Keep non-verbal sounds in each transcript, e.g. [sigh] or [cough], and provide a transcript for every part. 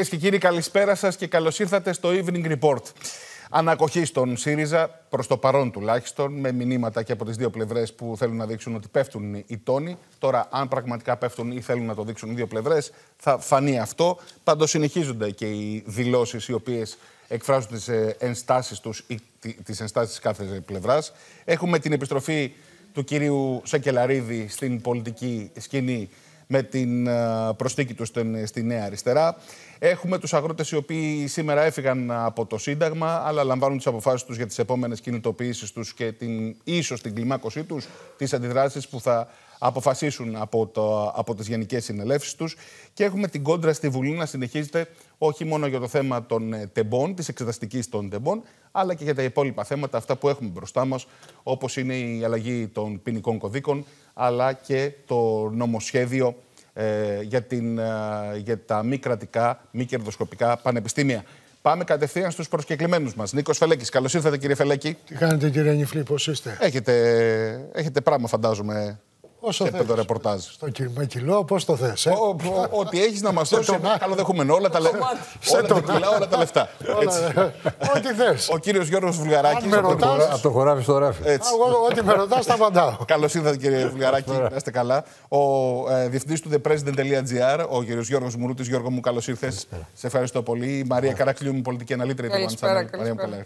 Κυρίες και κύριοι, καλησπέρα σας και καλώς ήρθατε στο Evening Report. Ανακοχή στον ΣΥΡΙΖΑ, προς το παρόν τουλάχιστον, με μηνύματα και από τις δύο πλευρές που θέλουν να δείξουν ότι πέφτουν οι τόνοι. Τώρα, αν πραγματικά πέφτουν ή θέλουν να το δείξουν οι δύο πλευρές, θα φανεί αυτό. Πάντως, συνεχίζονται και οι δηλώσεις οι οποίες εκφράζουν τις ενστάσεις τους ή τις ενστάσεις της κάθε πλευράς. Έχουμε την επιστροφή του κυρίου Σακελαρίδη στην πολιτική σκηνή με την ε, προσθήκη τους στη Νέα Αριστερά. Έχουμε τους αγρότες οι οποίοι σήμερα έφυγαν από το Σύνταγμα, αλλά λαμβάνουν τις αποφάσεις τους για τις επόμενες κινητοποιήσεις τους και την, ίσως την κλιμάκωσή τους, τις αντιδράσεις που θα αποφασίσουν από, το, από τις γενικές συνελεύσεις τους και έχουμε την κόντρα στη Βουλή να συνεχίζεται όχι μόνο για το θέμα των ε, τεμπών, της εξεταστικής των τεμπών, αλλά και για τα υπόλοιπα θέματα, αυτά που έχουμε μπροστά μας, όπως είναι η αλλαγή των ποινικών κωδίκων, αλλά και το νομοσχέδιο ε, για, την, ε, για τα μη κρατικά, μη κερδοσκοπικά πανεπιστήμια. Πάμε κατευθείαν στους προσκεκλημένους μας. Νίκος Φελέκης. Καλώς ήρθατε, κύριε Φελέκη. Τι κάνετε, κύριε Νιφλή, πώς είστε; Έχετε, έχετε πράγμα, φαντάζομαι, Όσο σε το ρεπορτάζ. Στο κιλό, πώς το θες. Ε; Ό,τι έχεις να μας δώσεις. Καλοδεχούμενο. Όλα τα λεφτά. Όλα τα κιλά, όλα τα λεφτά. Ό,τι θες. Ο κύριος Γιώργος Βουλγαράκης. Από το χωράφι στο ράφι. Ό,τι με ρωτάς, τα απαντάω. Καλώς ήρθατε, κύριε Βουλγαράκη. Να είστε καλά. Ο ε, διευθυντής του ThePresident.gr, ο κύριος Γιώργος Μουρούτης. Γιώργο μου, καλώς ήρθες. Σε ευχαριστώ πολύ. Η Μαρία Καρακλείου, μου πολιτική αναλύτρια.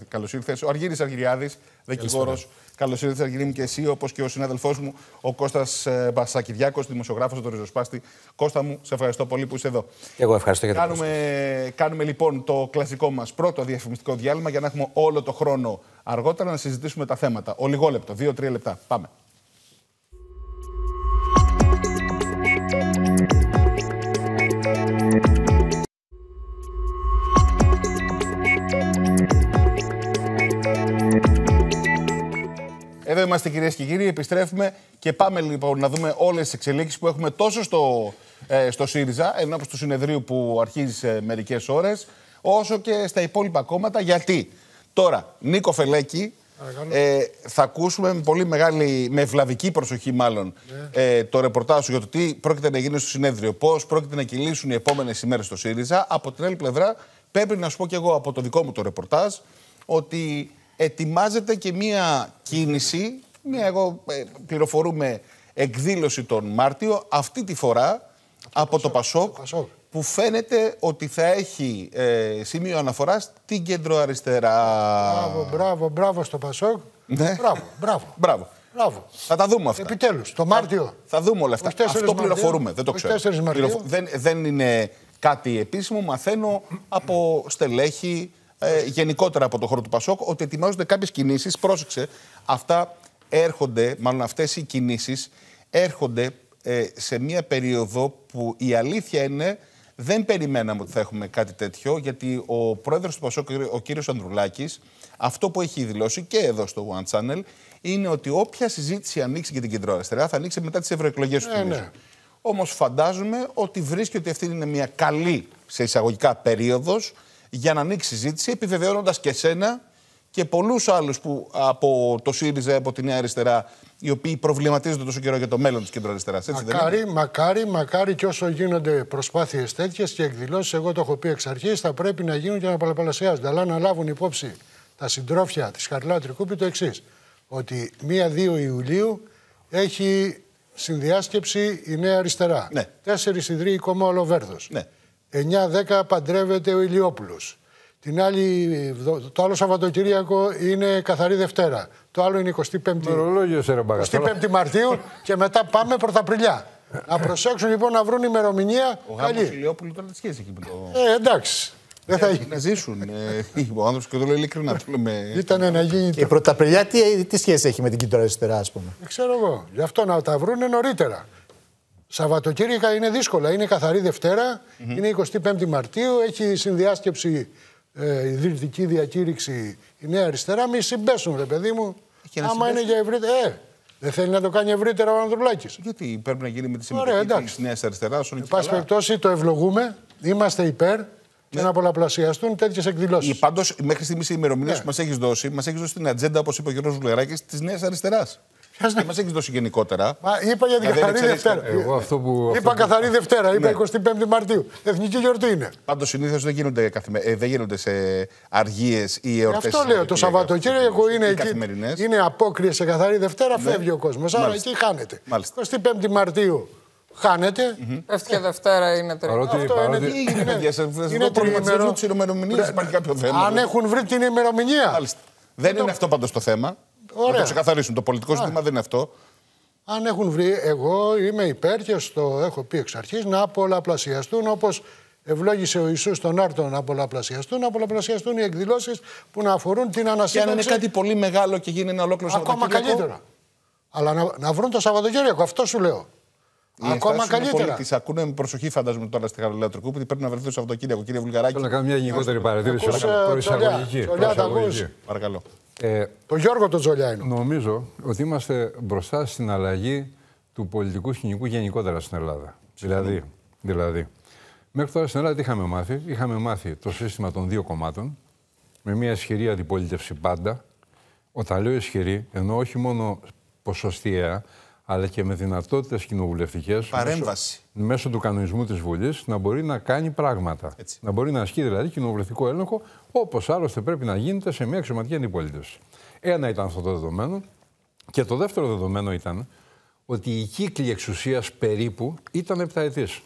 Καλώς ήρθες. Ο Αργύρι Αργυριάδης, δικηγόρο. Καλώς ήρθατε, Αργυρή μου, και εσύ, όπως και ο συνάδελφός μου, ο Κώστας ε, Μπασακυδιάκο, δημοσιογράφος του Ριζοσπάστη. Κώστα μου, σε ευχαριστώ πολύ που είσαι εδώ. Εγώ ευχαριστώ για την κάνουμε, κάνουμε λοιπόν το κλασικό μας πρώτο διαφημιστικό διάλειμμα για να έχουμε όλο το χρόνο αργότερα να συζητήσουμε τα θέματα. Ο λιγόλεπτο, δύο-τρία λεπτά. Πάμε. Είμαστε κυρίες και κύριοι, επιστρέφουμε και πάμε λοιπόν να δούμε όλες τις εξελίξεις που έχουμε τόσο στο, ε, στο ΣΥΡΙΖΑ, ενώπιον του συνεδρίου που αρχίζει σε μερικές ώρες, όσο και στα υπόλοιπα κόμματα. Γιατί τώρα, Νίκο Φελέκη, ε, θα ακούσουμε με πολύ μεγάλη, με ευλαβική προσοχή μάλλον, ναι. ε, το ρεπορτάζ σου για το τι πρόκειται να γίνει στο συνέδριο, πώς πρόκειται να κυλήσουν οι επόμενες ημέρες στο ΣΥΡΙΖΑ. Από την άλλη πλευρά, πρέπει να σου πω και εγώ από το δικό μου το ρεπορτάζ ότι ετοιμάζεται και μία κίνηση, μία εγώ ε, πληροφορούμε εκδήλωση τον Μάρτιο, αυτή τη φορά από το Πασόκ, που φαίνεται ότι θα έχει ε, σημείο αναφορά στην κεντροαριστερά. Μπράβο, μπράβο, μπράβο στο Πασόκ. Ναι. Μπράβο, μπράβο. μπράβο. Μπράβο. Θα τα δούμε αυτά. Επιτέλους, το Μάρτιο. Θα, θα δούμε όλα αυτά. Αυτό πληροφορούμε, δεν το ξέρω. Δεν, δεν είναι κάτι επίσημο, μαθαίνω από στελέχη, ε, γενικότερα από το χώρο του Πασόκ ότι ετοιμάζονται κάποιες κινήσεις. Πρόσεξε, αυτά έρχονται, μάλλον αυτές οι κινήσεις έρχονται ε, σε μια περίοδο που η αλήθεια είναι δεν περιμέναμε ότι θα έχουμε κάτι τέτοιο, γιατί ο πρόεδρος του Πασόκ, ο κύριος Ανδρουλάκης, αυτό που έχει δηλώσει και εδώ στο One Channel, είναι ότι όποια συζήτηση ανοίξει για την κεντροαριστερά θα ανοίξει μετά τις ευρωεκλογές του. Ναι, ναι. Όμως φαντάζομαι ότι βρίσκει ότι αυτή είναι μια καλή σε εισαγωγικά περίοδος για να ανοίξει συζήτηση, επιβεβαιώνοντας και εσένα και πολλούς άλλους που από το ΣΥΡΙΖΑ, από τη Νέα Αριστερά, οι οποίοι προβληματίζονται τόσο καιρό για το μέλλον της κεντροαριστεράς. Μακάρι, μακάρι, μακάρι και όσο γίνονται προσπάθειες τέτοιες και εκδηλώσεις, εγώ το έχω πει εξ αρχής, θα πρέπει να γίνουν και να πολλαπλασιάζονται. Αλλά να λάβουν υπόψη τα συντρόφια της Χαρλάου Τρικούπη το εξής. Ότι 1-2 Ιουλίου έχει συνδιάσκεψη η Νέα Αριστερά. Ναι. 4 ιδρύει κόμμα Ολοβέρδος. Ναι. 9-10 παντρεύεται ο Ηλιόπουλος. Την άλλη, το άλλο Σαββατοκύριακο είναι καθαρή Δευτέρα. Το άλλο είναι 25η, 25η Μαρτίου [laughs] και μετά πάμε Πρωταπριλιά. να προσέξουν λοιπόν να βρουν ημερομηνία. Ο γάμος Ηλιόπουλου τώρα τι σχέση έχει με το. Ε, εντάξει. Δεν θα... Να ζήσουν. Ε, [laughs] ο άνθρωπος και το λέω ειλικρινά. Ήταν να γίνει. Και η Πρωταπριλιά τι, τι σχέση έχει με την κίτρα αριστερά, ας πούμε; Δεν ξέρω εγώ. Γι' αυτό να τα βρουν νωρίτερα. Σαββατοκύριακα είναι δύσκολα. Είναι καθαρή Δευτέρα, mm-hmm. είναι 25η Μαρτίου, έχει συνδιάσκεψη ε, ιδρυτική διακήρυξη η Νέα Αριστερά. Μη συμπέσουν, ρε παιδί μου. Άμα είναι για ευρύτερα. Ε, δεν θέλει να το κάνει ευρύτερα ο Ανδρουλάκης. Γιατί πρέπει να γίνει με τη συμμετοχή της Νέας Αριστεράς. Εν πάση περιπτώσει, το ευλογούμε. Είμαστε υπέρ και ναι. να πολλαπλασιαστούν τέτοιες εκδηλώσεις. Πάντως, μέχρι στιγμής οι ημερομηνίες ναι. που μας έχεις δώσει, μας έχεις δώσει την ατζέντα, όπως είπε ο κ. Βουλεράκη, της Νέας Αριστεράς. Και μας έχεις δώσει γενικότερα. Μα είπα για την Δηλαδή, καθαρή ξέρεις, Δευτέρα. Εγώ αυτό που. Είπα αυτό που- καθαρή Δευτέρα, είπα Ναι. 25η Μαρτίου. Εθνική γιορτή είναι. Πάντως συνήθως δεν, γίνονται καθημε... ε, δεν γίνονται σε αργίες ή Γι' εορτές. αυτό λέω το Σαββατοκύριακο είναι εκεί. Καθημερινές. Είναι απόκριε σε καθαρή Δευτέρα, φεύγει ο κόσμος. Άρα Ναι. Μάλιστα. εκεί χάνεται. Μάλιστα. 25η Μαρτίου χάνεται. Πέφτει και Δευτέρα είναι τρίτο. Παρότι, Αυτό παρότι, είναι Τι έγινε, [laughs] παιδιά, σε αυτό Είναι το προβληματισμό τριήμερο. της ημερομηνία υπάρχει κάποιο θέμα. Αν έχουν βρει την ημερομηνία. Μάλιστα. Δεν είναι αυτό πάντως το θέμα. Ωραία. Να το ξεκαθαρίσουν. Το πολιτικό ζήτημα δεν είναι αυτό. Αν έχουν βρει, εγώ είμαι υπέρ και στο έχω πει εξ αρχής να πολλαπλασιαστούν όπως ευλόγησε ο Ιησούς τον Άρτο να πολλαπλασιαστούν, να πολλαπλασιαστούν οι εκδηλώσεις που να αφορούν την Και αν είναι ανασύνταξη. κάτι πολύ μεγάλο και γίνει ένα ολόκληρο Ακόμα Σαββατοκύριακο, καλύτερα. Αλλά να, να βρουν το Σαββατοκύριακο, αυτό σου λέω. οι Ακόμα ενστάσεις είναι καλύτερα. πολύ- Τις ακούνε με προσοχή, φαντάζομαι τώρα στη Χαρολέα Τουρκού, γιατί πρέπει να βρεθεί το Σαββατοκύριακο. Κύριε Βουλγαράκη, θέλω να κάνω μια γενικότερη παρατήρηση. Ακούς, ε, προεισαγωγική. Τσολιά, Τσολιά, τα προεισαγωγική. παρακαλώ. Ε, Το Γιώργο τον Τζολιά είναι. Νομίζω ότι είμαστε μπροστά στην αλλαγή του πολιτικού σκηνικού γενικότερα στην Ελλάδα. Δηλαδή, δηλαδή, μέχρι τώρα στην Ελλάδα τι είχαμε μάθει; Είχαμε μάθει το σύστημα των δύο κομμάτων, με μια ισχυρή αντιπολίτευση πάντα. Όταν λέω ισχυρή, εννοώ όχι μόνο ποσοστιαία, αλλά και με δυνατότητες κοινοβουλευτικές. Παρέμβαση. Μέσω, μέσω του κανονισμού της Βουλής να μπορεί να κάνει πράγματα. Έτσι. Να μπορεί να ασκεί δηλαδή κοινοβουλευτικό έλεγχο, όπως άλλωστε πρέπει να γίνεται σε μια αξιωματική αντιπολίτευση. Ένα ήταν αυτό το δεδομένο. Και το δεύτερο δεδομένο ήταν ότι η κύκλη εξουσίας περίπου ήταν επταετής.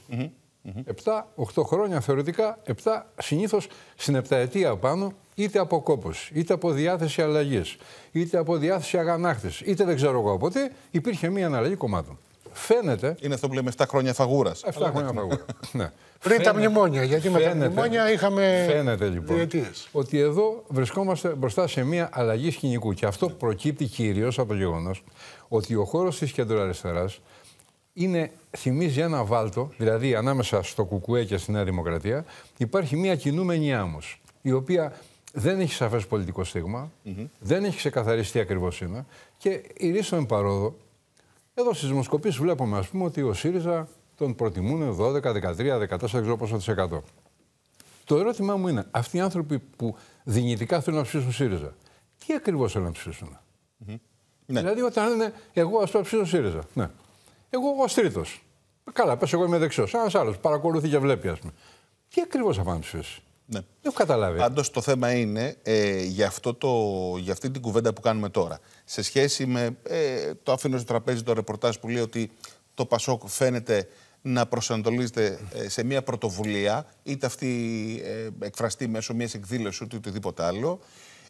7-8 χρόνια θεωρητικά, 7 συνήθως στην επταετία πάνω, είτε από κόπος, είτε από διάθεση αλλαγής, είτε από διάθεση αγανάκτησης, είτε δεν ξέρω εγώ από τι, υπήρχε μια αναλλαγή κομμάτων. Φαίνεται. Είναι αυτό που λέμε 7 χρόνια φαγούρας. 7 χρόνια φαγούρας. [laughs] ναι. Πριν τα Φαίνεται- μνημόνια, γιατί με τα φαίνεται- μνημόνια είχαμε Φαίνεται λοιπόν διετίες. ότι εδώ βρισκόμαστε μπροστά σε μια αλλαγή σκηνικού. Και αυτό προκύπτει κυρίως από το γεγονός ότι ο χώρος της κεντροαριστεράς είναι, θυμίζει ένα βάλτο, δηλαδή ανάμεσα στο Κουκουέ και στη Νέα Δημοκρατία, υπάρχει μια κινούμενη άμμος, η οποία δεν έχει σαφές πολιτικό στίγμα, δεν έχει ξεκαθαρίσει τι ακριβώς είναι και ηρίστον παρόδο, εδώ στις δημοσκοπήσεις βλέπουμε ας πούμε ότι ο ΣΥΡΙΖΑ τον προτιμούν 12, 13, 14, δεν ξέρω πόσο της εκατό. Το ερώτημά μου είναι, αυτοί οι άνθρωποι που δυνητικά θέλουν να ψηφίσουν ΣΥΡΙΖΑ, τι ακριβώς θέλουν να ψηφίσουν; Ναι. Δηλαδή, όταν λένε εγώ ας πούμε ψήσω ΣΥΡΙΖΑ. Ναι. Εγώ ω τρίτο. Καλά, πες εγώ είμαι δεξιός. Ένας άλλος παρακολουθεί και βλέπει, ας πούμε. Τι ακριβώς θα πάνε ψηφίσει; Ναι. Δεν έχω καταλάβει. Πάντως το θέμα είναι ε, για, αυτό το, για αυτή την κουβέντα που κάνουμε τώρα. Σε σχέση με. Ε, το αφήνω στο τραπέζι το ρεπορτάζ που λέει ότι το Πασόκ φαίνεται να προσανατολίζεται ε, σε μια πρωτοβουλία, είτε αυτή ε, εκφραστεί μέσω μιας εκδήλωσης ούτε οτιδήποτε άλλο.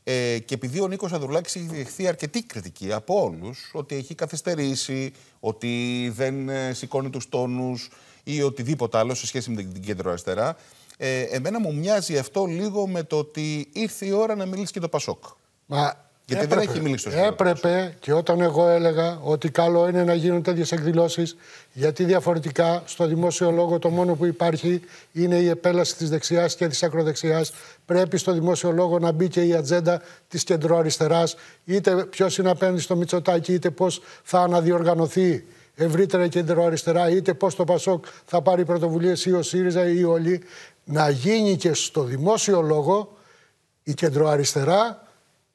Ε, και επειδή ο Νίκος Ανδρουλάκης έχει δεχθεί αρκετή κριτική από όλους, ότι έχει καθυστερήσει, ότι δεν ε, σηκώνει τους τόνους ή οτιδήποτε άλλο σε σχέση με την κέντρο αριστερά, ε, εμένα μου μοιάζει αυτό λίγο με το ότι ήρθε η ώρα να μιλήσει και το Πασόκ. Μα Γιατί δεν έχει μιλήσει το Σιδηρόπουλος. Έπρεπε και όταν εγώ έλεγα ότι καλό είναι να γίνουν τέτοιες εκδηλώσεις, γιατί διαφορετικά στο δημόσιο λόγο το μόνο που υπάρχει είναι η επέλαση της δεξιάς και της ακροδεξιάς. Πρέπει στο δημόσιο λόγο να μπει και η ατζέντα της κεντροαριστεράς, είτε ποιος είναι απέναντι στο Μητσοτάκι, είτε πώς θα αναδιοργανωθεί ευρύτερα η κεντροαριστερά, είτε πώς το Πασόκ θα πάρει πρωτοβουλίες ή ο ΣΥΡΙΖΑ ή όλοι. Να γίνει και στο δημόσιο λόγο η κεντροαριστερά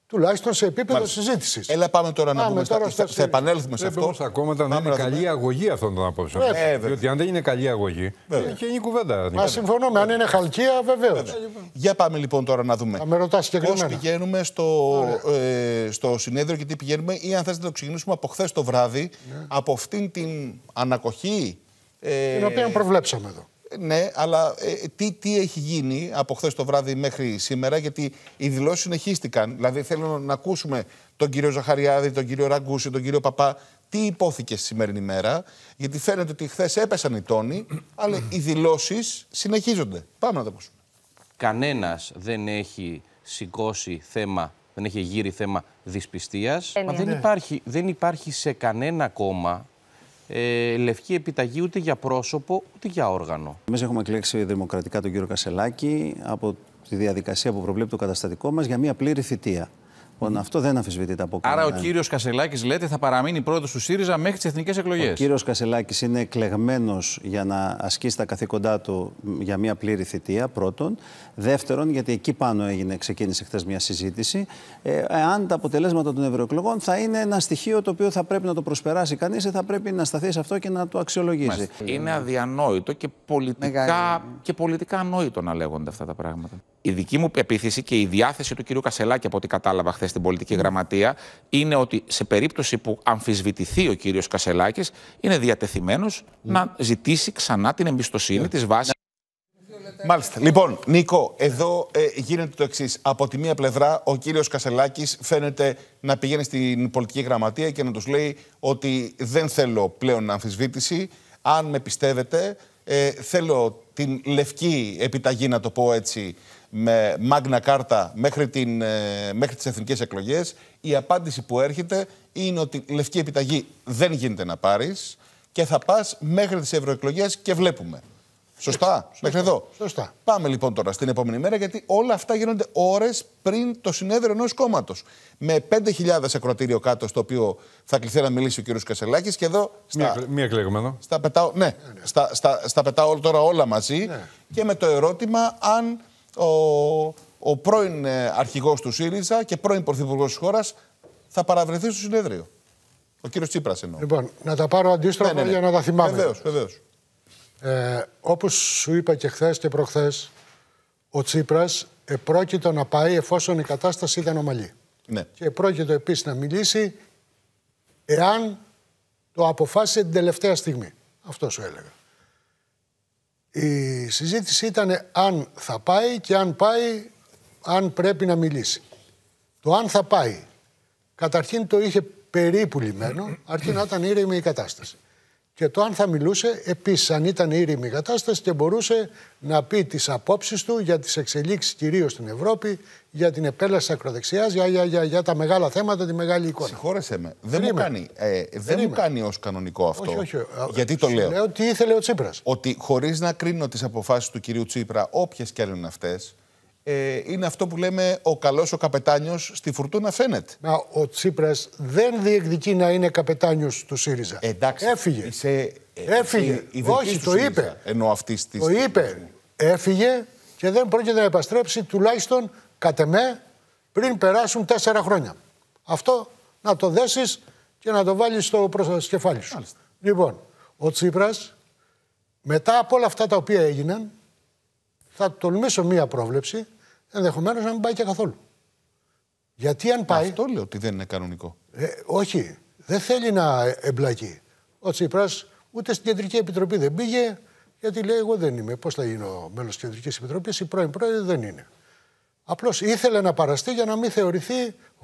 τουλάχιστον σε επίπεδο Μάλιστα. συζήτησης. Έλα πάμε τώρα να Πάμε πούμε. τώρα στα- στο θα, θα ΣΥΡΙΖΑ. επανέλθουμε σε Πρέπει αυτό. όμω τα κόμματα να Πάμε είναι να δούμε. καλή αγωγή αυτών των απόψεων. Βέβαια. Ε, βέβαια. Διότι αν δεν είναι καλή αγωγή, Βέβαια. είναι και η κουβέντα. Μα συμφωνούμε. Αν είναι χαλκία, βεβαίως. Για πάμε λοιπόν τώρα να δούμε. Θα με ρωτάς Πώς συγκεκριμένα. πηγαίνουμε στο, ε, στο συνέδριο και τι πηγαίνουμε, ή αν θέλετε να το ξεκινήσουμε από χθες το βράδυ, από αυτήν την ανακοχή. Ε, Την οποία προβλέψαμε εδώ. Ναι, αλλά ε, τι, τι έχει γίνει από χθες το βράδυ μέχρι σήμερα, γιατί οι δηλώσεις συνεχίστηκαν. Δηλαδή, θέλω να ακούσουμε τον κύριο Ζαχαριάδη, τον κύριο Ραγκούση, τον κύριο Παπά, τι υπόθηκε στη σημερινή μέρα. Γιατί φαίνεται ότι χθες έπεσαν οι τόνοι, αλλά οι δηλώσεις συνεχίζονται. Πάμε να το ακούσουμε. κανένας δεν έχει σηκώσει θέμα, δεν έχει γύρει θέμα δυσπιστίας. Μα δεν υπάρχει, δεν υπάρχει σε κανένα κόμμα ε, λευκή επιταγή ούτε για πρόσωπο ούτε για όργανο. Εμείς έχουμε εκλέξει δημοκρατικά τον κύριο Κασελάκη από τη διαδικασία που προβλέπει το καταστατικό μας για μια πλήρη θητεία. Λοιπόν, αυτό δεν αμφισβητείται από Άρα ο κανέναν. κύριος Κασελάκης, λέτε, θα παραμείνει πρόεδρος του ΣΥΡΙΖΑ μέχρι τις εθνικές εκλογές. Ο κύριος Κασελάκης είναι εκλεγμένος για να ασκήσει τα καθήκοντά του για μια πλήρη θητεία, πρώτον. Δεύτερον, γιατί εκεί πάνω έγινε, ξεκίνησε χθες μια συζήτηση, ε, αν τα αποτελέσματα των ευρωεκλογών θα είναι ένα στοιχείο το οποίο θα πρέπει να το προσπεράσει κανείς ή θα πρέπει να σταθεί σε αυτό και να το αξιολογήσει. Είναι αδιανόητο και πολιτικά, και πολιτικά ανόητο να λέγονται αυτά τα πράγματα. Η δική μου πεποίθηση και η διάθεση του κυρίου Κασελάκη, από ό,τι κατάλαβα χθες στην πολιτική γραμματεία, είναι ότι σε περίπτωση που αμφισβητηθεί ο κύριος Κασελάκης, είναι διατεθειμένος να ζητήσει ξανά την εμπιστοσύνη της βάσης. Μάλιστα. Λοιπόν, Νίκο, εδώ ε, γίνεται το εξής. Από τη μία πλευρά, ο κύριος Κασελάκης φαίνεται να πηγαίνει στην πολιτική γραμματεία και να τους λέει ότι δεν θέλω πλέον αμφισβήτηση. Αν με πιστεύετε, ε, θέλω την λευκή επιταγή, να το πω έτσι, με μάγνα κάρτα μέχρι, την, ε, μέχρι τις εθνικές εκλογές. Η απάντηση που έρχεται είναι ότι λευκή επιταγή δεν γίνεται να πάρεις και θα πας μέχρι τις ευρωεκλογές και βλέπουμε. Σωστά, μέχρι εδώ; Σωστά. Πάμε λοιπόν τώρα στην επόμενη μέρα, γιατί όλα αυτά γίνονται ώρες πριν το συνέδριο ενός κόμματος. Με 5.000 ακροτήριο κάτω, στο οποίο θα κληθεί να μιλήσει ο κ. Κασελάκης. Και εδώ. Μία, Στα, κλε- μία εκλεγμένο. στα πετάω, ναι, Στα, στα, στα πετάω τώρα όλα μαζί. Και με το ερώτημα αν ο, ο πρώην ε, αρχηγός του ΣΥΡΙΖΑ και πρώην πρωθυπουργός της χώρας θα παραβρεθεί στο συνέδριο. Ο κύριος Τσίπρας εννοώ. Λοιπόν, να τα πάρω αντίστροφα για να τα θυμάμαι. Βεβαίως, βεβαίως. Ε, όπως σου είπα και χθες και προχθές, ο Τσίπρας επρόκειτο να πάει εφόσον η κατάσταση ήταν ομαλή. Ναι. Και επρόκειτο επίσης να μιλήσει εάν το αποφάσισε την τελευταία στιγμή. Αυτό σου έλεγα. Η συζήτηση ήταν αν θα πάει και αν πάει, αν πρέπει να μιλήσει. Το αν θα πάει, καταρχήν το είχε περίπου λιμένο, αρκεί να ήταν ήρεμη η κατάσταση. Και το αν θα μιλούσε, επίσης αν ήταν ήρεμη η κατάσταση και μπορούσε να πει τις απόψεις του για τις εξελίξεις κυρίως στην Ευρώπη, για την επέλαση της ακροδεξιάς, για, για, για, για τα μεγάλα θέματα, τη μεγάλη εικόνα. Συγχώρεσέ με. Δεν μου Περίμενε. κάνει, ε, δεν μου Περίμενε. κάνει ως κανονικό αυτό. Όχι, όχι. Γιατί το Σου λέω. Λέω τι ήθελε ο Τσίπρας. Ότι χωρίς να κρίνω τις αποφάσεις του κυρίου Τσίπρα, όποιες και αν είναι αυτές, ε, είναι αυτό που λέμε ο καλός ο καπετάνιος στη φουρτούνα φαίνεται. Μα ο Τσίπρας δεν διεκδικεί να είναι καπετάνιος του ΣΥΡΙΖΑ. Ε, εντάξει, Έφυγε. Είσαι, ε, Έφυγε. είσαι ιδρυτής Όχι, του το ΣΥΡΙΖΑ, είπε. Ενώ αυτής της... Το είπε. Έφυγε και δεν πρόκειται να επαστρέψει τουλάχιστον κατ' εμέ πριν περάσουν τέσσερα χρόνια. Αυτό να το δέσεις και να το βάλεις στο προσκεφάλι σου. Μάλιστα. Λοιπόν, ο Τσίπρας μετά από όλα αυτά τα οποία έγιναν θα τολμήσω μία πρόβλεψη ενδεχομένως να μην πάει και καθόλου. Γιατί αν πάει... Αυτό λέω ότι δεν είναι κανονικό. Ε, όχι, δεν θέλει να εμπλακεί. Ο Τσίπρας ούτε στην Κεντρική Επιτροπή δεν πήγε, γιατί λέει: Εγώ δεν είμαι. Πώς θα γίνω μέλος της Κεντρικής Επιτροπής, η πρώην πρόεδρε δεν είναι. Απλώς ήθελε να παραστεί για να μην θεωρηθεί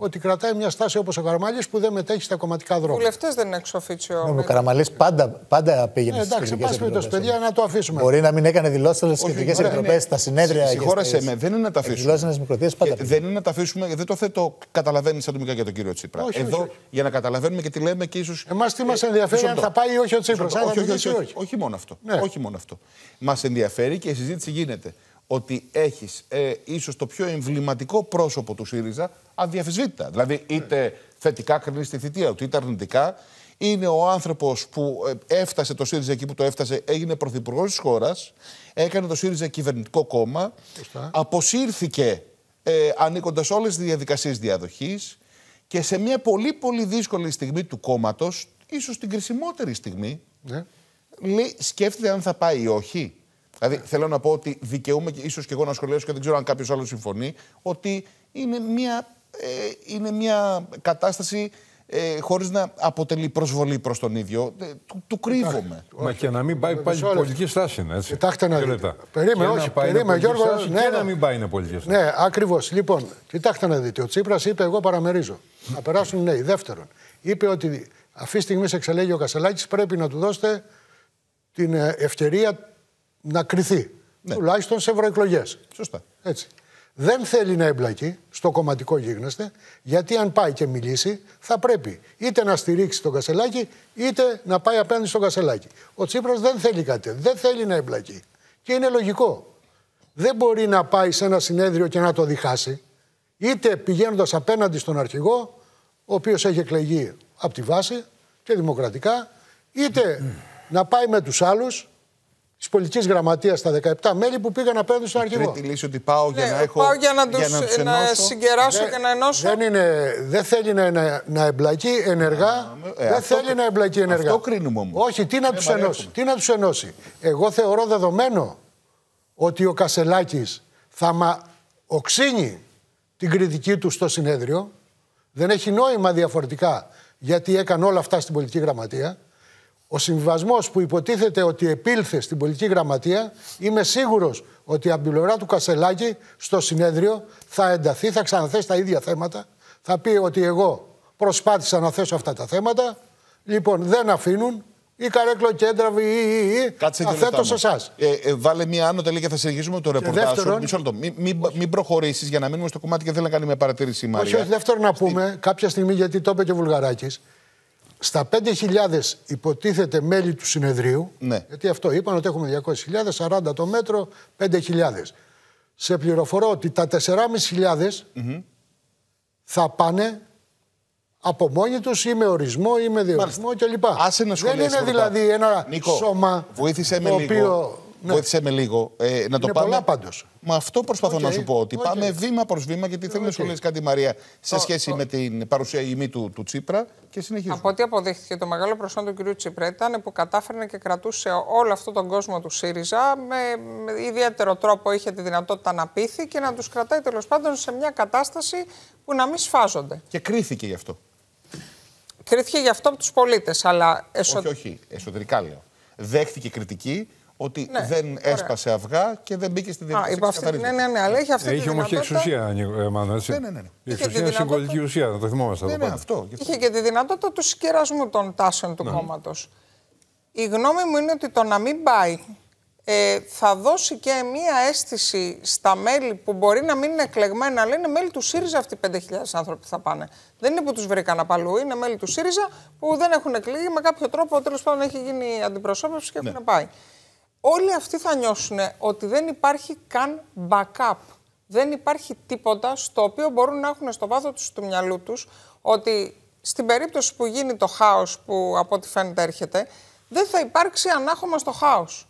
ότι κρατάει μια στάση όπως ο Καραμάλης που δεν μετέχει στα κομματικά Οι δρόμια. βουλευτές δεν είναι εξοφίτσιο. Ο Καραμαλής πάντα, πάντα πήγαινε Ε, στις εντάξει, εν κεντρικέ πάση περιπτώσει, επιτροπέ. παιδιά, να το αφήσουμε. Μπορεί να μην έκανε δηλώσεις στις Όχι, κεντρικές ωραία, επιτροπέ, είναι- στα συνέδρια. Συ- και Συγχώρεσέ στις με, δεν είναι να τα αφήσουμε. εκδηλώσεις της Δημοκρατίας πάντα Και πήγαινε. δεν είναι να τα αφήσουμε, δεν το θέτω, καταλαβαίνεις ατομικά για τον κύριο Τσίπρα. Όχι, Εδώ, όχι, όχι. για να καταλαβαίνουμε και τι λέμε και ίσω. Εμάς τι μας ενδιαφέρει αν θα πάει ή όχι ο Τσίπρας. Αν θα όχι, όχι, μιλήσει όχι, ή όχι, όχι μόνο αυτό. Ναι. Όχι μόνο αυτό. Μας ενδιαφέρει και η συζήτηση γίνεται ότι έχεις ε, ίσως το πιο εμβληματικό πρόσωπο του ΣΥΡΙΖΑ αδιαφυσβήτητα. Δηλαδή, είτε θετικά κρίνεις τη θητεία του, είτε αρνητικά. Είναι ο άνθρωπος που ε, έφτασε το ΣΥΡΙΖΑ εκεί που το έφτασε, έγινε πρωθυπουργός της χώρας, έκανε το ΣΥΡΙΖΑ κυβερνητικό κόμμα, Σωστά. αποσύρθηκε ε, ανήκοντας όλες τις διαδικασίες διαδοχής και σε μια πολύ πολύ δύσκολη στιγμή του κόμματος, ίσως την κρισιμότερη στιγμή, Ναι. λέει, σκέφτεται αν θα πάει ή όχι. Δηλαδή, θέλω να πω ότι δικαιούμαι και ίσως και εγώ να σχολιάσω και δεν ξέρω αν κάποιος άλλος συμφωνεί, ότι είναι μια, ε, είναι μια κατάσταση ε, χωρίς να αποτελεί προσβολή προς τον ίδιο. Ε, του, του κρύβομαι. Μα και να μην πάει πάλι Μισό λεπτό. πολιτική στάση είναι, έτσι. Κοιτάξτε να Δύο δείτε. λεπτά. Περίμενε, Και να όχι, πάει είναι περίμενε, πολιτική Γιώργο, στάση ναι, Και ναι. να μην πάει είναι πολιτική στάση. Ναι, ακριβώς. Λοιπόν, κοιτάξτε να δείτε. Ο Τσίπρας είπε: Εγώ παραμερίζω. Να περάσουν οι νέοι. Δεύτερον, είπε ότι αυτή τη στιγμή εξελέγει ο Κασελάκης, πρέπει να του δώσετε την ε, ευκαιρία να κρυθεί. Τουλάχιστον σε ευρωεκλογές. Σωστά. Έτσι. Δεν θέλει να εμπλακεί στο κομματικό γίγνεσθε, γιατί αν πάει και μιλήσει, θα πρέπει είτε να στηρίξει τον Κασελάκη, είτε να πάει απέναντι στον Κασελάκη. Ο Τσίπρας δεν θέλει κάτι τέτοιο. Δεν θέλει να εμπλακεί. Και είναι λογικό. Δεν μπορεί να πάει σε ένα συνέδριο και να το διχάσει. είτε πηγαίνοντας απέναντι στον αρχηγό, ο οποίος έχει εκλεγεί από τη βάση και δημοκρατικά, είτε να πάει με τους άλλους της πολιτικής γραμματείας στα 17 μέλη που πήγαν απέναντι στον αρχηγό. Τρίτη λύση ότι πάω για Ναι, να έχω. πάω για να, τους, να τους να ενώσω. συγκεράσω Δεν- και να ενώσω. Δεν, είναι, δεν θέλει να, να, να εμπλακεί ενεργά. ε, δεν αυτό- θέλει να εμπλακεί ενεργά. αυτό κρίνουμε όμως. Όχι, τι να Ε, τους Μαρία, ενώσει. έχουμε. Τι να τους ενώσει. Εγώ θεωρώ δεδομένο ότι ο Κασελάκης θα μα οξύνει την κριτική του στο συνέδριο. Δεν έχει νόημα διαφορετικά γιατί έκανε όλα αυτά στην πολιτική γραμματεία. Ο συμβιβασμό που υποτίθεται ότι επήλθε στην πολιτική γραμματεία, είμαι σίγουρος ότι από την πλευρά του Κασελάκη στο συνέδριο θα ενταθεί, θα ξαναθέσει τα ίδια θέματα. Θα πει ότι εγώ προσπάθησα να θέσω αυτά τα θέματα. Λοιπόν, δεν αφήνουν. Ή καρέκλο κέντρα, ή, ή, ή, Κάτσε θα δύο λεπτά θέτω σε όμως. εσάς. Ε, ε, βάλε μία άνω τελεία και θα συνεχίσουμε με το ρεπορτάζ. σου. δεύτερον- Μισό λεπτό. Μην, μην, μην προχωρήσεις για να μείνουμε στο κομμάτι και θέλω να κάνει μια παρατήρηση η Μαρία. Όχι, όχι, δεύτερο να πούμε, κάποια στιγμή, γιατί το είπε και ο Βουλγαράκης, στα 5.000 υποτίθεται μέλη του συνεδρίου, Ναι. γιατί αυτό είπαν ότι έχουμε 200.000, 40 το μέτρο, 5.000. Σε πληροφορώ ότι τα 4.500 θα πάνε από μόνοι τους ή με ορισμό ή με διορισμό κλπ. Άσε να Δεν σχολιάσεις είναι πρώτα. δηλαδή ένα Νίκο, σώμα βοήθησε με το λίγο, οποίο... Ναι. Βοήθησε με λίγο. Ε, να το Είναι πάμε. πολλά πάντως. Μα αυτό προσπαθώ Οκ, να σου πω. Ότι οκ. πάμε βήμα προς βήμα, γιατί θέλω να Οκ. σχολιάσει κάτι η Μαρία σε σχέση με την παρουσία ημί του, του Τσίπρα και συνεχίζουμε. Από ό,τι αποδείχθηκε, το μεγάλο προσόν του κ. Τσίπρα ήταν που κατάφερνε και κρατούσε όλο αυτόν τον κόσμο του ΣΥΡΙΖΑ με, με ιδιαίτερο τρόπο είχε τη δυνατότητα να πείθει και να τους κρατάει τέλος πάντων σε μια κατάσταση που να μην σφάζονται. Και κρίθηκε γι' αυτό. Κρίθηκε γι' αυτό από τους πολίτες, αλλά εσω... Όχι, όχι. Εσωτερικά λέω. Δέχτηκε κριτική ότι Ναι, δεν ωραία. έσπασε αυγά και δεν μπήκε στη Α, διαδικασία υπό αυτή... ξεκαθαρίσματος. Ναι, ναι, ναι, αλλά έχει αυτή Έχει τη όμως και δυνατότητα. εξουσία, Νίκο- ε, Μάνο, έτσι. Ναι, ναι, ναι, ναι. Η Είχε εξουσία τη είναι συμβολική δυνατότητα- ουσία, να το θυμόμαστε Ναι, εδώ ναι, πάντα. αυτό. Γι' αυτό. Είχε και τη δυνατότητα του συγκερασμού των τάσεων του κόμματος. Η γνώμη μου είναι ότι το να μην πάει ε, θα δώσει και μία αίσθηση στα μέλη που μπορεί να μην είναι εκλεγμένα, αλλά είναι μέλη του ΣΥΡΙΖΑ αυτοί οι 5.000 άνθρωποι που θα πάνε. Δεν είναι που τους βρήκαν απαλού, είναι μέλη του ΣΥΡΙΖΑ που δεν έχουν εκλεγεί με κάποιο τρόπο, τέλος πάντων έχει γίνει αντιπροσώπευση και έχουν πάει. Όλοι αυτοί θα νιώσουν ότι δεν υπάρχει καν backup. Δεν υπάρχει τίποτα στο οποίο μπορούν να έχουν στο βάθος τους του μυαλού τους ότι στην περίπτωση που γίνει το χάος που από ό,τι φαίνεται έρχεται, δεν θα υπάρξει ανάχωμα στο χάος.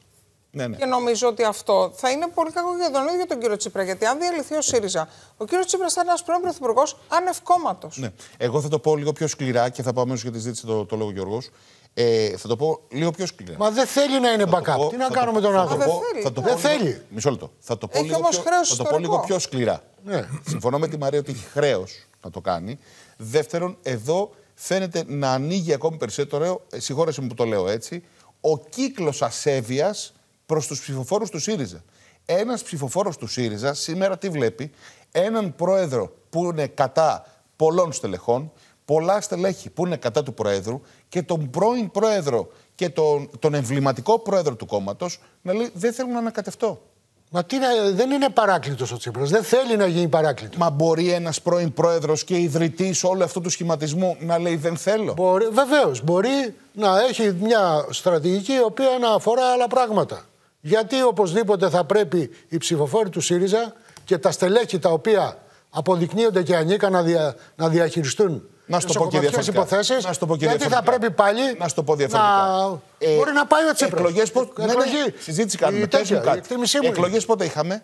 Ναι, ναι. Και νομίζω ότι αυτό θα είναι πολύ κακό για τον ίδιο τον κύριο Τσίπρα. Γιατί αν διαλυθεί ο ΣΥΡΙΖΑ, ο κύριος Τσίπρας θα είναι ένας πρώην πρωθυπουργός ανευκόμματος. Ναι. Εγώ θα το πω λίγο πιο σκληρά και θα πάω αμέσως για τη συζήτηση το, το λόγο Γιώργος. Ε, θα το πω λίγο πιο σκληρά. Μα δεν θέλει να είναι Θα το backup. πω- Τι να θα το- κάνουμε τον θα το άνθρωπο; πω- θέλει. θα το Δεν πω λίγο- θέλει. Μισό λεπτό. Θα το πω, Έχει λίγο, όμως πιο, χρέος θα το πω ιστορικό. λίγο πιο σκληρά. Ναι. Συμφωνώ με τη Μαρία ότι έχει χρέος να το κάνει. Δεύτερον, εδώ φαίνεται να ανοίγει ακόμη περισσότερο, ε, συγχώρεσαι μου που το λέω έτσι, ο κύκλος ασέβειας προς τους ψηφοφόρους του ΣΥΡΙΖΑ. Ένας ψηφοφόρος του ΣΥΡΙΖΑ σήμερα τι βλέπει, έναν πρόεδρο που είναι κατά πολλών στελεχών, πολλά στελέχη που είναι κατά του Προέδρου και τον πρώην Πρόεδρο και τον, τον εμβληματικό Πρόεδρο του κόμματος να λέει δεν θέλω να ανακατευτώ. Μα τι να- δεν είναι παράκλητος ο Τσίπρας. Δεν θέλει να γίνει παράκλητος. Μα μπορεί ένας πρώην πρόεδρος και ιδρυτής όλου αυτού του σχηματισμού να λέει Δεν θέλω. Μπορεί, βεβαίως, μπορεί να έχει μια στρατηγική η οποία να αφορά άλλα πράγματα. Γιατί οπωσδήποτε θα πρέπει οι ψηφοφόροι του ΣΥΡΙΖΑ και τα στελέχη τα οποία αποδεικνύονται και ανήκαν να, δια, να διαχειριστούν Να σου το πω και εσωκομματικές διαφορετικά. υποθέσεις, Να σου το πω και γιατί θα διαφορετικά. πρέπει πάλι Να σου το πω διαφορετικά. να... Ε, μπορεί να πάει ο Τσίπρας. Εκλογές πώς... Ναι, ναι, Εκλογή. συζήτηση Η κάνουμε. Πες μου τέτοια, η κάτι. εκτίμησή μου είναι. Εκλογές πότε είχαμε,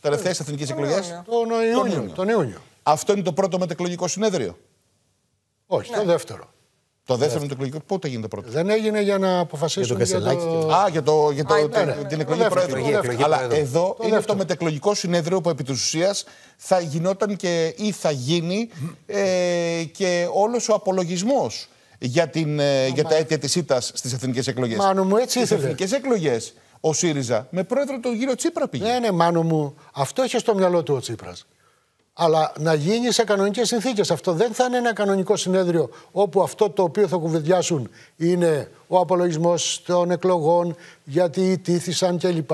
τελευταίες εθνικές εκλογές; Ιούνιο. Τον Ιούνιο. Ιούνιο. Τον Ιούνιο. Αυτό είναι το πρώτο μετεκλογικό συνέδριο; Όχι, το δεύτερο. Το δεύτερο μετεκλογικό, πότε γίνεται το πρώτο; Δεν έγινε για να αποφασίσουν Για το Κασελάκη το... Α, για, το, για το, Α, την, ναι, ναι. την Το εκλογή δεύτερο, πρόεδρου. εκλογή, εκλογή Αλλά πρόεδρου. εδώ Το είναι δεύτερο. το μετεκλογικό συνέδριο που επί της ουσίας θα γινόταν και ή θα γίνει ε, και όλος ο απολογισμός για, την, ε, για τα αίτια της ήττας στις εθνικές εκλογές. Μάνο μου, έτσι Στις ήθελε. εθνικές εκλογές ο ΣΥΡΙΖΑ με πρόεδρο τον κύριο Τσίπρα πήγε. Ναι, ναι, μάνο μου, αυτό είχε στο μυαλό του ο Τσίπρας. Αλλά να γίνει σε κανονικές συνθήκες. Αυτό δεν θα είναι ένα κανονικό συνέδριο όπου αυτό το οποίο θα κουβεντιάσουν είναι ο απολογισμός των εκλογών γιατί ιτήθησαν κλπ.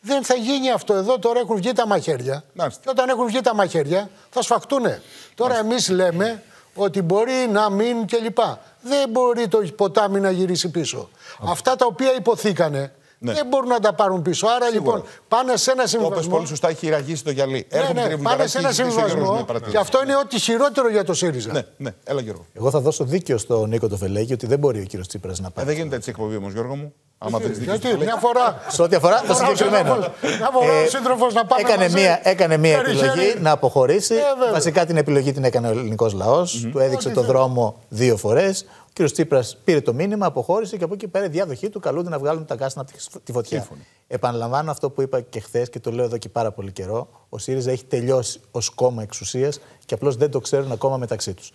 Δεν θα γίνει αυτό. Εδώ τώρα έχουν βγει τα μαχαίρια. Μάλιστα. Και όταν έχουν βγει τα μαχαίρια θα σφαχτούνε. Τώρα εμείς λέμε ότι μπορεί να μην κλπ. Δεν μπορεί το ποτάμι να γυρίσει πίσω. Αυτά τα οποία υποθήκανε Ναι. δεν μπορούν να τα πάρουν πίσω. Άρα λοιπόν πάνε σε ένα Το είπε συμβιβασμό. πολύ σωστά, έχει ραγίσει το γυαλί. Ναι, Έρχομαι, ναι, κύριε πάνε Βουλγαράκη, σε ένα έχει ζητήσει ο Γιώργος συμβιβασμό μια παρατήρηση. και αυτό είναι ό,τι χειρότερο για το ΣΥΡΙΖΑ. Ναι, ναι, έλα Γιώργο. Εγώ θα δώσω δίκιο στον Νίκο Τοφελέκη ότι δεν μπορεί ο κύριος Τσίπρας να Ε, πάει. δεν γίνεται έτσι εκπομπή όμως, Γιώργο μου. Άμα δεν Γιατί μια φορά. Σε ό,τι αφορά το φορά ο συγκεκριμένο. σύντροφος- μια φορά ο σύντροφος να πάμε έκανε, μαζί. μία, έκανε μία Χέρι-χέρι. επιλογή να αποχωρήσει. Ε, βέβαια. Βασικά την επιλογή την έκανε ο ελληνικός λαός. Του έδειξε το δρόμο δύο φορές. Ο κ. Τσίπρας πήρε το μήνυμα, αποχώρησε και από εκεί πέρα η διάδοχή του καλούνται να βγάλουν τα κάστανα από τη- τη φωτιά. Επαναλαμβάνω αυτό που είπα και χθες και το λέω εδώ και πάρα πολύ καιρό. Ο ΣΥΡΙΖΑ έχει τελειώσει ως κόμμα εξουσίας και απλώς δεν το ξέρουν ακόμα μεταξύ τους.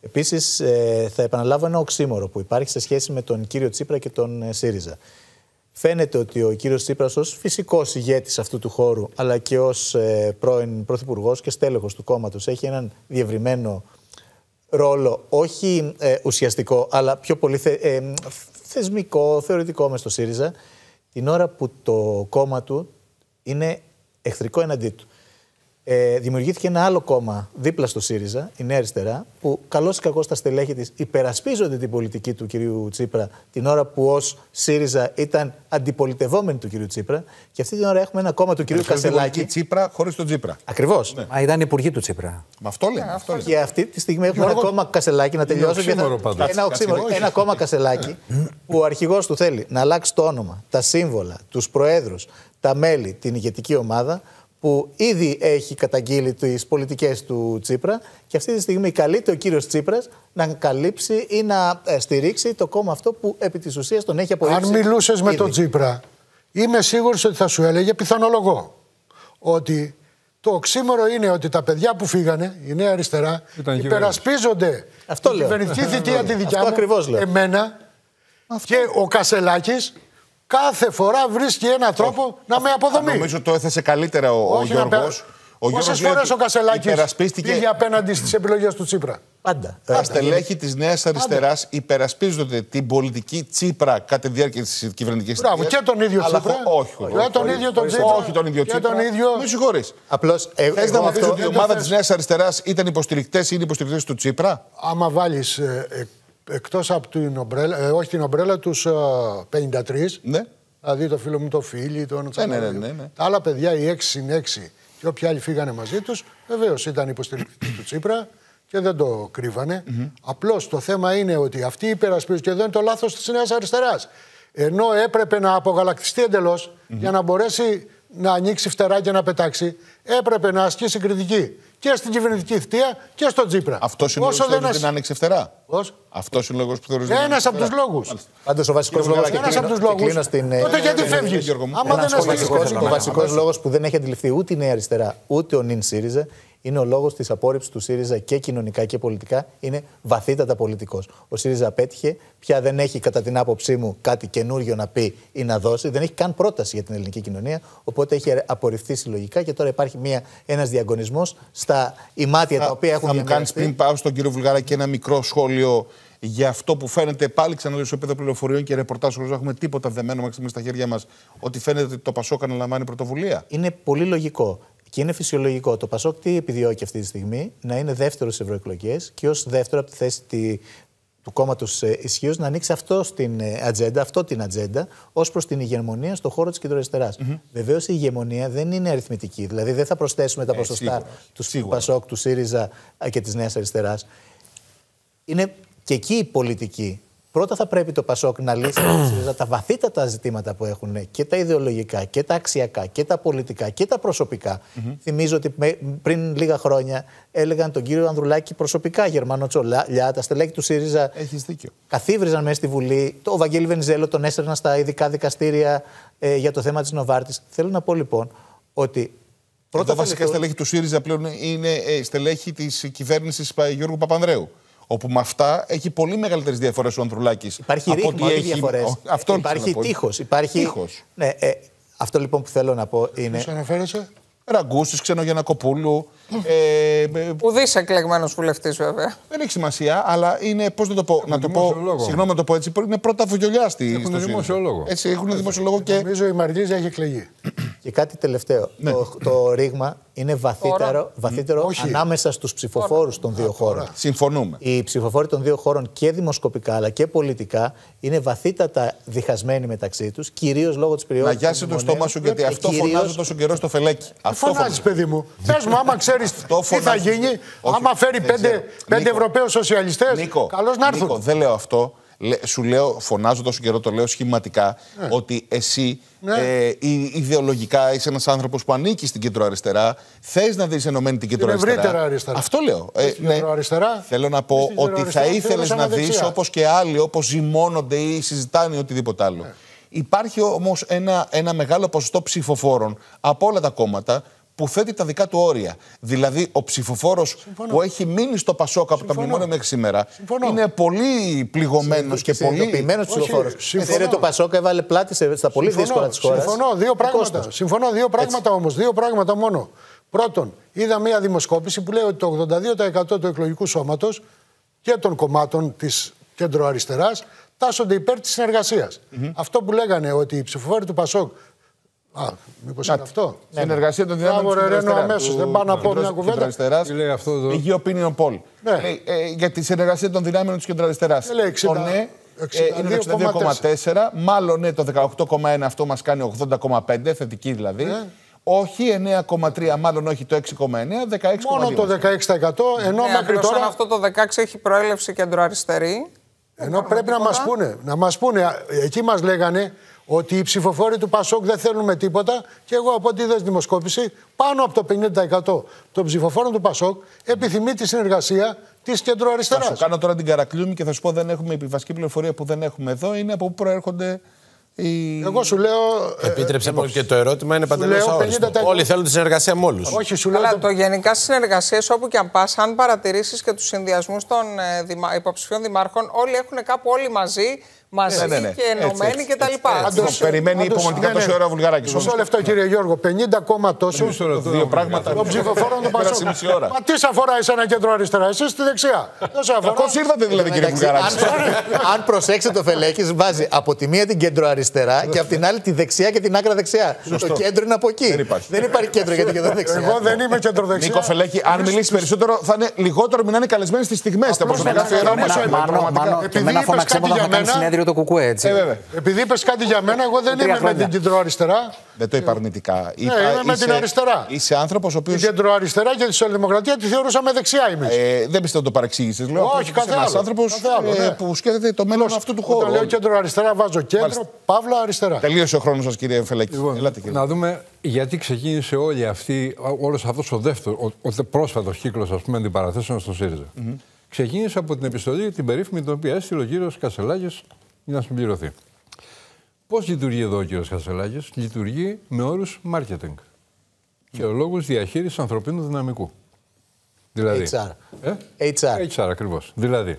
Επίσης, θα επαναλάβω ένα οξύμορο που υπάρχει σε σχέση με τον κύριο Τσίπρα και τον ε, ΣΥΡΙΖΑ. Φαίνεται ότι ο κύριος Τσίπρας ως φυσικός ηγέτης αυτού του χώρου αλλά και ως ε, πρώην πρωθυπουργός και στέλεχος του κόμματος έχει έναν διευρυμένο ρόλο όχι ε, ουσιαστικό αλλά πιο πολύ θε- ε, θεσμικό, θεωρητικό μες στο ΣΥΡΙΖΑ την ώρα που το κόμμα του είναι εχθρικό εναντί του. Ε, δημιουργήθηκε ένα άλλο κόμμα δίπλα στο ΣΥΡΙΖΑ, η Νέα Αριστερά, που καλώ ή κακώ τα στελέχη της υπερασπίζονται την πολιτική του κυρίου Τσίπρα την ώρα που ως ΣΥΡΙΖΑ ήταν αντιπολιτευόμενοι του κυρίου Τσίπρα. Και αυτή την ώρα έχουμε ένα κόμμα του κυρίου Κασελάκη. Τσίπρα χωρίς τον Τσίπρα. Ακριβώς. Μα ήταν υπουργοί του Τσίπρα. Με αυτό λέμε. αυτό λέμε. Και αυτή τη στιγμή έχουμε ένα κόμμα Κασελάκη, να τελειώσω. και οξύμορο θα... πάντως. Ένα, οξύμορο, ένα κόμμα Κασελάκη που ο αρχηγός του θέλει να αλλάξει το όνομα, τα σύμβολα, τους προέδρους, τα μέλη, την ηγετική ομάδα που ήδη έχει καταγγείλει τις πολιτικές του Τσίπρα και αυτή τη στιγμή καλείται ο κύριος Τσίπρας να καλύψει ή να ε, στηρίξει το κόμμα αυτό που επί της ουσίας τον έχει απορρίψει. Αν μιλούσες με ήδη. τον Τσίπρα, είμαι σίγουρος ότι θα σου έλεγε πιθανολογώ ότι το οξύμορο είναι ότι τα παιδιά που φύγανε, η Νέα Αριστερά, Ήταν υπερασπίζονται Αυτό την λέω. κυβερνητική θητεία τη δικιά Αυτό μου, ακριβώς λέω. εμένα και ο Κασελάκης κάθε φορά βρίσκει έναν τρόπο να με αποδομεί. Νομίζω το έθεσε καλύτερα ο, ο Όχι να Γιώργος. πε- Πόσες φορές ο Κασελάκης υπερασπίστηκε. πήγε απέναντι στις επιλογές του Τσίπρα; Πάντα. Τα στελέχη της Νέας Αριστεράς υπερασπίζονται την πολιτική Τσίπρα κατά τη διάρκεια της κυβερνητικής Μπράβο, και τον ίδιο Τσίπρα. Όχι, όχι. Και τον ίδιο τον Τσίπρα. Όχι τον ίδιο Και Τσίπρα. τον ίδιο- Με συγχωρείς. Απλώς. Θες να μου πεις ότι η δεν το ομάδα θες. της Νέας Αριστεράς ήταν υποστηρικτές ή είναι υποστηρικτές του Τσίπρα; Άμα βάλεις ε, ε, εκτός από την ομπρέλα, ε, όχι την ομπρέλα, τους ε, 53, Ναι. δηλαδή το φίλο μου το Φίλι, τον ναι, ναι, Τσακαλώδη, ναι, ναι. τα άλλα παιδιά, οι 6 συν 6 και όποιοι άλλοι φύγανε μαζί τους, βεβαίως ήταν υποστηρικτικοί του Τσίπρα και δεν το κρύβανε. Απλώς το θέμα είναι ότι αυτοί υπερασπίζουν και εδώ είναι το λάθος της Νέας Αριστεράς. Ενώ έπρεπε να απογαλακτιστεί εντελώς για να μπορέσει να ανοίξει φτερά και να πετάξει, έπρεπε να ασκήσει κριτική και στην κυβερνητική θητεία και στον Τσίπρα. Αυτός είναι ο Όσο λόγος που δεν θεωρείς ασκ- δεν άνοιξε φτερά. Πώς; Αυτός είναι ο λόγος που θεωρείς. Ένας από τους λόγους. Πάντως ο βασικός λόγος. Ένας από τους λόγους. στην. ε, Τότε γιατί φεύγεις; Γιώργο μου. Άμα δεν Ένας ο ασκήσει βασικός, κριτική. ο βασικός λόγος που δεν έχει αντιληφθεί ούτε η Νέα Αριστερά ούτε ο Νιν ΣΥΡΙΖΑ είναι ο λόγος της απόρριψης του ΣΥΡΙΖΑ και κοινωνικά και πολιτικά. Είναι βαθύτατα πολιτικός. Ο ΣΥΡΙΖΑ απέτυχε, πια δεν έχει κατά την άποψή μου κάτι καινούριο να πει ή να δώσει, δεν έχει καν πρόταση για την ελληνική κοινωνία. Οπότε έχει απορριφθεί συλλογικά και τώρα υπάρχει μια, ένας διαγωνισμός στα ημάτια τα οποία έχουν Θα μου κάνεις διαμοιραστεί. πριν πάω στον κύριο Βουλγαράκη ένα μικρό σχόλιο για αυτό που φαίνεται πάλι ξαναλέω σε επίπεδο πληροφοριών και ρεπορτάζ χωρίς να έχουμε τίποτα δεμένο μέχρι στιγμής στα χέρια μας, ότι φαίνεται ότι το Πασόκ αναλαμβάνει πρωτοβουλία. είναι πολύ λογικό και είναι φυσιολογικό. Το Πασόκ τι επιδιώκει αυτή τη στιγμή, να είναι δεύτερο στις ευρωεκλογές και ως δεύτερο από τη θέση τη, του κόμματος ισχύως να ανοίξει αυτό στην ε, ατζέντα, αυτό την ατζέντα, ως προς την ηγεμονία στον χώρο της κεντροαριστεράς. Βεβαίως η ηγεμονία δεν είναι αριθμητική. Δηλαδή δεν θα προσθέσουμε τα ποσοστά σίγουρα, του σίγουρα. Πασόκ, του ΣΥΡΙΖΑ ε, και της Νέας Αριστεράς. Είναι και εκεί η πολιτική. Πρώτα θα πρέπει το Πασόκ να λύσει με τη ΣΥΡΙΖΑ τα βαθύτατα ζητήματα που έχουν και τα ιδεολογικά και τα αξιακά και τα πολιτικά και τα προσωπικα Θυμίζω ότι με- πριν λίγα χρόνια έλεγαν τον κύριο Ανδρουλάκη προσωπικά Γερμανό Τσολιά, τα στελέχη του ΣΥΡΙΖΑ Έχεις δίκιο. καθίβριζαν μέσα στη Βουλή. Το Βαγγέλη Βενιζέλο τον έστερναν στα ειδικά δικαστήρια ε, για το θέμα της Νοβάρτης. Θέλω να πω λοιπόν ότι. Πρώτα θα βασικά λυθούν- στελέχη του ΣΥΡΙΖΑ πλέον είναι ε, στελέχη της κυβέρνησης Γιώργου Παπανδρέου. Όπου με αυτά έχει πολύ μεγαλύτερες διαφορές ο Ανδρουλάκης. Υπάρχει ρήγμα, όχι διαφορές. Αυτό Υπάρχει τείχος. Υπάρχει... Τείχος. Ναι, ε, αυτό λοιπόν που θέλω να πω είναι. Ποιος αναφέρεσαι; Ραγκούσης, Ξενογεννακοπούλου. Ε, ε, Ουδής εκλεγμένος βουλευτής, βέβαια. δεν έχει σημασία, αλλά είναι. Πώς να το πω. να το πω δημόσιο λόγο. συγγνώμη να το πω έτσι. Είναι πρώτα φωγιολιά στη. Έχουν στο ΣΥΡΙΖΑ. δημόσιο λόγο. Έτσι, έχουν δημόσιο λόγο και. Νομίζω η Μαργίζα έχει εκλεγεί. Και κάτι τελευταίο. Το, το ρήγμα είναι βαθύτερο, βαθύτερο ανάμεσα στους ψηφοφόρους των δύο χώρων. Συμφωνούμε. Οι ψηφοφόροι των δύο χώρων και δημοσκοπικά αλλά και πολιτικά είναι βαθύτατα διχασμένοι μεταξύ τους, κυρίως λόγω της περιόδου. Να γιάσει το στόμα σου, γιατί αυτό κυρίως... φωνάζω τόσο καιρό στο φελέκι. Αυτό φωνάζει, παιδί μου. Πε μου, άμα ξέρεις τι θα γίνει, Όχι, άμα φέρει πέντε, πέντε Ευρωπαίους σοσιαλιστές, καλώς να έρθουν. Νίκο, δεν λέω αυτό. Σου λέω, φωνάζω τόσο καιρό, το λέω σχηματικά, ναι. ότι εσύ ναι. ε, ιδεολογικά είσαι ένας άνθρωπος που ανήκει στην κεντροαριστερά. Θες να δεις ενωμένη την κεντροαριστερά; αριστερά. Αυτό λέω. Ε, ναι. Θέλω να πω ότι θα ήθελες να δεις όπως και άλλοι, όπως ζυμώνονται ή συζητάνε ή οτιδήποτε άλλο. Ναι. Υπάρχει όμως ένα, ένα μεγάλο ποσοστό ψηφοφόρων από όλα τα κόμματα που θέτει τα δικά του όρια. Δηλαδή, ο ψηφοφόρος που έχει μείνει στο Πασόκ από τα μνημόνια μέχρι σήμερα Συμφωνώ. είναι πολύ πληγωμένος και πολύ. Συνειδητοποιημένο ψηφοφόρος. Είναι το Πασόκ έβαλε πλάτη στα πολύ Συμφωνώ. δύσκολα της χώρας. Συμφωνώ. Δύο πράγματα. Συμφωνώ. Δύο πράγματα όμως. Δύο πράγματα μόνο. Πρώτον, είδα μία δημοσκόπηση που λέει ότι το 82% του εκλογικού σώματος και των κομμάτων της κέντρο-αριστεράς τάσσονται υπέρ της συνεργασίας. Mm-hmm. Αυτό που λέγανε ότι οι ψηφοφόροι του Πασόκ Α, μήπως είναι αυτό; Συνεργασία των δυνάμεων της Ρένο αμέσως. Δεν πάω να πω μια κουβέντα. Τι λέει αυτό εδώ. Υγείο Opinion Poll. Ναι. Λέει, ε, για τη συνεργασία των δυνάμεων της κεντροαριστερά. Το ναι ε, είναι το 62,4. Μάλλον ναι, το 18,1 αυτό μας κάνει 80,5, θετική δηλαδή. Ναι. Όχι 9,3, μάλλον όχι το 6,9, 16,2. Μόνο το 16%. Ενώ ναι, μέχρι τώρα. αυτό το 16 έχει προέλευση κεντροαριστερή. Ενώ πρέπει να μας πούνε, να μας πούνε, εκεί μας λέγανε ότι οι ψηφοφόροι του Πασόκ δεν θέλουν με τίποτα και εγώ από ό,τι είδα δημοσκόπηση, πάνω από το 50% των ψηφοφόρων του Πασόκ επιθυμεί τη συνεργασία της κεντροαριστερά. Θα σου κάνω τώρα την καρακλούμη και θα σου πω: Δεν έχουμε επιβασική πληροφορία που δεν έχουμε εδώ. Είναι από πού προέρχονται οι... Εγώ σου λέω. Ε, Επίτρεψε μου και το ερώτημα είναι παντελώς αόριστο. Όλοι θέλουν τη συνεργασία με όλους. Όχι, σου λέω. Αλλά το γενικά στις συνεργασίες όπου και αν πας, αν παρατηρήσεις και τους συνδυασμούς των ε, υποψηφίων δημάρχων, όλοι έχουν κάπου όλοι μαζί μαζί ναι, ναι, ναι. και ενωμένοι κτλ. Περιμένει υπομονητικά ναι, τόση ώρα βουλγαράκι. Μισό λεπτό, κύριε Γιώργο. 50 κόμμα τόσο. Δύο πράγματα. Των ψηφοφόρων [laughs] του Πασόκ. Μα τι σε αφορά ένα κέντρο αριστερά, εσείς στη δεξιά. Πώ ήρθατε δηλαδή, κύριε Βουλγαράκη. Αν προσέξετε το Φελέκη, βάζει από τη μία την κέντρο αριστερά και από την άλλη τη δεξιά και την άκρα δεξιά. Το κέντρο είναι από εκεί. Δεν υπάρχει κέντρο για την κέντρο δεξιά. Εγώ δεν είμαι κέντρο δεξιά. Νίκο Φελέκη, αν μιλήσεις περισσότερο θα είναι λιγότερο να είναι καλεσμένοι στις στιγμές. Τα προσωπικά αφιερώματα. Επειδή είπες κάτι για μένα το κουκουέ, έτσι. Ε, Επειδή είπες κάτι για μένα, εγώ δεν είμαι με την κεντροαριστερά. Δεν το είπα αρνητικά. Ναι, είμαι με την αριστερά. Είσαι άνθρωπος ο οποίο. Την κεντροαριστερά και τη σοσιαλδημοκρατία τη θεωρούσαμε δεξιά εμείς. Ε, δεν πιστεύω το παρεξήγησε. Λέω Όχι, καθόλου. Ένας άνθρωπος ε, ναι. που σκέφτεται το μέλλον αυτού του χώρου. Όταν λέω κέντρο-αριστερά, βάζω κέντρο, παύλα αριστερά. Τελείωσε ο χρόνος σας, κύριε Φελέκη. Λοιπόν, να δούμε γιατί ξεκίνησε όλη αυτή, όλος αυτός ο δεύτερο, ο, ο πρόσφατος κύκλος αντιπαραθέσεων στο ΣΥΡΙΖΑ. Ξεκίνησε από την επιστολή, την περίφημη, την οποία έστειλε ο κύριος Κασελάκης για να συμπληρωθεί. Πώς λειτουργεί εδώ ο κ. Χασελάκης, λειτουργεί με όρους marketing και ο λόγος διαχείρισης ανθρωπίνου δυναμικού. Δηλαδή, HR. Ε; HR. HR ακριβώς. Δηλαδή,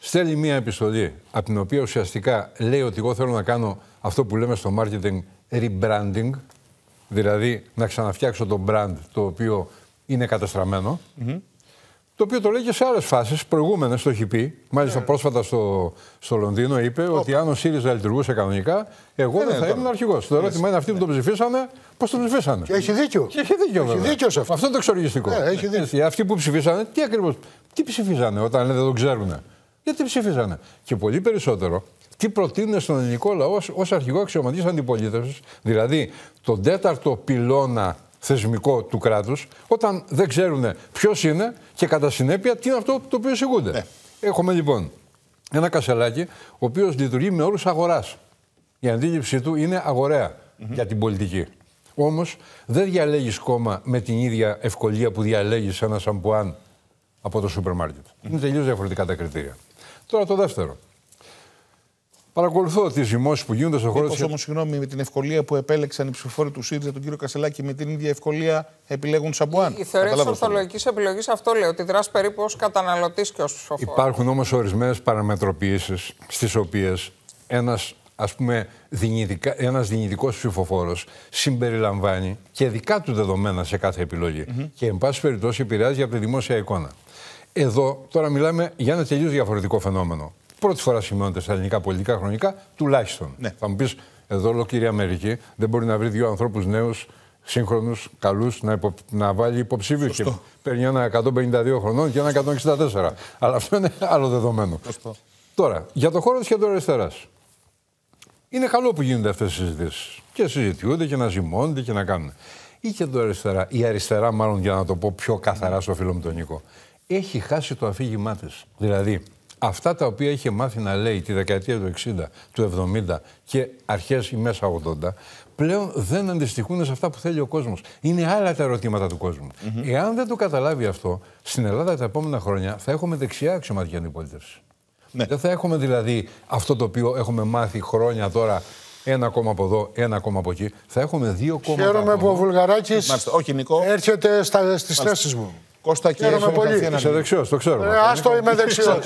στέλνει μία επιστολή από την οποία ουσιαστικά λέει ότι εγώ θέλω να κάνω αυτό που λέμε στο marketing rebranding, δηλαδή να ξαναφτιάξω το brand το οποίο είναι καταστραμμένο. Το οποίο το λέει και σε άλλες φάσεις, προηγούμενες το έχει πει. Μάλιστα, πρόσφατα στο, στο Λονδίνο είπε ότι αν ο ΣΥΡΙΖΑ λειτουργούσε κανονικά, εγώ δεν θα ήμουν αρχηγός. Το ερώτημα είναι αυτοί που το ψηφίσανε, πώς το ψηφίσανε. Και έχει δίκιο. Και έχει δίκιο, έχει δίκιο σε αυτό. Αυτό είναι το εξοργιστικό. Yeah, έχει δίκιο. Αυτοί που ψηφίσανε, τι ακριβώς. Τι ψηφίσανε όταν λένε δεν το ξέρουν. Γιατί ψηφίσανε. Και πολύ περισσότερο, τι προτείνουν στον ελληνικό λαό ως αρχηγό αξιωματή αντιπολίτευσης, δηλαδή τον τέταρτο πυλώνα θεσμικό του κράτους, όταν δεν ξέρουν ποιος είναι και κατά συνέπεια τι είναι αυτό το οποίο εισηγούνται. Ναι. Έχουμε λοιπόν έναν Κασελάκη, ο οποίος λειτουργεί με όρους αγοράς. Η αντίληψή του είναι για την πολιτική. Όμως δεν διαλέγεις κόμμα με την ίδια ευκολία που διαλέγεις ένα σαμπουάν από το σούπερ μάρκετ. Είναι τελείως διαφορετικά τα κριτήρια. Τώρα το δεύτερο. Παρακολουθώ τις ζυμώσεις που γίνονται στον χώρο τη. όμως, συγγνώμη, με την ευκολία που επέλεξαν οι ψηφοφόροι του ΣΥΡΙΖΑ, τον κύριο Κασελάκη, με την ίδια ευκολία επιλέγουν σαμπουάν. Η θεωρία τη ορθολογικής επιλογής αυτό λέει, ότι δράσει περίπου ως καταναλωτής και ως ψηφοφόρος. Υπάρχουν όμως ορισμένες παραμετροποιήσεις στις οποίες ένας ας πούμε, δυνητικά, ένας δυνητικός ψηφοφόρος συμπεριλαμβάνει και δικά του δεδομένα σε κάθε επιλογή. Και, εν πάση περιπτώσει, επηρεάζει από τη δημόσια εικόνα. Εδώ τώρα μιλάμε για ένα τελείως διαφορετικό φαινόμενο πρώτη φορά σημειώνεται στα ελληνικά πολιτικά χρονικά, τουλάχιστον. Ναι. Θα μου πεις, Εδώ, ολόκληρη Αμερική δεν μπορεί να βρει δύο ανθρώπους νέους, σύγχρονους, καλούς, να, υπο... να βάλει υποψήφιους. Και παίρνει ένα 152 χρονών και ένα 164. Αλλά αυτό είναι άλλο δεδομένο. Σωστό. Τώρα, για το χώρο της κεντροαριστεράς. Είναι καλό που γίνονται αυτές οι συζητήσεις. Και συζητιούνται και να ζυμώνονται και να κάνουν. Η κεντροαριστερά, η αριστερά, μάλλον για να το πω πιο καθαρά στο φίλο μου τον Νίκο, έχει χάσει το αφήγημά της. Δηλαδή, αυτά τα οποία είχε μάθει να λέει τη δεκαετία του 60, του 70 και αρχές ή μέσα 80, πλέον δεν αντιστοιχούν σε αυτά που θέλει ο κόσμος. Είναι άλλα τα ερωτήματα του κόσμου. Εάν δεν το καταλάβει αυτό, στην Ελλάδα τα επόμενα χρόνια θα έχουμε δεξιά αξιωματική αντιπολίτευση. Ναι. Δεν θα έχουμε δηλαδή αυτό το οποίο έχουμε μάθει χρόνια τώρα ένα κόμμα από εδώ, ένα κόμμα από εκεί. Θα έχουμε δύο κόμματα. Χαίρομαι που ο Βουλγαράκης έρχεται στις θέσεις μου. Κώστα και πολύ. Είσαι δεξιός, το ξέρω. Ε, άστο είμαι δεξιός.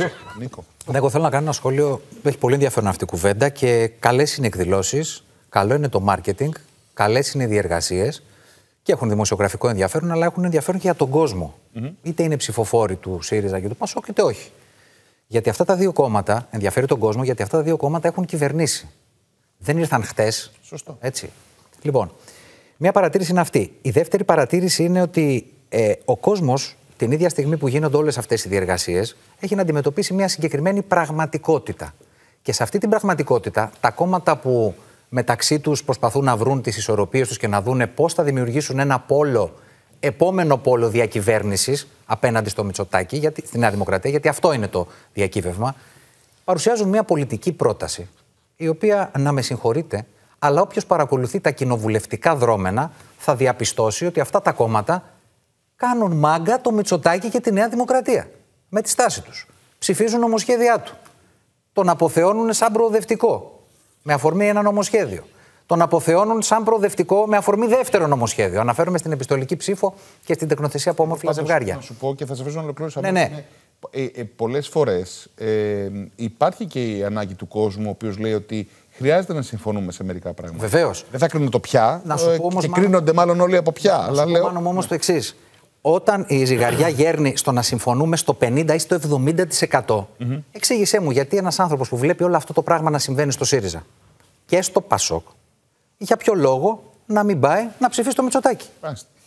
Ναι, εγώ θέλω να κάνω ένα σχόλιο. Έχει πολύ ενδιαφέρον αυτή η κουβέντα και καλές είναι εκδηλώσεις. Καλό είναι το marketing. Καλές είναι οι διεργασίες. Και έχουν δημοσιογραφικό ενδιαφέρον, αλλά έχουν ενδιαφέρον και για τον κόσμο. Mm-hmm. Είτε είναι ψηφοφόροι του ΣΥΡΙΖΑ και του ΠΑΣΟΚ, είτε όχι. Γιατί αυτά τα δύο κόμματα ενδιαφέρει τον κόσμο, γιατί αυτά τα δύο κόμματα έχουν κυβερνήσει. Δεν ήρθαν χτες. Σωστό. Έτσι. Λοιπόν, μια παρατήρηση είναι αυτή. Η δεύτερη παρατήρηση είναι ότι ε, ο κόσμος, την ίδια στιγμή που γίνονται όλες αυτές οι διεργασίες, έχει να αντιμετωπίσει μια συγκεκριμένη πραγματικότητα. Και σε αυτή την πραγματικότητα, τα κόμματα που μεταξύ τους προσπαθούν να βρουν τις ισορροπίες τους και να δούνε πώς θα δημιουργήσουν ένα πόλο, επόμενο πόλο διακυβέρνησης απέναντι στο Μητσοτάκι, γιατί, στη Νέα Δημοκρατία, γιατί αυτό είναι το διακύβευμα, παρουσιάζουν μια πολιτική πρόταση, η οποία, να με συγχωρείτε, αλλά όποιος παρακολουθεί τα κοινοβουλευτικά δρόμενα θα διαπιστώσει ότι αυτά τα κόμματα κάνουν μάγκα το Μητσοτάκι και τη Νέα Δημοκρατία. Με τη στάση τους. Ψηφίζουν νομοσχέδιά του. Τον αποθεώνουν σαν προοδευτικό. Με αφορμή ένα νομοσχέδιο. Τον αποθεώνουν σαν προοδευτικό με αφορμή δεύτερο νομοσχέδιο. Αναφέρομαι στην επιστολική ψήφο και στην τεκνοθεσία από όμορφα ζευγάρια. Να σου πω και θα σε αφήσω να ολοκληρώσω. Ναι, ναι. Ε, ε, Πολλές φορές ε, υπάρχει και η ανάγκη του κόσμου, ο οποίος λέει ότι χρειάζεται να συμφωνούμε σε μερικά πράγματα. Βεβαίως. Δεν θα κρίνουμε το πια. Να σου πω όμως, και κρίνονται μάλλον όλοι από πια. Να αλλά σου λέω... όμως το εξής όταν η ζυγαριά γέρνει στο να συμφωνούμε στο 50% ή στο 70%, εξήγησέ μου γιατί ένας άνθρωπος που βλέπει όλο αυτό το πράγμα να συμβαίνει στο ΣΥΡΙΖΑ και στο ΠΑΣΟΚ, για ποιο λόγο να μην πάει να ψηφίσει το Μητσοτάκι.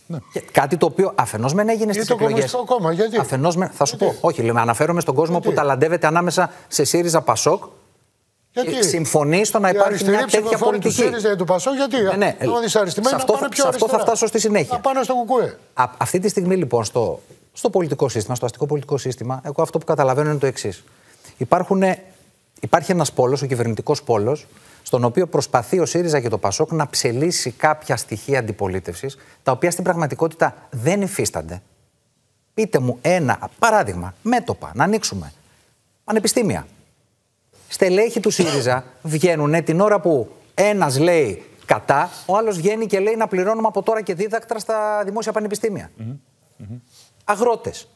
Ναι. Κάτι το οποίο αφενός μεν έγινε στις εκλογές. κόμμα, γιατί; Αφενός θα σου πω. Όχι, λέμε, αναφέρομαι στον κόσμο που ταλαντεύεται ανάμεσα σε ΣΥΡΙΖΑ ΠΑΣΟΚ γιατί; συμφωνεί στο να υπάρχει μια τέτοια πολιτική. Του ΣΥΡΙΖΑ του ΠΑΣΟ, γιατί. Ναι, ναι. Σε αυτό, να σε αυτό θα φτάσω στη συνέχεια. Να πάνε στο κουκουέ. Α, αυτή τη στιγμή λοιπόν στο, στο πολιτικό σύστημα, στο αστικό πολιτικό σύστημα, εγώ αυτό που καταλαβαίνω είναι το εξής. Υπάρχει ένας πόλος, ο κυβερνητικός πόλος, στον οποίο προσπαθεί ο ΣΥΡΙΖΑ και το ΠΑΣΟΚ να ψελίσει κάποια στοιχεία αντιπολίτευσης, τα οποία στην πραγματικότητα δεν υφίστανται. Πείτε μου ένα παράδειγμα, μέτωπα, να ανοίξουμε. Πανεπιστήμια στελέχοι του ΣΥΡΙΖΑ βγαίνουν την ώρα που ένας λέει κατά, ο άλλος βγαίνει και λέει να πληρώνουμε από τώρα και δίδακτρα στα δημόσια πανεπιστήμια. Mm-hmm. Αγρότες.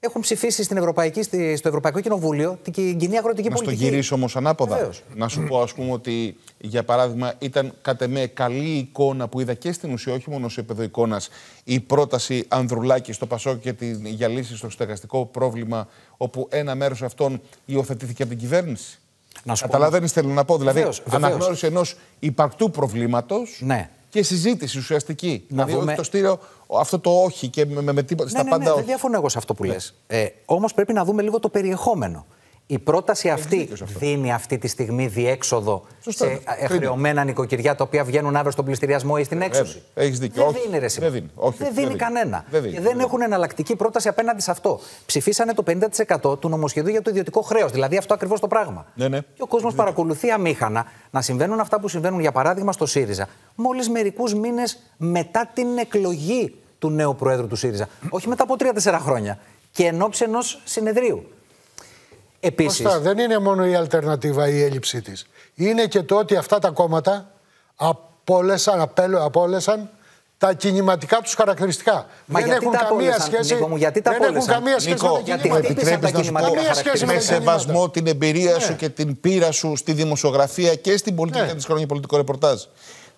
Έχουν ψηφίσει στην Ευρωπαϊκή, στο Ευρωπαϊκό Κοινοβούλιο την κοινή αγροτική πολιτική. Να στο γυρίσω όμως ανάποδα. Να σου πω, ας πούμε, ότι για παράδειγμα ήταν κατά με καλή εικόνα που είδα και στην ουσία, όχι μόνο σε επίπεδο εικόνας, η πρόταση Ανδρουλάκη στο Πασόκ και την, για λύση στο στεγαστικό πρόβλημα όπου ένα μέρος αυτών υιοθετήθηκε από την κυβέρνηση. Να σου Καταλαβαίνεις, θέλω να πω. Δηλαδή, βεβαίως, αναγνώριση ενός υπαρκτού προβλήματος ναι. Και συζήτηση ουσιαστική. Να δηλαδή, δούμε... το στήριο, αυτό το όχι και με, με, τίποτα. Ναι, στα ναι, πάντα ναι, όχι. Δεν διαφωνώ εγώ σε αυτό που ναι. λες. Ε, Όμως πρέπει να δούμε λίγο το περιεχόμενο. Η πρόταση αυτή δίνει αυτή τη στιγμή διέξοδο Σωστά. σε χρεωμένα νοικοκυριά τα οποία βγαίνουν αύριο στον πληστηριασμό ή στην έξωση. Έχεις δίκιο. Δεν δίνει ρε, δεν δίνει, όχι, δεν δίνει κανένα. Δεν δίνει, και δεν έχουν εναλλακτική πρόταση απέναντι σε αυτό. Ψηφίσανε το 50% του νομοσχεδίου για το ιδιωτικό χρέος. Δηλαδή αυτό ακριβώς το πράγμα. Ναι, ναι. Και ο κόσμος παρακολουθεί αμήχανα να συμβαίνουν αυτά που συμβαίνουν για παράδειγμα στο ΣΥΡΙΖΑ μόλις μερικούς μήνες μετά την εκλογή του νέου Προέδρου του ΣΥΡΙΖΑ. Όχι μετά από 3-4 χρόνια. Και εν ώψη ενός συνεδρίου. Επίσης... Κώστα, δεν είναι μόνο η αλτερνατίβα η έλλειψή της. Είναι και το ότι αυτά τα κόμματα απόλεσαν, απόλεσαν τα κινηματικά τους χαρακτηριστικά. Μα δεν έχουν καμία σχέση. Νίκο μου, γιατί τα δεν έχουν καμία σχέση Νίκο, με τα γιατί επιτρέπεις να σου πω με σεβασμό την εμπειρία ναι. σου και την πείρα σου στη δημοσιογραφία και στην πολιτική ναι. τη χρόνια πολιτικό ρεπορτάζ.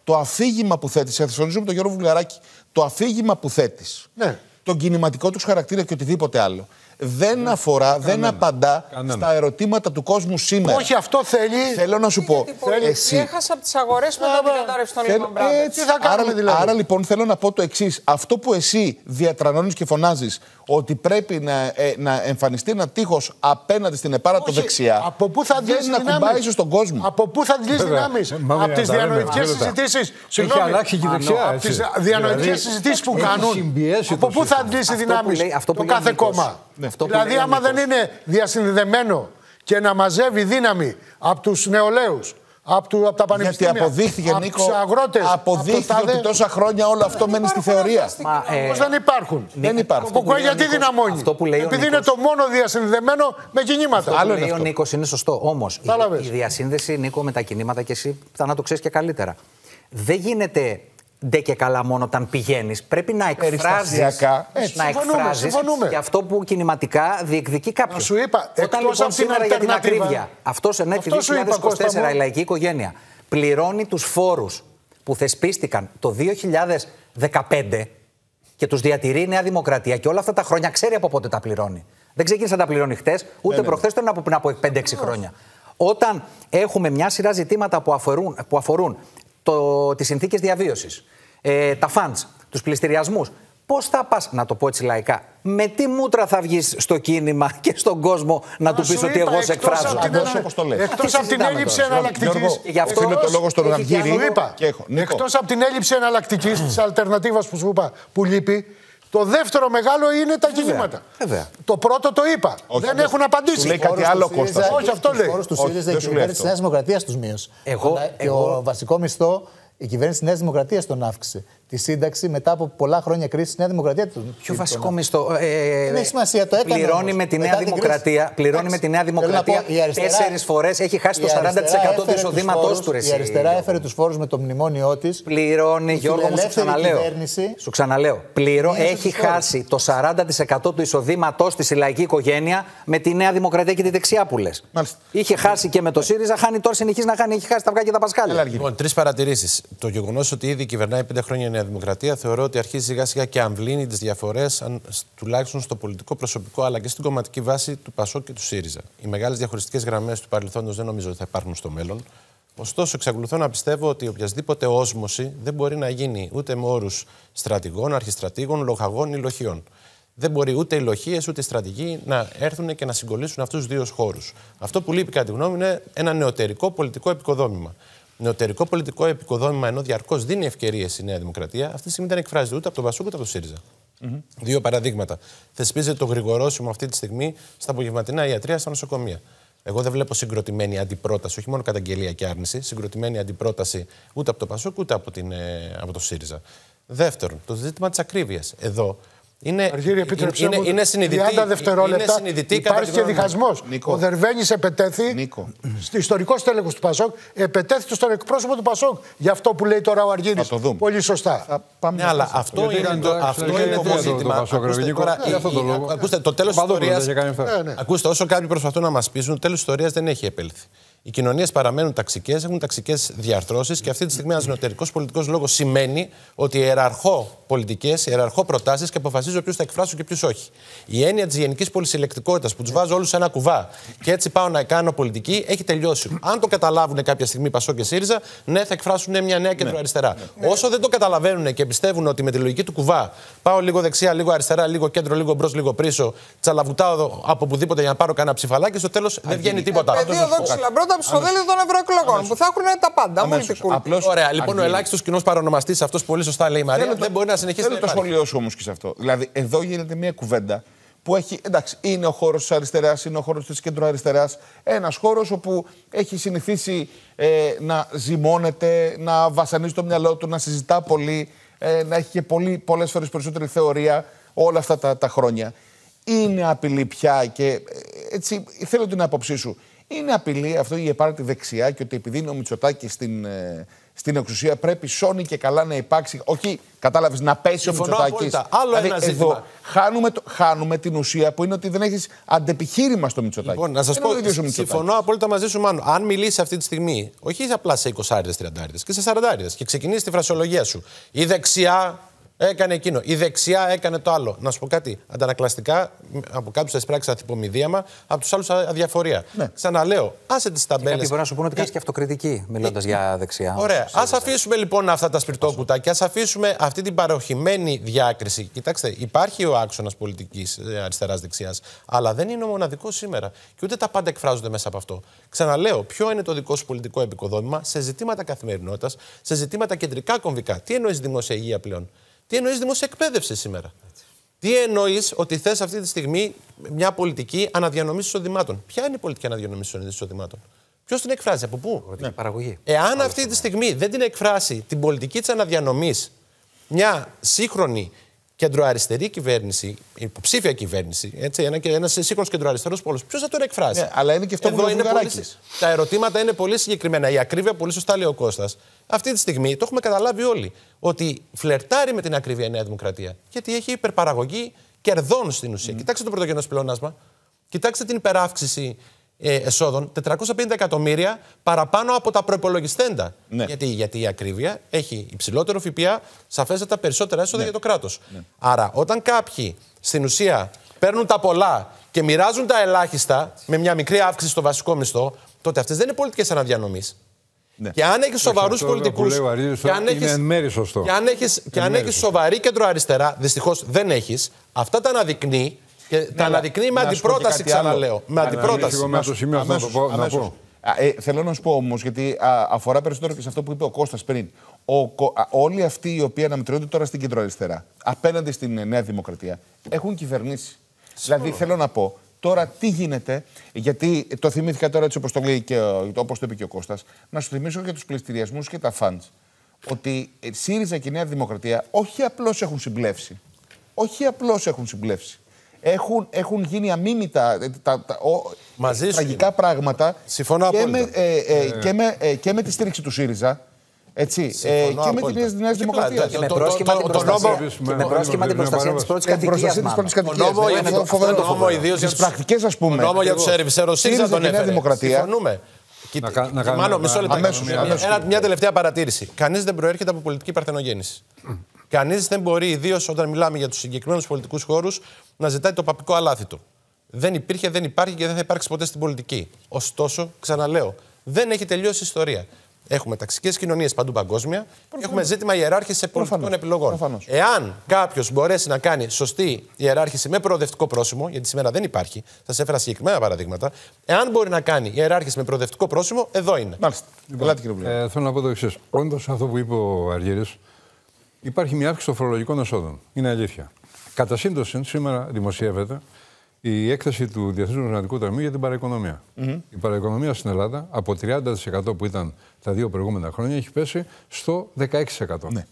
Το αφήγημα που θέτεις, ευθυσονίζω με τον Γιώργο Βουλγαράκη, το αφήγημα που θέτεις, ναι. τον κινηματικό τους χαρακτήρα και οτιδήποτε άλλο, δεν αφορά, δεν απαντά στα ερωτήματα του κόσμου σήμερα. Όχι, αυτό θέλει. Θέλω να σου πω. Εσύ... Έχασα από τις αγορές μετά την κατάρρευση των Lehman Brothers. Τι θα κάνουμε άρα, δηλαδή; άρα λοιπόν θέλω να πω το εξής. Αυτό που εσύ διατρανώνεις και φωνάζεις ότι πρέπει να, ε, να εμφανιστεί ένα τείχος απέναντι στην επάρα το δεξιά. Από πού θα αντλήσει δεν ακουμπάει στον κόσμο. Από πού θα αντλήσει δυνάμεις; Από τις διανοητικές συζητήσεις. Έχει αλλάξει και η δεξιά. Από τις διανοητικές συζητήσεις που κάνουν. Από πού θα αντλήσει δυνάμεις το κάθε κόμμα; Δηλαδή, άμα δεν είναι διασυνδεδεμένο και να μαζεύει δύναμη από τους νεολαίους, από, του, από τα πανεπιστήμια. Γιατί αποδείχθηκε, από Νίκο, τους αγρότες, αποδείχθηκε από το ότι τόσα χρόνια όλο αυτό μένει στη θεωρία. Μα, ε, Πώς δεν υπάρχουν. Δεν υπάρχουν. Το ΚΟΚΟΕ γιατί δυναμώνει; Αυτό που λέει ο Επειδή Νίκος- είναι το μόνο διασυνδεμένο με κινήματα. Αυτό Άλλο που είναι λέει ο αυτό. Νίκος είναι σωστό. Όμως η, Κατάλαβες. η διασύνδεση, Νίκο, με τα κινήματα και εσύ θα να το ξέρεις και καλύτερα. Δεν γίνεται ντε και καλά μόνο όταν πηγαίνεις. Πρέπει να εκφράζεις. Περιστασιακά. Έτσι, Να συμφωνούμε, εκφράζεις συμφωνούμε. και αυτό που κινηματικά διεκδικεί κάποιος. Μα σου είπα, Όταν εκτός λοιπόν από την σήμερα για την αλτερνατίβα- ακρίβεια, αυτός ενέφη Αυτός σου είπα, 2024 Κώστα μου. η λαϊκή οικογένεια πληρώνει τους φόρους που θεσπίστηκαν το 2015 και τους διατηρεί η Νέα Δημοκρατία και όλα αυτά τα χρόνια ξέρει από πότε τα πληρώνει. Δεν ξεκίνησε να τα πληρώνει χτες, ούτε ναι. προχθές, ούτε από πριν από 5-6 χρόνια. Όταν έχουμε μια σειρά ζητήματα που αφορούν, που αφορούν το, τις συνθήκες διαβίωσης, ε, τα funds, τους πληστηριασμούς, πώς θα πας, να το πω έτσι λαϊκά, με τι μούτρα θα βγεις στο κίνημα [laughs] και στον κόσμο να του Σου πεις ότι είπα, εγώ σε εκτός εκφράζω; από την Ακριβώς ανα- όπως το λες. Εκτός Τι από την συζητάμε έλλειψη τώρα, εναλλακτική. Γιώργο, Γι' αυτό- οφείλω το λόγος στον έχει και Ραγκύρη Σου είπα, και έχω. Νίκο. εκτός από την έλλειψη εναλλακτικής της αλτερνατίβας που σου είπα που λείπει, το δεύτερο μεγάλο είναι τα κινήματα. βέβαια. Το πρώτο το είπα. Όχι, δεν δεν- έχουν απαντήσει. σου λέει κάτι άλλο, Κώστας. Όχι, αυτό λέει. Φόρου του Όχι, ΣΥΡΙΖΑ η δεν σου λέει κυβέρνηση αυτό. της Νέας Δημοκρατίας τους μείωσε. Εγώ- Όλα- Και εγώ- ο βασικό μισθό η κυβέρνηση της Νέας Δημοκρατίας τον αύξησε. Τη σύνταξη μετά από πολλά χρόνια κρίσης στη Νέα Δημοκρατία του. Ποιο βασικό μισθό. Ε, Δεν έχει σημασία, το έκανε Πληρώνει όμως. με τη Μετά Νέα την Δημοκρατία. κρίση. Πληρώνει με Εντάξει. τη Νέα Θέλω να Δημοκρατία πω, η αριστερά- τέσσερις φορές. Έχει χάσει το Η 40% αριστερά του έφερε τους εισοδήματός φόρους- του. ρε, Η εσύ, αριστερά Γιώργο. έφερε τους φόρους με το μνημόνιό της. Πληρώνει, Η Γιώργο μου, σου φιλελεύθερη ξαναλέω. κυβέρνηση Σου ξαναλέω. Πληρώ, μείωσε έχει τους φόρους. χάσει το 40% του εισοδήματός της η λαϊκή οικογένεια με τη Νέα Δημοκρατία και τη δεξιά που λε. Μάλιστα. Είχε χάσει και με το ΣΥΡΙΖΑ, χάνει τώρα, συνεχίζει να χάνει. Έχει χάσει τα αυγά και τα πασκάλια. Έλα, Αργύρη. Λοιπόν, τρεις παρατηρήσεις. Το γεγονός ότι ήδη κυβερνάει πέντε χρόνια η Νέα Δημοκρατία θεωρώ ότι αρχίζει σιγά σιγά και αμβλύνει τις διαφορές, τουλάχιστον στο πολιτικό προσωπικό αλλά και στην κομματική βάση του Πασό και του ΣΥΡΙΖΑ. Οι μεγάλες διαχωριστικές γραμμές του παρελθόντος δεν νομίζω ότι θα υπάρχουν στο μέλλον. Ωστόσο, εξακολουθώ να πιστεύω ότι οποιασδήποτε όσμωση δεν μπορεί να γίνει ούτε με όρους στρατηγών, αρχιστρατήγων, λοχαγών ή λοχιών. Δεν μπορεί ούτε οι λοχίες ούτε οι στρατηγοί να έρθουν και να συγκολήσουν αυτούς τους δύο χώρους. Αυτό που λείπει, κατά τη γνώμη μου, είναι ένα νεωτερικό πολιτικό επικοδόμημα. Νεωτερικό πολιτικό επικοδόμημα, ενώ διαρκώς δίνει ευκαιρίες η Νέα Δημοκρατία, αυτή τη στιγμή δεν εκφράζεται ούτε από τον Πασούκ ούτε από τον ΣΥΡΙΖΑ. Δύο παραδείγματα. Θεσπίζεται το γρηγορόσημο αυτή τη στιγμή στα απογευματινά ιατρία στα νοσοκομεία. Εγώ δεν βλέπω συγκροτημένη αντιπρόταση, όχι μόνο καταγγελία και άρνηση, συγκροτημένη αντιπρόταση ούτε από το Πασούκ ούτε από, την, ε, από το ΣΥΡΙΖΑ. Δεύτερον, το ζήτημα της ακρίβειας. Εδώ είναι, Αργύρι, επίτρεψέ είναι, μου, είναι συνειδητή. 30 δευτερόλεπτα είναι συνειδητή κατά υπάρχει τη και γνώμη μου. διχασμό. Νίκο. Ο Δερβένης επετέθη Νίκο. στο ιστορικός στέλεχο του Πασόκ, επετέθη στον εκπρόσωπο του Πασόκ για αυτό που λέει τώρα ο Αργύρης. Θα το δούμε. Πολύ σωστά. Θα πάμε Ναι, να αλλά φτάσουμε. αυτό Γιατί είναι έκανε το, το αυτό έξτρα είναι και το το ζήτημα. Πασόκ, ρε, Ακούστε, Νίκο. τώρα, Ναι, η- αυτό το η- λόγο. ακούστε, το τέλος της Ο Παπαδόπουλος ιστορία. δεν έκανε αυτά. Ναι, ναι. Ακούστε, όσο κάποιοι προσπαθούν να μας πείσουν, το τέλος της ιστορίας δεν έχει επέλθει. Οι κοινωνίες παραμένουν ταξικές, έχουν ταξικές διαρθρώσεις και αυτή τη στιγμή ένας νοτερικό πολιτικός λόγος σημαίνει ότι ιεραρχώ πολιτικές, ιεραρχώ προτάσεις και αποφασίζω ποιους θα εκφράσω και ποιους όχι. Η έννοια της γενικής πολυσυλλεκτικότητας που τους βάζω όλους σε ένα κουβά και έτσι πάω να κάνω πολιτική έχει τελειώσει. Αν το καταλάβουν κάποια στιγμή Πασό και ΣΥΡΙΖΑ, ναι, θα εκφράσουν μια νέα κεντροαριστερά. Όσο δεν το καταλαβαίνουν και πιστεύουν ότι με τη λογική του κουβά πάω λίγο δεξιά, λίγο αριστερά, λίγο κέντρο, λίγο μπρος, λίγο πίσω, τσαλαβουτάω εδώ από οπουδήποτε για να πάρω κανένα ψηφαλάκι, στο τέλος δεν βγαίνει τίποτα. Πεδίο δόξη λαμπρότα από ψηφοδέλτιο των ευρωεκλογών που θα έχουν τα πάντα. Αμέσως. multicultural. Απλώς, Ωραία, λοιπόν, ο Αργύρη. ελάχιστος κοινός παρονομαστής, αυτός πολύ σωστά λέει η Μαρία, Θέλω δεν μπορεί να συνεχίσει Θέλω να το υπάρχει. σχολείο σου όμως και σε αυτό. Δηλαδή, εδώ γίνεται μια κουβέντα που έχει. Εντάξει, είναι ο χώρος της αριστεράς, είναι ο χώρος της κεντροαριστεράς. Ένας χώρος όπου έχει συνηθίσει ε, να ζυμώνεται, να βασανίζει το μυαλό του, να συζητά πολύ, ε, να έχει και πολύ, πολλές φορές περισσότερη θεωρία όλα αυτά τα, τα χρόνια. Είναι απειλή πια και ε, έτσι θέλω την άποψή σου. Είναι απειλή αυτό η επάρτη δεξιά και ότι επειδή είναι ο Μητσοτάκη στην, ε, στην εξουσία πρέπει σώνει και καλά να υπάρξει. Όχι, κατάλαβες, να πέσει Συμφωνώ ο Μητσοτάκης. απόλυτα. Άλλο ένα εδώ ζήτημα. χάνουμε, το, χάνουμε την ουσία που είναι ότι δεν έχεις αντεπιχείρημα στο Μητσοτάκη. Λοιπόν, να σας Δεν πω, είναι ο ίδιος ο Μητσοτάκης. συμφωνώ απόλυτα μαζί σου, Μάνο. Αν μιλήσεις αυτή τη στιγμή, όχι απλά σε 20 30 και σε 40 και ξεκινήσεις τη φρασιολογία σου. Η δεξιά Έκανε εκείνο. Η δεξιά έκανε το άλλο. Να σου πω κάτι. Αντανακλαστικά, από κάποιους θα εισπράξει αθυπομηδίαμα, από τους άλλους αδιαφορία. Ναι. Ξαναλέω, άσε τις ταμπέλες. Κάποιοι μπορεί να σου πούνε ότι κάνεις και αυτοκριτική, μιλώντας για δεξιά. Ωραία. Α αφήσουμε λοιπόν αυτά τα σπιρτόκουτα και ας αφήσουμε αυτή την παροχημένη διάκριση. Κοιτάξτε, υπάρχει ο άξονας πολιτικής ε, αριστερά-δεξιά, αλλά δεν είναι ο μοναδικός σήμερα. Και ούτε τα πάντα εκφράζονται μέσα από αυτό. Ξαναλέω, ποιο είναι το δικό σου πολιτικό επικοδόμημα σε ζητήματα καθημερινότητας, σε ζητήματα κεντρικά κομβικά. Τι εννοείς δημόσια υγεία πλέον; Τι εννοείς δημόσια εκπαίδευση σήμερα; Τι εννοείς ότι θες αυτή τη στιγμή μια πολιτική αναδιανομή εισοδημάτων; Ποια είναι η πολιτική αναδιανομή εισοδημάτων; Ποιος την εκφράζει, από πού; Ναι. Παραγωγή. Εάν αυτή τη στιγμή δεν την εκφράσει την πολιτική της αναδιανομής μια σύγχρονη κεντροαριστερή κυβέρνηση, υποψήφια κυβέρνηση, έτσι, ένα, ένας σύγχρονος κεντροαριστερός πόλος, ποιος θα τον εκφράσει; Ναι, αλλά είναι και αυτό Εδώ που είναι πολύ, Τα ερωτήματα είναι πολύ συγκεκριμένα. Η ακρίβεια, πολύ σωστά λέει ο Κώστας. Αυτή τη στιγμή το έχουμε καταλάβει όλοι. Ότι φλερτάρει με την ακρίβεια η Νέα Δημοκρατία. Γιατί έχει υπερπαραγωγή κερδών στην ουσία. Mm. Κοιτάξτε το πρωτογενές πλεόνασμα. Κοιτάξτε την υπεράυξηση ε, εσόδων 450 εκατομμύρια παραπάνω από τα προπολογιστέντα. Ναι. Γιατί, γιατί η ακρίβεια έχει υψηλότερο ΦΠΑ, σαφέστατα περισσότερα έσοδα ναι. για το κράτος. Ναι. Άρα, όταν κάποιοι στην ουσία παίρνουν τα πολλά και μοιράζουν τα ελάχιστα με μια μικρή αύξηση στο βασικό μισθό, τότε αυτές δεν είναι πολιτικές αναδιανομής. Ναι. Και αν έχεις σοβαρούς πολιτικούς. Και αν έχει και αν έχεις σοβαρή κεντροαριστερά, δυστυχώς δεν έχεις, αυτά τα αναδεικνύει και τα αναδεικνύει με αντιπρόταση, ξαναλέω. Με αντιπρόταση. Με το σημείο να πω. Να πω. Ε, θέλω να σου πω όμως, γιατί α, αφορά περισσότερο και σε αυτό που είπε ο Κώστας πριν. Ο, α, όλοι αυτοί οι οποίοι αναμετρούνται τώρα στην κεντροαριστερά, απέναντι στην ε, Νέα Δημοκρατία, έχουν κυβερνήσει. Δηλαδή, θέλω να πω, τώρα τι γίνεται, γιατί το θυμήθηκα τώρα έτσι όπως το λέει και όπως το είπε και ο Κώστας, να σου θυμίσω για τους πληστηριασμούς και τα φαντ. Ότι ΣΥΡΙΖΑ και η Νέα Δημοκρατία όχι απλώς έχουν συμπλέψει. Όχι απλώς έχουν συμπλέψει έχουν, έχουν γίνει αμήνυτα ε, τα, τα, ο, Μαζί τραγικά πράγματα Συμφωνώ και, με, ε, ε, ε, και, με, ε, και με τη στήριξη του ΣΥΡΙΖΑ. Έτσι, ε, και με τη Νέα Δημοκρατία. Και με πρόσχημα την προστασία τη πρώτη κατοικία. Ο νόμο ιδίω για τι πρακτικέ, α πούμε. Ο νόμο για του σερβισέρου ΣΥΡΙΖΑ τον έφερε. Δημοκρατία. Συμφωνούμε. Μάλλον, μισό λεπτό. Μια τελευταία παρατήρηση. Κανεί δεν προέρχεται από πολιτική παρθενογέννηση. Κανεί δεν μπορεί, ιδίω όταν μιλάμε για του συγκεκριμένου πολιτικού χώρου, να ζητάει το παπικό αλάθητο. Δεν υπήρχε, δεν υπάρχει και δεν θα υπάρξει ποτέ στην πολιτική. Ωστόσο, ξαναλέω, δεν έχει τελειώσει η ιστορία. Έχουμε ταξικές κοινωνίες παντού παγκόσμια. Προφανώς. Έχουμε ζήτημα ιεράρχησης πολιτικών επιλογών. Προφανώς. Εάν κάποιος μπορέσει να κάνει σωστή ιεράρχηση με προοδευτικό πρόσημο, γιατί σήμερα δεν υπάρχει, σας έφερα συγκεκριμένα παραδείγματα. Εάν μπορεί να κάνει ιεράρχηση με προοδευτικό πρόσημο, εδώ είναι. Μάλιστα. Λοιπόν, ε, θέλω να πω το εξής. Όντως αυτό που είπε ο Αργύρης, υπάρχει μια αύξηση των φορολογικών εσόδων. Είναι αλήθεια. Κατά σύντοση, σήμερα δημοσιεύεται η έκθεση του Διεθνούς Νομισματικού Ταμείου για την παραοικονομία. Mm-hmm. Η παραοικονομία στην Ελλάδα από 30% που ήταν τα δύο προηγούμενα χρόνια έχει πέσει στο 16%. Ναι.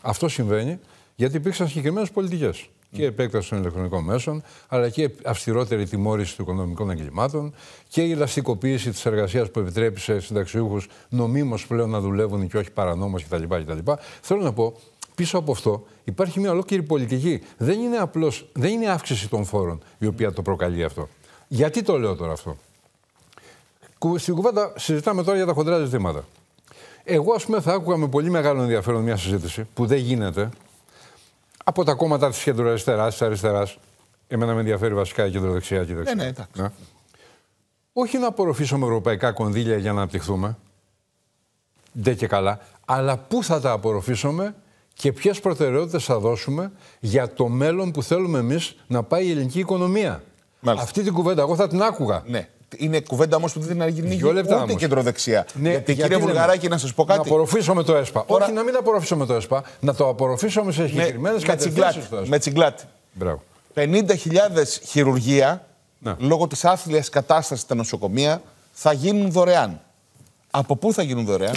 Αυτό συμβαίνει γιατί υπήρξαν συγκεκριμένες πολιτικές. Mm. Και επέκταση των ηλεκτρονικών μέσων, αλλά και αυστηρότερη τιμώρηση των οικονομικών εγκλημάτων και η ελαστικοποίηση της εργασίας που επιτρέπει σε συνταξιούχους νομίμως πλέον να δουλεύουν και όχι παρανόμως κτλ. Θέλω να πω πίσω από αυτό υπάρχει μια ολόκληρη πολιτική. Δεν είναι απλώς, δεν είναι αύξηση των φόρων η οποία το προκαλεί αυτό. Γιατί το λέω τώρα αυτό; Στην κουβέντα συζητάμε τώρα για τα χοντρά ζητήματα. Εγώ, ας πούμε, θα άκουγα με πολύ μεγάλο ενδιαφέρον μια συζήτηση που δεν γίνεται από τα κόμματα της κεντροαριστεράς, της αριστεράς. Εμένα με ενδιαφέρει βασικά η κεντροδεξιά και η δεξιά. Ναι, ναι, εντάξει. Ναι. Όχι να απορροφήσουμε ευρωπαϊκά κονδύλια για να αναπτυχθούμε. Δεν και καλά. Αλλά πού θα τα απορροφήσουμε και ποιες προτεραιότητες θα δώσουμε για το μέλλον που θέλουμε εμείς να πάει η ελληνική οικονομία. Μάλιστα. Αυτή την κουβέντα εγώ θα την άκουγα. Ναι. Είναι κουβέντα όμως που δεν είναι γίνει ούτε κεντροδεξιά. Ναι, γιατί, γιατί κύριε Βουλγαράκη, να σας πω κάτι. Να απορροφήσουμε το ΕΣΠΑ. Τώρα... Όχι να μην απορροφήσουμε το ΕΣΠΑ, να το απορροφήσουμε σε συγκεκριμένες κατευθύνσεις. Με τσιγκλάτη. 50.000 χειρουργία ναι. λόγω της άθλιας κατάστασης στα νοσοκομεία θα γίνουν δωρεάν. Από πού θα γίνουν δωρεάν,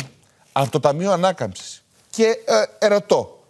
από το Ταμείο Ανάκαμψης. Και ε, ερωτώ,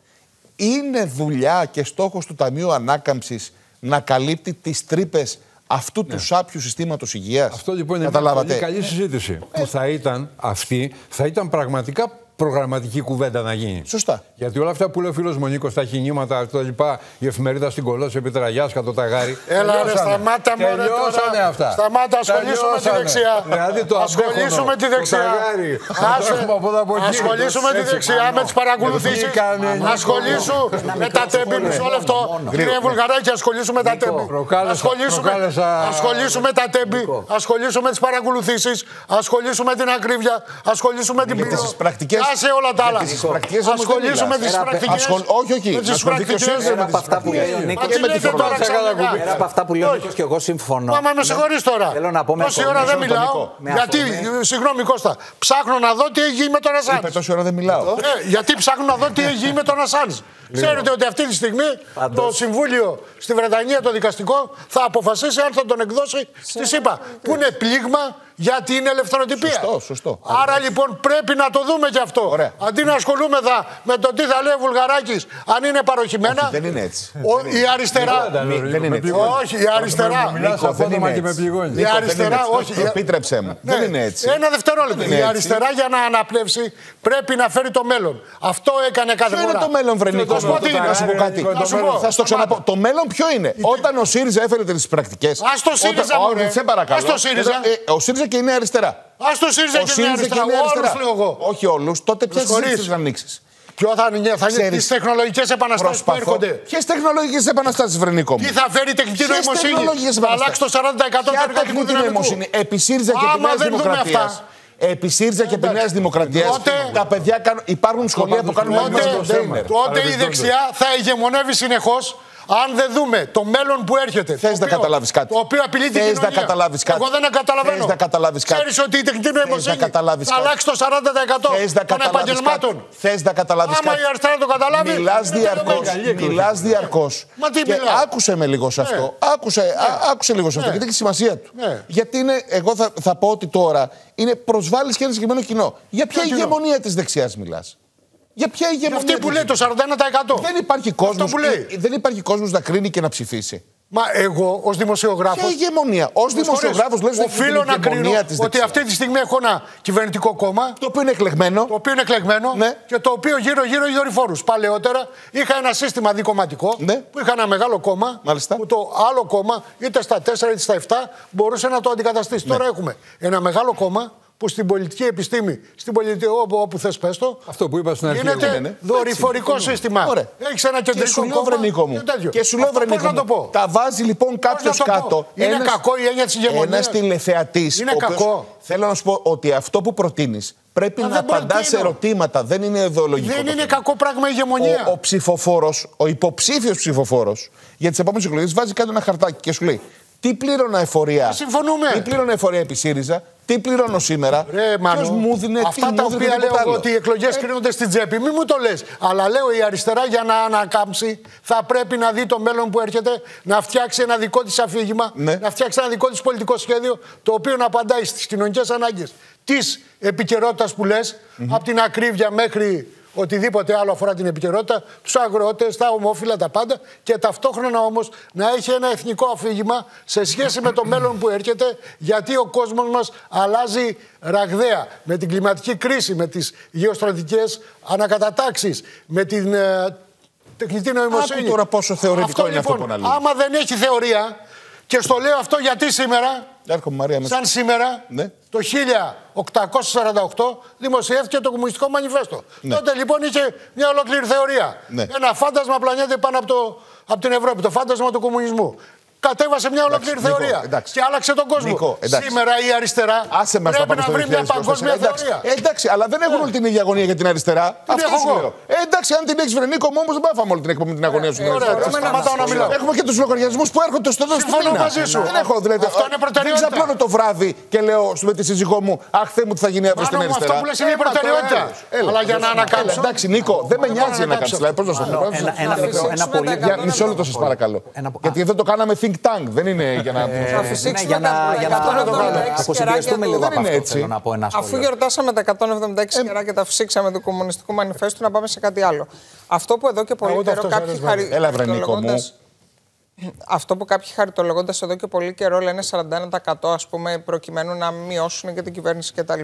είναι δουλειά και στόχος του Ταμείου Ανάκαμψης να καλύπτει τις τρύπες αυτού ναι. του σάπιου συστήματος υγείας. Αυτό λοιπόν είναι μια πολύ καλή συζήτηση. Ε. Που θα ήταν αυτή, θα ήταν πραγματικά προγραμματική κουβέντα να γίνει. Σωστά. Γιατί όλα αυτά που λέει ο φίλος Μονίκος, τα κινήματα, τα λοιπά, η εφημερίδα στην Κολόση, επί Τραγιάσκα, το ταγάρι. Έλα, ρε, τελειώσανε. σταμάτα μωρέ Τελειώσανε τώρα. αυτά. Σταμάτα, ασχολήσουμε με τη Τελειώσανε. δεξιά. Δηλαδή το Ασχολήσουμε αμπέχονο, τη το δεξιά. ταγάρι, Άσε. το έχουμε από εδώ από εκεί. Ασχολήσουμε τη Έτσι, δεξιά πάνω. με τις παρακολουθήσεις. Βγήκανε, Νίκο. Ασχολήσου με τα τέμπη. Μισό λεπτό. Κύριε Βουλγαράκη, ασχολήσου με τα τέμπη. προκάλεσα- Ασχολήσου με- προκάλεσα- Ασχολήσου με τα τέμπη. Ασχολήσου με τις παρακολουθήσεις. Ασχολήσου με την ακρίβεια. Ασχολήσου με την Για πύλη. τις πρακτικές- Άσε όλα τα για άλλα. τις πρακτικές όμως δεν Ασχολήσου με μιλάς. τις Πέρα απ' πρακτικές. ασχολ- όχι, όχι. Με Να τι ασχοληθεί και ο πρακτικές. ΣΥΡΙΖΑ Πέρα από αυτά που λέει ο Μα Νίκος. τι λέτε τώρα ξαφνικά. Πέρα από αυτά που λέει ο Νίκος και εγώ συμφωνώ. Μα με συγχωρείς τώρα. Θέλω να πω με Τόση αφορμή ώρα δεν στον μιλάω. Νίκο. Με Γιατί, αφορμή. συγγνώμη Κώστα, ψάχνω να δω τι έχει γίνει με τον Ασάντ. Είπε τόση ώρα δεν μιλάω. Ε, γιατί ψάχνω να δω τι έχει γίνει με τον Ασάντ. [laughs] Ξέρετε ότι αυτή τη στιγμή το Συμβούλιο στη Βρετανία, το δικαστικό, θα αποφασίσει αν θα τον εκδώσει στη ΣΥΠΑ. Που είναι πλήγμα για την ελευθεροτυπία. Σωστό, σωστό. Άρα λοιπόν πρέπει να το δούμε και αυτό. Ωραία. Αντί να ασχολούμεθα με το τι θα λέει ο Βουλγαράκης, αν είναι παροχημένα. Δεν είναι έτσι. ο- η αριστερά. δεν είναι έτσι. Όχι, η αριστερά. Μιλάς Νίκο, δεν απότομα είναι και με έτσι. πληγώνεις. Η Νίκο, δεν αριστερά, είναι έτσι. όχι. Επίτρεψέ μου. Ναι. Δεν είναι έτσι. Ένα δευτερόλεπτο. Δεν είναι Η έτσι. αριστερά για να αναπνεύσει πρέπει να φέρει το μέλλον. Αυτό έκανε κάθε Ποιο φορά. είναι το μέλλον, Βρενικό; Να σου πω τι είναι; Να σου πω κάτι. Να σου πω. Θα σου το ξαναπώ. Το μέλλον ποιο είναι; Όταν ο ΣΥΡΙΖΑ έφερε τις πρακτικές. Ας το ΣΥΡΙΖα, μωρέ. Σε παρακαλώ. Ας το ΣΥΡΙΖα. Ε, Ο ΣΥΡΙΖΑ και είναι αριστερά. Α το ΣΥΡΙΖα Ο και την ΣΥΡΙΖΑ αριστερά. και είναι Όλους αριστερά. λέω εγώ. Όχι όλους. Τότε ποια συγχωρείς. συζήτηση να ανοίξεις; Ποιο θα είναι, θα είναι Ξέρεις. τις τεχνολογικές επαναστάσεις που έρχονται. Ποιες τεχνολογικές επαναστάσεις, Βρενικό μου; Τι θα φέρει η τεχνητή Ποιες νοημοσύνη; τεχνολογικές Θα επαναστάσεις. αλλάξει το 40% του Ποια εργατικού τεχνητή δυναμικού; νοημοσύνη; Επί ΣΥΡΙΖΑ και Άμα επί Νέας δεν δούμε Δημοκρατία. αυτά. Επί ΣΥΡΙΖΑ και επί Νέας Δημοκρατίας. Τότε- Τα παιδιά κάνουν, υπάρχουν σχολεία που κάνουν Τότε, μάθημα κοντέινερ. τότε η δεξιά θα ηγεμονεύει συνεχώς αν δεν δούμε το μέλλον που έρχεται. Θες το να οποίο- καταλάβεις κάτι. Το οποίο απειλεί την Θες κοινωνία. να καταλάβεις κάτι. Εγώ δεν καταλαβαίνω. Θες να καταλάβεις κάτι. Ξέρεις ότι η τεχνητή νοημοσύνη να καταλάβεις θα κάτι. αλλάξει το 40% Θες να των καταλάβεις επαγγελμάτων. κάτι. Θες να καταλάβεις Άμα κάτι. η αριστερά το καταλάβει. Μιλάς είναι διαρκώς. τελειωμένη. Μιλάς διαρκώς. Μα τι και μιλάω. άκουσε με λίγο σε αυτό. Άκουσε, α- άκουσε λίγο σε αυτό. Ναι. Γιατί έχει σημασία του. Ναι. Γιατί είναι, εγώ θα, θα πω ότι τώρα είναι προσβάλλει και ένα συγκεκριμένο κοινό. Για ποια κοινό; ηγεμονία της δεξιάς μιλάς; Για ποια ηγεμονία. Αυτή που της λέει το 41%. Δεν υπάρχει κόσμος που λέει. δεν υπάρχει κόσμος να κρίνει και να ψηφίσει. Μα εγώ ως δημοσιογράφο. Ποια ηγεμονία; Ω δημοσιογράφος λες Οφείλω να κρίνω ότι αυτή τη στιγμή έχω ένα κυβερνητικό κόμμα Το οποίο είναι εκλεγμένο. το οποίο είναι εκλεγμένο Ναι. και το οποίο γύρω-γύρω έχει δορυφόρους. Παλαιότερα είχα ένα σύστημα δικομματικό Ναι. που είχα ένα μεγάλο κόμμα Μάλιστα. που το άλλο κόμμα είτε στα 4 είτε στα 7 μπορούσε να το αντικαταστήσει. Ναι. Τώρα έχουμε ένα μεγάλο κόμμα που στην πολιτική επιστήμη, στην πολιτική, όπου, όπου θες πες το, Αυτό που είπα στην αρχή. γίνεται εγώ. ναι. δορυφορικό Έτσι, σύστημα. Ωραία. Έχεις ένα Και κεντρικό σου λέω κόμμα βρενίκο μου. και τέτοιο. Και σου λέω Αυτό πώς βρενίκο να το μου. πω; Τα βάζει λοιπόν κάποιο να το πω; κάτω. Είναι κακό η έννοια της ηγεμονίας. Ένα τηλεθεατής. Είναι κακό. Θέλω να σου πω ότι αυτό που προτείνεις πρέπει Μα να δεν μπορεί, απαντάς τι σε εννοώ. ερωτήματα. Δεν είναι ιδεολογικό. Δεν το είναι θέμα. κακό πράγμα η ηγεμονία. Ο, ο ψηφοφόρος, ο υποψήφιος ψηφοφόρος για τις επόμενες εκλογές βάζει κάτω ένα χαρτάκι και σου λέει τι πλήρωνα εφορία. Συμφωνούμε. Τι πλήρωνα εφορία επί ΣΥΡΙΖΑ, τι πληρώνω σήμερα; Ρε, Μάνο, ποιος μου δίνει, τι αυτά μου τα δίνει οποία και λέω τίποτα εγώ άλλο. ότι οι εκλογές κρίνονται στην τσέπη, μη μου το λες. Αλλά λέω η αριστερά για να ανακάμψει θα πρέπει να δει το μέλλον που έρχεται, να φτιάξει ένα δικό της αφήγημα, Ναι. να φτιάξει ένα δικό της πολιτικό σχέδιο το οποίο να απαντάει στις κοινωνικές ανάγκες της επικαιρότητας που λες, από την ακρίβεια μέχρι οτιδήποτε άλλο αφορά την επικαιρότητα, τους αγρότες, τα ομόφυλα, τα πάντα και ταυτόχρονα όμως να έχει ένα εθνικό αφήγημα σε σχέση με το μέλλον που έρχεται, γιατί ο κόσμος μας αλλάζει ραγδαία με την κλιματική κρίση, με τις γεωστρατικές ανακατατάξεις, με την ε, τεχνητή νοημοσύνη. Άκου τώρα πόσο θεωρητικό είναι αυτό που λοιπόν, αναλύεις. άμα δεν έχει θεωρία, και στο λέω αυτό γιατί σήμερα, Έρχομαι Μαρία μέσα. σαν σήμερα, Ναι. το 1848 δημοσιεύτηκε το Κομμουνιστικό Μανιφέστο. Ναι. Τότε λοιπόν είχε μια ολόκληρη θεωρία. Ναι. Ένα φάντασμα πλανιέται πάνω από, το, από την Ευρώπη, το φάντασμα του κομμουνισμού. Κατέβασε μια ολόκληρη Νίκο, θεωρία εντάξει. και άλλαξε τον κόσμο. Νίκο, εντάξει. Σήμερα η αριστερά Άσε μας να πρέπει πάμε να στο βρει μια 2024. παγκόσμια εντάξει, θεωρία. Ε, εντάξει, αλλά δεν έχουν όλη την ίδια αγωνία για την αριστερά. Αυτό έχω σου εγώ. λέω. Ε, εντάξει, αν την έχεις Βρενίκο μου όμως δεν πάω φάμε όλη την εκπομπή την αγωνία σου. Ε, ωραία, Δηλαδή, τώρα σταματάω να μιλάω. Έχουμε και τους λογαριασμούς που έρχονται στο τέλος του Συμφωνώ μήνα. μαζί σου. Δεν έχω δηλαδή. Αυτό είναι Δεν προτεραιότητα. ξαπλώνω το βράδυ και λέω με τη σύζυγό μου Αχ, Θεέ μου τι θα γίνει αύριο στην Μάνο μου, αριστερά. αυτό που λες είναι η Ε, μα τώρα, προτεραιότητα. έλα, έλα. Αλλά για να Έλα, ανακάμψω. Εντάξει, Νίκο, δεν με νοιάζει να ανακάμψω. ανακάμψει. Δηλαδή, πώ να σου πω. Ένα, ένα, μικρό, ένα φυσήξουμε πολύ. τα Για μισό λεπτό σας παρακαλώ. Ένα- Γιατί εδώ το κάναμε think tank, δεν είναι για να. Θα Ναι, φυσήξουμε για να, τα για να 176 αποσυντηρευτούμε κεράκια λίγο του- από Δεν είναι αυτό. έτσι. Θέλω να πω ένα Αφού σχόλιο. γιορτάσαμε τα 176 Ε, κερά και τα φυσήξαμε του Κομμουνιστικού Μανιφέστου, να πάμε σε κάτι άλλο. Αυτό που εδώ και πολύ ούτε καιρό αυτός κάποιοι αρέσει, βέβαια. χαρι... Έλα, βρε, Νίκο μου. χαριτολογώντας- Αυτό που κάποιοι χαριτολογώντας εδώ και πολύ καιρό λένε 41% ας πούμε προκειμένου να μειώσουν και την κυβέρνηση κτλ.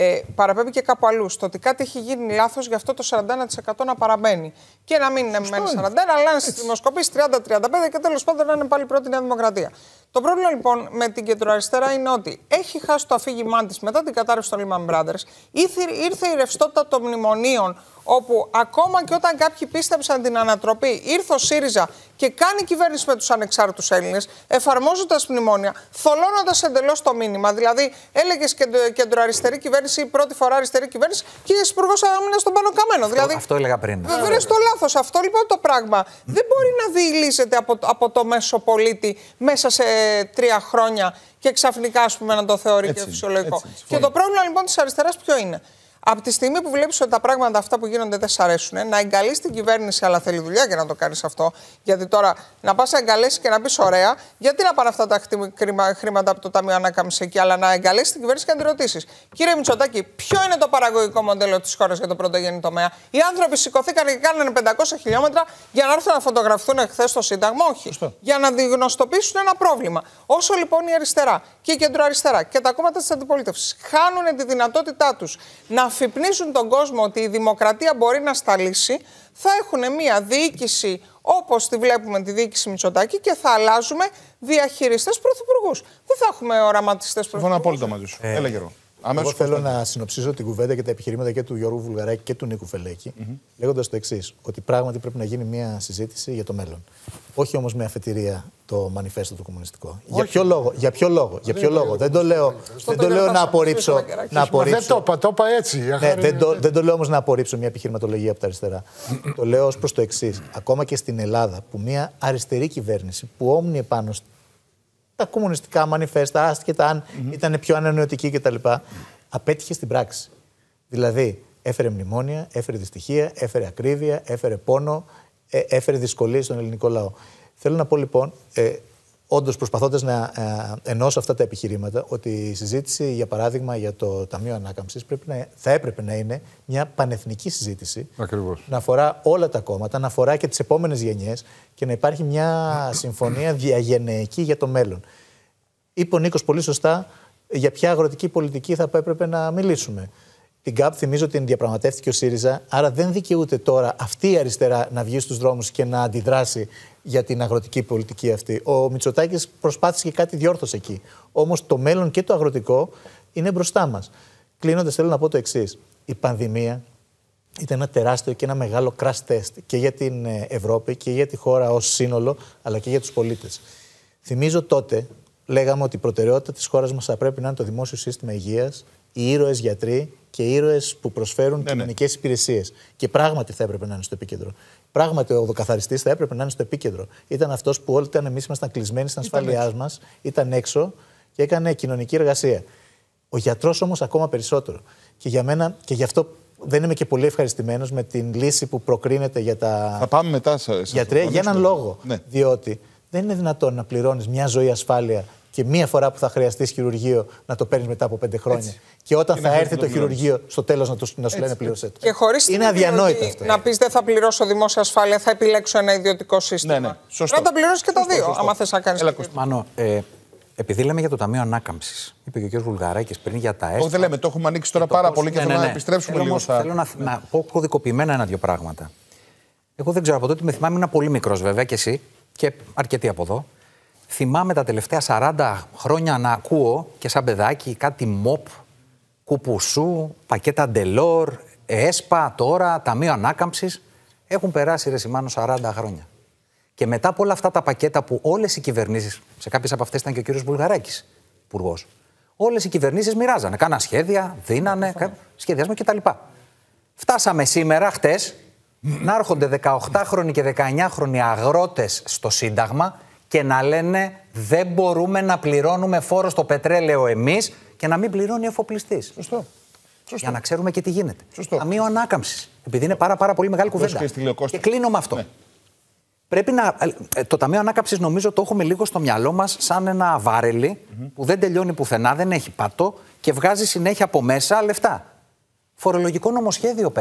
Ε, παραπέμπει και κάπου αλλού. Στο ότι κάτι έχει γίνει λάθος, γι' αυτό το 41% να παραμένει. Και να μην είναι μεν 41, αλλά να στις δημοσκοπήσει 30-35 και τέλος πάντων να είναι πάλι πρώτη Νέα Δημοκρατία. Το πρόβλημα λοιπόν με την κεντροαριστερά είναι ότι έχει χάσει το αφήγημά της μετά την κατάρρευση των Lehman Brothers. Ήρθε, ήρθε η ρευστότητα των μνημονίων όπου ακόμα και όταν κάποιοι πίστεψαν την ανατροπή, ήρθε ο ΣΥΡΙΖΑ και κάνει κυβέρνηση με τους ανεξάρτητους Έλληνες, εφαρμόζοντας μνημόνια, θολώνοντας εντελώς το μήνυμα. Δηλαδή, έλεγες κεντροαριστερή κυβέρνηση, πρώτη φορά αριστερή κυβέρνηση και η Υπουργός Άμυνας στον πάνω καμένο. Αυτό, δηλαδή, αυτό έλεγα πριν. Βέβαια, το λάθος. Αυτό λοιπόν το πράγμα δεν μπορεί να διηλύσεται από, από το μέσο πολίτη μέσα σε τρία χρόνια και ξαφνικά ας πούμε, να το θεωρεί και φυσιολογικό. και το πρόβλημα λοιπόν της αριστεράς ποιο είναι; Από τη στιγμή που βλέπεις ότι τα πράγματα αυτά που γίνονται δεν σ' αρέσουν, να εγκαλείς την κυβέρνηση, αλλά θέλει δουλειά για να το κάνεις αυτό. Γιατί τώρα να πας να εγκαλέσεις και να πεις: Ωραία, γιατί να πάνε αυτά τα χρήματα από το Ταμείο Ανάκαμψης εκεί, αλλά να εγκαλέσεις την κυβέρνηση και να τη ρωτήσεις. Κύριε Μητσοτάκη, ποιο είναι το παραγωγικό μοντέλο της χώρας για το πρωτογενή τομέα; Οι άνθρωποι σηκωθήκαν και κάνανε 500 χιλιόμετρα για να έρθουν να φωτογραφθούν χθε στο Σύνταγμα; Όχι. Για να γνωστοποιήσουν ένα πρόβλημα. Όσο λοιπόν η αριστερά και η κεντροαριστερά και τα κόμματα της αντιπολίτευσης χάνουν τη δυνατότητά τους να αφυπνίζουν τον κόσμο ότι η δημοκρατία μπορεί να σταλίσει, θα έχουν μια διοίκηση όπως τη βλέπουμε τη διοίκηση Μητσοτάκη και θα αλλάζουμε διαχειριστές πρωθυπουργούς. Δεν θα έχουμε οραματιστές πρωθυπουργού. Συμφωνώ απόλυτα μαζί σου. Ε, Έλα καιρό. Εγώ θέλω να συνοψίσω την κουβέντα και τα επιχειρήματα και του Γιώργου Βουλγαράκη και του Νίκου Φελέκη, mm-hmm. λέγοντας το εξής: Ότι πράγματι πρέπει να γίνει μια συζήτηση για το μέλλον. Όχι όμως με αφετηρία το μανιφέστο του κομμουνιστικό. Για ποιο λόγο, για ποιο λόγο, για ποιο λόγο. Δεν το λέω, δεν το λέω να απορρίψω. Να απορρίψω. Δεν το είπα, το είπα έτσι. Ναι, δεν, το, δεν το λέω όμως να απορρίψω μια επιχειρηματολογία από τα αριστερά. το λέω ως προς το εξής. Ακόμα και στην Ελλάδα που μια αριστερή κυβέρνηση που όμνιε πάνω τα κομμουνιστικά μανιφέστα, άσχετα αν mm-hmm. ήταν πιο ανανεωτικοί κτλ. Απέτυχε στην πράξη. Δηλαδή, έφερε μνημόνια, έφερε δυστυχία, έφερε ακρίβεια, έφερε πόνο, ε, έφερε δυσκολίες στον ελληνικό λαό. Θέλω να πω λοιπόν, ε, όντως προσπαθώντας να ε, ενώσω αυτά τα επιχειρήματα, ότι η συζήτηση, για παράδειγμα, για το Ταμείο Ανάκαμψης θα έπρεπε να είναι μια πανεθνική συζήτηση. Ακριβώς. Να αφορά όλα τα κόμματα, να αφορά και τις επόμενες γενιές και να υπάρχει μια συμφωνία διαγενεϊκή για το μέλλον. Είπε ο Νίκος πολύ σωστά για ποια αγροτική πολιτική θα έπρεπε να μιλήσουμε. Την ΚΑΠ θυμίζω ότι την διαπραγματεύτηκε ο ΣΥΡΙΖΑ, άρα δεν δικαιούται τώρα αυτή η αριστερά να βγει στους δρόμους και να αντιδράσει για την αγροτική πολιτική αυτή. Ο Μητσοτάκης προσπάθησε και κάτι διόρθωσε εκεί. Όμως το μέλλον και το αγροτικό είναι μπροστά μας. Κλείνοντας, θέλω να πω το εξής. Η πανδημία ήταν ένα τεράστιο και ένα μεγάλο crash test και για την ε, Ευρώπη και για τη χώρα ως σύνολο, αλλά και για τους πολίτες. Θυμίζω τότε, λέγαμε ότι η προτεραιότητα της χώρας μας θα πρέπει να είναι το δημόσιο σύστημα υγείας, οι ήρωες γιατροί και οι ήρωες που προσφέρουν ναι, κοινωνικές ναι. υπηρεσίες. Και πράγματι θα έπρεπε να είναι στο επίκεντρο. Πράγματι, ο οδοκαθαριστή θα έπρεπε να είναι στο επίκεντρο. Ήταν αυτός που όλοι ήταν εμείς ήμασταν κλεισμένοι στην ασφάλειάς μας, ήταν έξω και έκανε κοινωνική εργασία. Ο γιατρός όμως ακόμα περισσότερο. Και για μένα, και γι' αυτό δεν είμαι και πολύ ευχαριστημένος με την λύση που προκρίνεται για τα. Θα πάμε μετά σε γιατρία για έναν λόγο. Ναι. Διότι δεν είναι δυνατόν να πληρώνεις μια ζωή ασφάλεια και μία φορά που θα χρειαστείς χειρουργείο να το παίρνεις μετά από πέντε χρόνια. Έτσι. Και όταν θα έρθει το, χειρουργείο, στο τέλος να, να σου λένε πλήρωσε το. Και χωρίς είναι αδιανόητο αυτό. Να πεις δεν θα πληρώσω δημόσια ασφάλεια, θα επιλέξω ένα ιδιωτικό σύστημα. Ναι, ναι. Σωστό. Να τα πληρώσεις και τα δύο, άμα θες να κάνεις. Μανώ, ε, επειδή λέμε για το Ταμείο Ανάκαμψης, είπε και ο κ. Βουλγαράκης πριν για τα έσοδα. Όχι, δεν λέμε, το έχουμε ανοίξει τώρα πάρα πολύ και ναι, θέλω ναι, να επιστρέψουμε θέλω λίγο στα. Θέλω να, να πω κωδικοποιημένα ένα-δύο πράγματα. Εγώ δεν ξέρω από τότε με θυμάμαι, ήμουν πολύ μικρός βέβαια και εσύ και αρκετοί από εδώ. Θυμάμαι τα τελευταία 40 χρόνια να ακούω και σαν παιδάκι κάτι μοπ, κουπουσού, πακέτα ντελόρ, έσπα τώρα, ταμείο ανάκαμψης. Έχουν περάσει ρε Σιμάνο 40 χρόνια. Και μετά από όλα αυτά τα πακέτα που όλες οι κυβερνήσεις, σε κάποιες από αυτές ήταν και ο κύριος Βουλγαράκης υπουργός, όλες οι κυβερνήσεις μοιράζανε. Κάναν σχέδια, δίνανε, σχεδιασμό κτλ. Φτάσαμε σήμερα, χτες, να έρχονται 18χρονοι και 19χρονοι αγρότες στο Σύνταγμα και να λένε δεν μπορούμε να πληρώνουμε φόρο στο πετρέλαιο εμείς και να μην πληρώνει ο εφοπλιστής. Σωστό. Για να ξέρουμε και τι γίνεται. Σωστό. Ταμείο ανάκαμψης. Επειδή είναι πάρα, πάρα πολύ μεγάλη κουβέντα. Και κλείνω με αυτό. Ναι. Πρέπει να. Ε, το Ταμείο Ανάκαμψης νομίζω το έχουμε λίγο στο μυαλό μας σαν ένα που δεν τελειώνει πουθενά, δεν έχει πατό και βγάζει συνέχεια από μέσα λεφτά. Φορολογικό νομοσχέδιο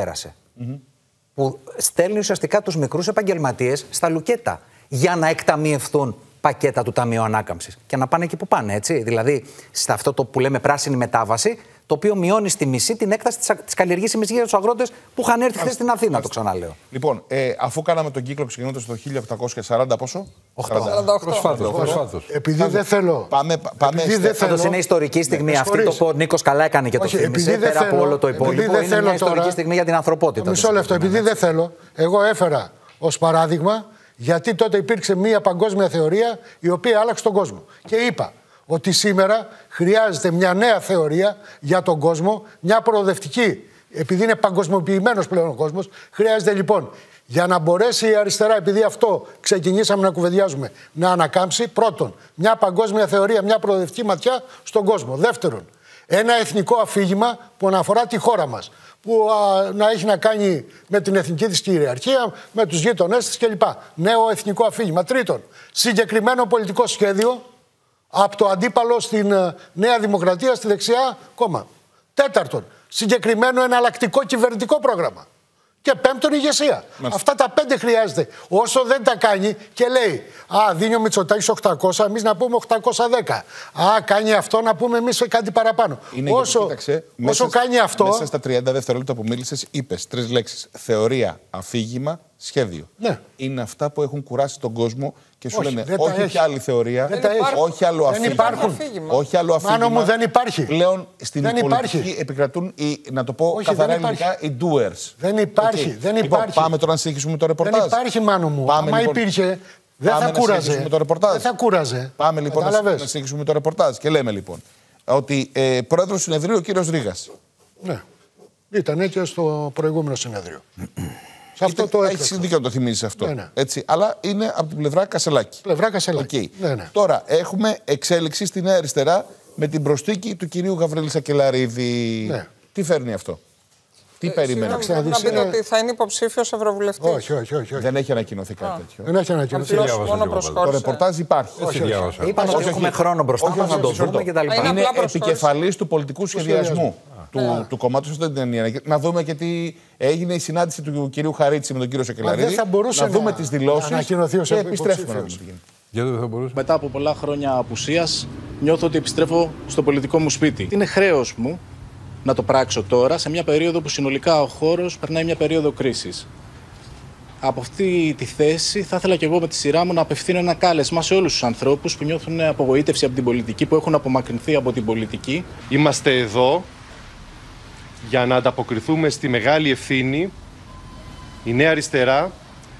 Που στέλνει ουσιαστικά τους μικρούς επαγγελματίες στα λουκέτα για να εκταμιευθούν πακέτα του Ταμείου Ανάκαμψης. Και να πάνε εκεί που πάνε, έτσι. Δηλαδή, σε αυτό το που λέμε πράσινη μετάβαση, Το οποίο μειώνει στη μισή την έκταση της καλλιεργήσιμη γης για τους αγρότες που είχαν έρθει χθες στην Αθήνα, το ξαναλέω. Λοιπόν, ε, αφού κάναμε τον κύκλο ξεκινώντα το 1840, πόσο; 48. Προσφάτως. Επειδή δεν θέλω. Πάμε, πάμε Επειδή δεν θέλω. Πάντω είναι ιστορική στιγμή με αυτή. Το συγχωρείς. πω, ο Νίκος καλά έκανε και το Όχι, θύμισε. επειδή δεν Πέρα από θέλω- όλο το επειδή υπόλοιπο, δεν είναι θέλω μια ιστορική τώρα- στιγμή για την ανθρωπότητα. Μισό λεπτό. Επειδή δεν θέλω, εγώ έφερα ως παράδειγμα γιατί τότε υπήρξε μία παγκόσμια θεωρία η οποία άλλαξε τον κόσμο. Και είπα ότι σήμερα χρειάζεται μια νέα θεωρία για τον κόσμο, μια προοδευτική. Επειδή είναι παγκοσμιοποιημένος πλέον ο κόσμος, χρειάζεται λοιπόν για να μπορέσει η αριστερά, επειδή αυτό ξεκινήσαμε να κουβεντιάζουμε, να ανακάμψει, πρώτον, μια παγκόσμια θεωρία, μια προοδευτική ματιά στον κόσμο. Δεύτερον, ένα εθνικό αφήγημα που να αφορά τη χώρα μας που α, να έχει να κάνει με την εθνική της κυριαρχία, με τους γείτονές της κλπ. Νέο εθνικό αφήγημα. Τρίτον, συγκεκριμένο πολιτικό σχέδιο από το αντίπαλο στην ε, Νέα Δημοκρατία, στη δεξιά κόμμα. Τέταρτον, συγκεκριμένο εναλλακτικό κυβερνητικό πρόγραμμα. Και πέμπτον, ηγεσία. Αυτά τα πέντε χρειάζεται. Όσο δεν τα κάνει και λέει, Α, δίνει ο Μητσοτάκης 800, εμείς να πούμε 810. Α, κάνει αυτό να πούμε εμείς κάτι παραπάνω. Είναι όσο γιατί, κοίταξε, όσο μέσα, κάνει αυτό. Μέσα στα 30 δευτερόλεπτα που μίλησες, είπες τρεις λέξεις. Θεωρία, αφήγημα, σχέδιο. Ναι. Είναι αυτά που έχουν κουράσει τον κόσμο και σου Όχι, λένε δεν τα όχι έχει. πια άλλη θεωρία, Δεν τα έχει. όχι άλλο Δεν αφήγημα. υπάρχουν. Αφήγημα. Όχι άλλο αφήγημα. Μάνο μου, δεν υπάρχει. Πλέον στην Δεν πολιτική υπάρχει. επικρατούν, οι, να το πω Όχι, καθαρά δεν υπάρχει. ελληνικά, οι doers. Δεν υπάρχει, Οκ. δεν Λοιπόν, υπάρχει. πάμε τώρα να συνεχίσουμε το ρεπορτάζ. Δεν υπάρχει, μάνο μου. Πάμε, Άμα λοιπόν. υπήρχε, δεν Πάμε θα να κούραζε. συνεχίσουμε το ρεπορτάζ. Δεν θα κούραζε. Πάμε λοιπόν να, Κατάλαβες. να συνεχίσουμε το ρεπορτάζ. Και λέμε λοιπόν ότι ε, πρόεδρος του συνεδρίου ο κύριος Ρήγας. Ναι. Ήταν και στο προηγούμενο συνέδριο. Σε αυτό το Έχεις έπαιξα. δίκιο να το θυμίζεις αυτό. Ναι, ναι. Έτσι, αλλά είναι από την πλευρά Κασελάκη. Πλευρά Κασελάκη. Οκ. Ναι, ναι. Τώρα έχουμε εξέλιξη στη Νέα Αριστερά με την προσθήκη του κυρίου Γαβρίλη Σακελαρίδη. Ναι. Τι φέρνει αυτό, Τι περιμένει; Συγγνώμη, πρέπει να πείτε είναι- ότι θα είναι υποψήφιος ευρωβουλευτής. Όχι, όχι, όχι. όχι. Δεν έχει ανακοινωθεί κάτι τέτοιο. Δεν έχει ανακοινωθεί. Απλώς διάβασα μόνο και εγώ Το προσχώρησε. ρεπορτάζ υπάρχει. Έτσι διάβασα. Είπαμε ότι Όχι, έχουμε όχι. χρόνο μπροστά Όχι, μα όχι, να το μισό λεπτό. δούμε κτλ. Είναι Είναι απλά προσχώρησε. επικεφαλής του πολιτικού σχεδιασμού σχεδιασμού. Του, του κομμάτου. Αυτό δεν είναι η Να δούμε και τι έγινε η συνάντηση του κυρίου Χαρίτση με τον κύριο Σεκελαρίδη. δεν θα μπορούσε να δούμε να- τις δηλώσεις. να ανακοινωθεί ως και επιστρέφουμε να δούμε υποψήφιος. τι γίνεται. Γιατί δεν θα μπορούσε. Μετά από πολλά χρόνια απουσίας νιώθω ότι επιστρέφω στο πολιτικό μου σπίτι. Είναι χρέος μου να το πράξω τώρα σε μια περίοδο που συνολικά ο χώρος περνάει μια περίοδο κρίσης. Από αυτή τη θέση θα ήθελα και εγώ με τη σειρά μου να απευθύνω ένα κάλεσμα σε όλους τους ανθρώπους που νιώθουν απογοήτευση από την πολιτική, που έχουν απομακρυνθεί από την πολιτική. Είμαστε εδώ για να ανταποκριθούμε στη μεγάλη ευθύνη η Νέα Αριστερά